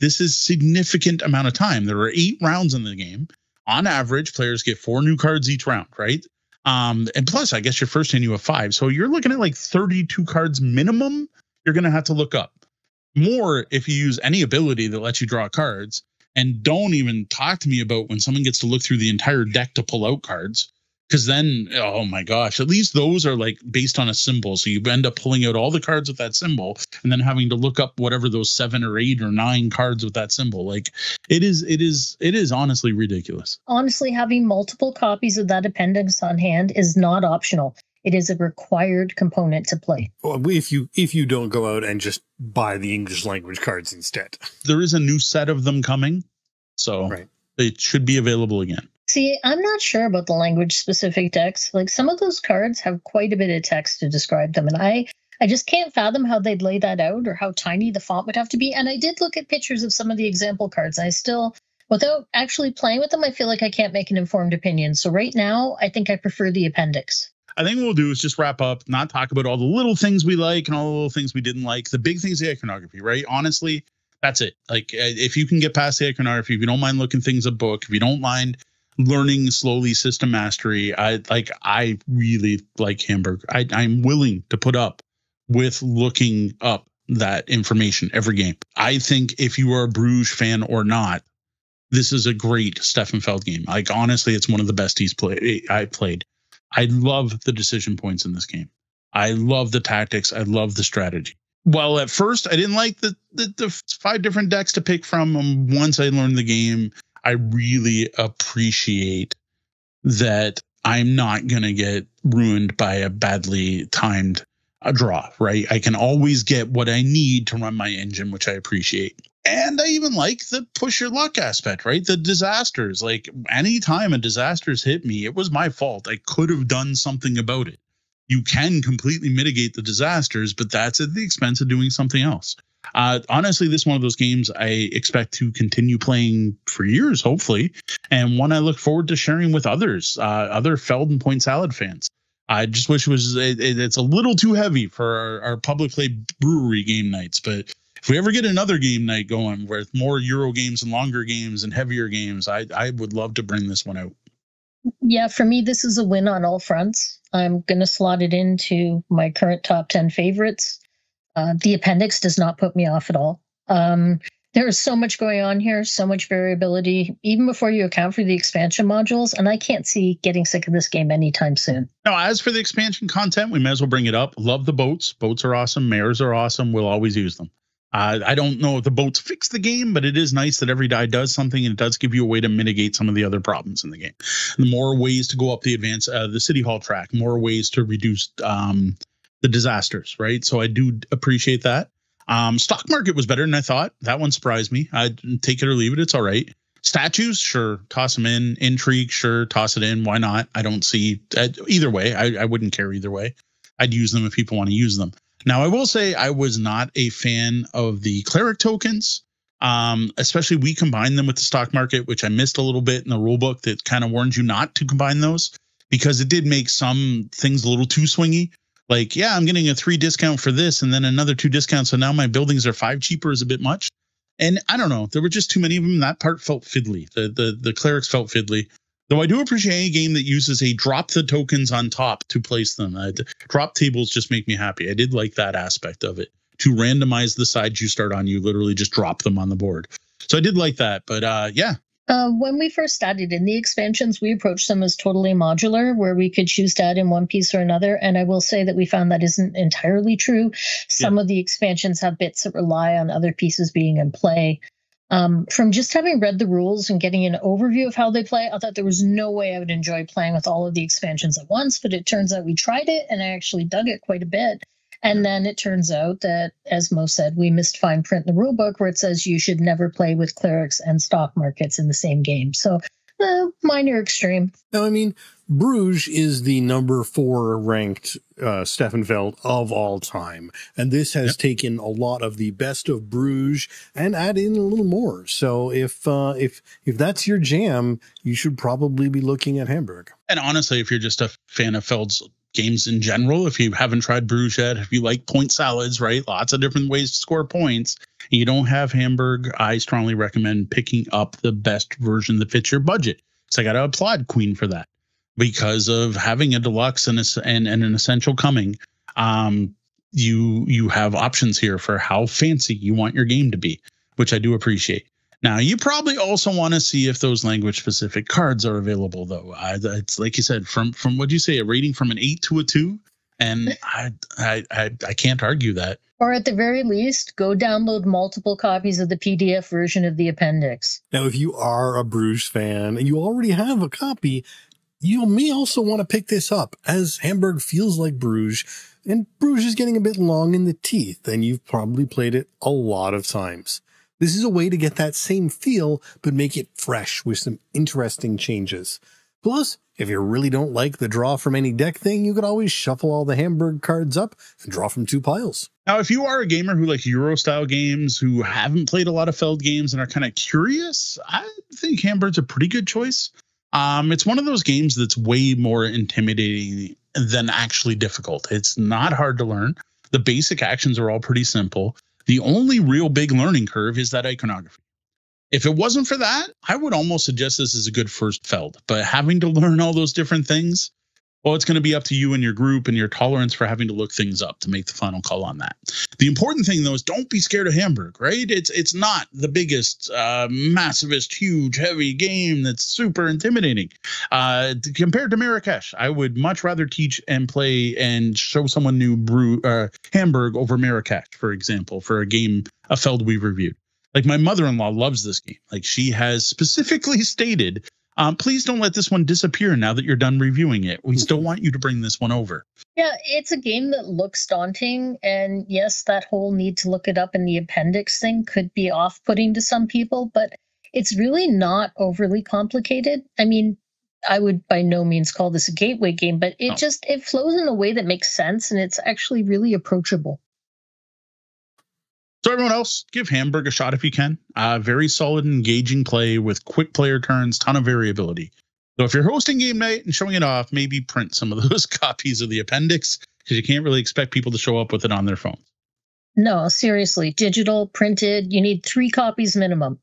this is significant amount of time. There are eight rounds in the game. On average, players get four new cards each round, right? Um, and plus, I guess your first hand you have five. So you're looking at like 32 cards minimum. You're gonna have to look up more if you use any ability that lets you draw cards and don't even talk to me about when someone gets to look through the entire deck to pull out cards because then oh my gosh at least those are like based on a symbol so you end up pulling out all the cards with that symbol and then having to look up whatever those seven or eight or nine cards with that symbol like it is it is it is honestly ridiculous honestly having multiple copies of that appendix on hand is not optional it is a required component to play. Well, if you if you don't go out and just buy the English language cards instead, there is a new set of them coming, so right. it should be available again. See, I'm not sure about the language specific decks. Like some of those cards have quite a bit of text to describe them, and I I just can't fathom how they'd lay that out or how tiny the font would have to be. And I did look at pictures of some of the example cards. I still without actually playing with them, I feel like I can't make an informed opinion. So right now, I think I prefer the appendix. I think what we'll do is just wrap up, not talk about all the little things we like and all the little things we didn't like. The big things, the iconography, right? Honestly, that's it. Like, uh, if you can get past the iconography, if you don't mind looking things a book, if you don't mind learning slowly system mastery, I like. I really like Hamburg. I, I'm willing to put up with looking up that information every game. I think if you are a Bruges fan or not, this is a great Stefan Feld game. Like honestly, it's one of the best he's played. I played. I love the decision points in this game. I love the tactics. I love the strategy. Well, at first, I didn't like the, the, the five different decks to pick from. Um, once I learned the game, I really appreciate that I'm not going to get ruined by a badly timed uh, draw, right? I can always get what I need to run my engine, which I appreciate. And I even like the push your luck aspect, right? The disasters. Like anytime a disaster's hit me, it was my fault. I could have done something about it. You can completely mitigate the disasters, but that's at the expense of doing something else. Uh, honestly, this is one of those games I expect to continue playing for years, hopefully, and one I look forward to sharing with others, uh, other Feld and Point Salad fans. I just wish it was it, it's a little too heavy for our, our public play brewery game nights, but if we ever get another game night going with more Euro games and longer games and heavier games, I I would love to bring this one out. Yeah, for me, this is a win on all fronts. I'm going to slot it into my current top 10 favorites. Uh, the appendix does not put me off at all. Um, there is so much going on here, so much variability, even before you account for the expansion modules. And I can't see getting sick of this game anytime soon. Now, as for the expansion content, we may as well bring it up. Love the boats. Boats are awesome. Mayors are awesome. We'll always use them. Uh, I don't know if the boats fix the game, but it is nice that every die does something and it does give you a way to mitigate some of the other problems in the game. The more ways to go up the advance, uh, the city hall track, more ways to reduce um, the disasters, right? So I do appreciate that. Um, stock market was better than I thought. That one surprised me. I'd take it or leave it. It's all right. Statues, sure, toss them in. Intrigue, sure, toss it in. Why not? I don't see uh, either way. I, I wouldn't care either way. I'd use them if people want to use them. Now, I will say I was not a fan of the cleric tokens. Um, especially we combined them with the stock market, which I missed a little bit in the rule book that kind of warned you not to combine those because it did make some things a little too swingy. Like, yeah, I'm getting a three discount for this and then another two discounts. So now my buildings are five cheaper is a bit much. and I don't know, there were just too many of them. That part felt fiddly. The the the clerics felt fiddly. Though I do appreciate any game that uses a drop the tokens on top to place them. Uh, drop tables just make me happy. I did like that aspect of it. To randomize the sides you start on, you literally just drop them on the board. So I did like that. But uh, yeah, uh, when we first started in the expansions, we approached them as totally modular, where we could choose to add in one piece or another. And I will say that we found that isn't entirely true. Some yeah. of the expansions have bits that rely on other pieces being in play. Um, from just having read the rules and getting an overview of how they play, I thought there was no way I would enjoy playing with all of the expansions at once. But it turns out we tried it and I actually dug it quite a bit. And then it turns out that, as Mo said, we missed fine print in the rule book where it says you should never play with clerics and stock markets in the same game. So, uh, minor extreme. Now, I mean, Bruges is the number four ranked uh, Stefan Feld of all time. And this has yep. taken a lot of the best of Bruges and add in a little more. So if, uh, if, if that's your jam, you should probably be looking at Hamburg. And honestly, if you're just a fan of Feld's games in general. If you haven't tried Bruges yet, if you like point salads, right? Lots of different ways to score points. And you don't have Hamburg, I strongly recommend picking up the best version that fits your budget. So I got to applaud Queen for that because of having a deluxe and, a, and, and an essential coming. Um, you you have options here for how fancy you want your game to be, which I do appreciate. Now, you probably also want to see if those language specific cards are available, though. Uh, it's like you said, from from what you say, a rating from an eight to a two, and I, I I I can't argue that. Or at the very least, go download multiple copies of the PDF version of the appendix. Now, if you are a Bruges fan and you already have a copy, you may also want to pick this up, as Hamburg feels like Bruges, and Bruges is getting a bit long in the teeth, and you've probably played it a lot of times. This is a way to get that same feel, but make it fresh with some interesting changes. Plus, if you really don't like the draw from any deck thing, you could always shuffle all the Hamburg cards up and draw from two piles. Now, if you are a gamer who likes Euro style games, who haven't played a lot of Feld games and are kind of curious, I think Hamburg's a pretty good choice. Um, it's one of those games that's way more intimidating than actually difficult. It's not hard to learn. The basic actions are all pretty simple. The only real big learning curve is that iconography. If it wasn't for that, I would almost suggest this is a good first Feld. But having to learn all those different things, well, it's going to be up to you and your group and your tolerance for having to look things up to make the final call on that. The important thing though is don't be scared of Hamburg, right? It's it's not the biggest, uh, massivest, huge, heavy game that's super intimidating. Uh, compared to Marrakesh, I would much rather teach and play and show someone new brew uh, Hamburg over Marrakesh, for example, for a game a Feld we reviewed. Like my mother-in-law loves this game. Like she has specifically stated um, please don't let this one disappear now that you're done reviewing it. We still want you to bring this one over. Yeah, it's a game that looks daunting. And yes, that whole need to look it up in the appendix thing could be off putting to some people, but it's really not overly complicated. I mean, I would by no means call this a gateway game, but it oh. just it flows in a way that makes sense and it's actually really approachable. So everyone else, give Hamburg a shot if you can. Uh, very solid, engaging play with quick player turns, ton of variability. So if you're hosting game night and showing it off, maybe print some of those copies of the appendix because you can't really expect people to show up with it on their phones. No, seriously, digital, printed, you need three copies minimum.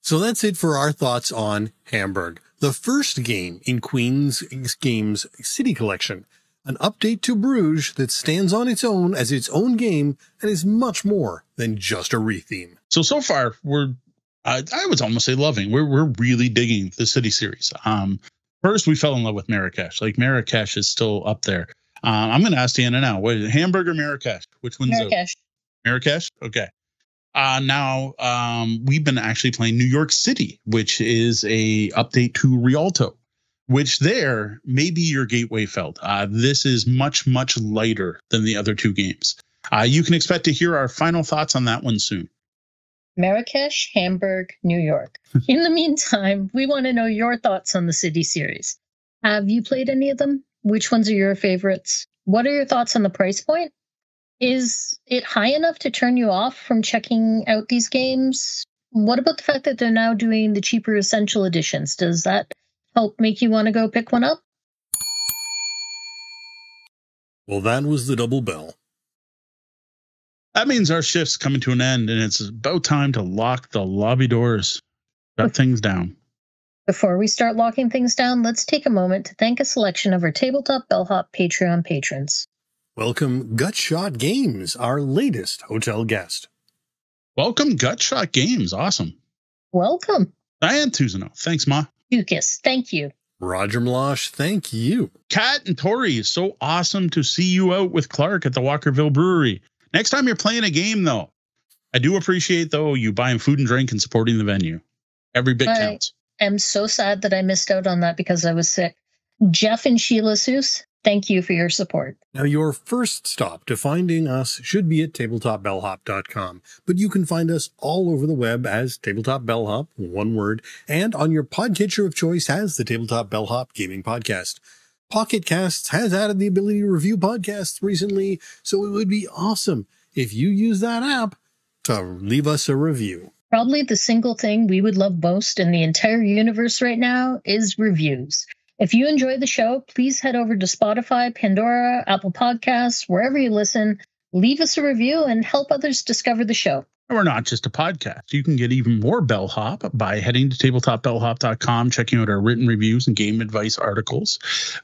so that's it for our thoughts on Hamburg, the first game in Queen's Games City Collection an update to Bruges that stands on its own as its own game and is much more than just a retheme. So so far we're I, I would almost say loving. We're we're really digging the city series. Um, first we fell in love with Marrakesh. Like Marrakesh is still up there. Um, I'm going to ask Deanna now. What is it, Hamburg or Marrakesh? Which one's Marrakesh? A, Marrakesh. Okay. Uh, now um, we've been actually playing New York City, which is a update to Rialto which there may be your gateway Feld. Uh, this is much, much lighter than the other two games. Uh, you can expect to hear our final thoughts on that one soon. Marrakesh, Hamburg, New York. In the meantime, we want to know your thoughts on the City series. Have you played any of them? Which ones are your favorites? What are your thoughts on the price point? Is it high enough to turn you off from checking out these games? What about the fact that they're now doing the cheaper essential editions? Does that help make you want to go pick one up? Well, that was the double bell. That means our shift's coming to an end, and it's about time to lock the lobby doors, shut things down. Before we start locking things down, let's take a moment to thank a selection of our Tabletop Bellhop Patreon patrons. Welcome, Gutshot Games, our latest hotel guest. Welcome, Gutshot Games. Awesome. Welcome. Diane Tuzano. Thanks, Ma. Lucas, thank you. Roger Mlosh, thank you. Kat and Tori, so awesome to see you out with Clark at the Walkerville Brewery. Next time you're playing a game, though, I do appreciate though you buying food and drink and supporting the venue. Every bit I- counts. I'm so sad that I missed out on that because I was sick. Jeff and Sheila Seuss, thank you for your support. Now, your first stop to finding us should be at tabletopbellhop.com, but you can find us all over the web as Tabletop Bellhop, one word, and on your podcatcher of choice as the Tabletop Bellhop Gaming Podcast. Pocket Casts has added the ability to review podcasts recently, so it would be awesome if you use that app to leave us a review. Probably the single thing we would love most in the entire universe right now is reviews. If you enjoy the show, please head over to Spotify, Pandora, Apple Podcasts, wherever you listen. Leave us a review and help others discover the show. And We're not just a podcast. You can get even more bellhop by heading to tabletopbellhop.com, checking out our written reviews and game advice articles.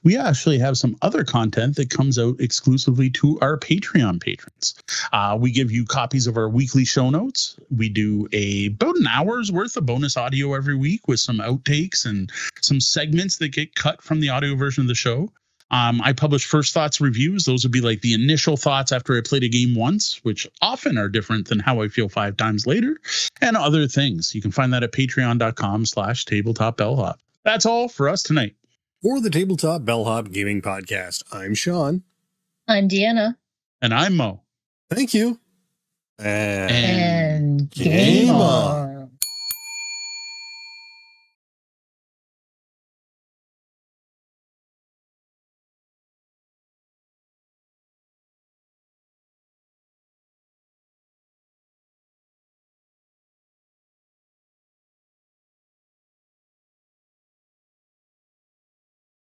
We actually have some other content that comes out exclusively to our Patreon patrons. Uh, we give you copies of our weekly show notes. We do a about an hour's worth of bonus audio every week with some outtakes and some segments that get cut from the audio version of the show. Um, I publish first thoughts reviews. Those would be like the initial thoughts after I played a game once, which often are different than how I feel five times later, and other things. You can find that at patreon.com slash tabletop bellhop. That's all for us tonight. For the Tabletop Bellhop Gaming Podcast, I'm Sean. I'm Deanna. And I'm Mo. Thank you. And, And game game on. on.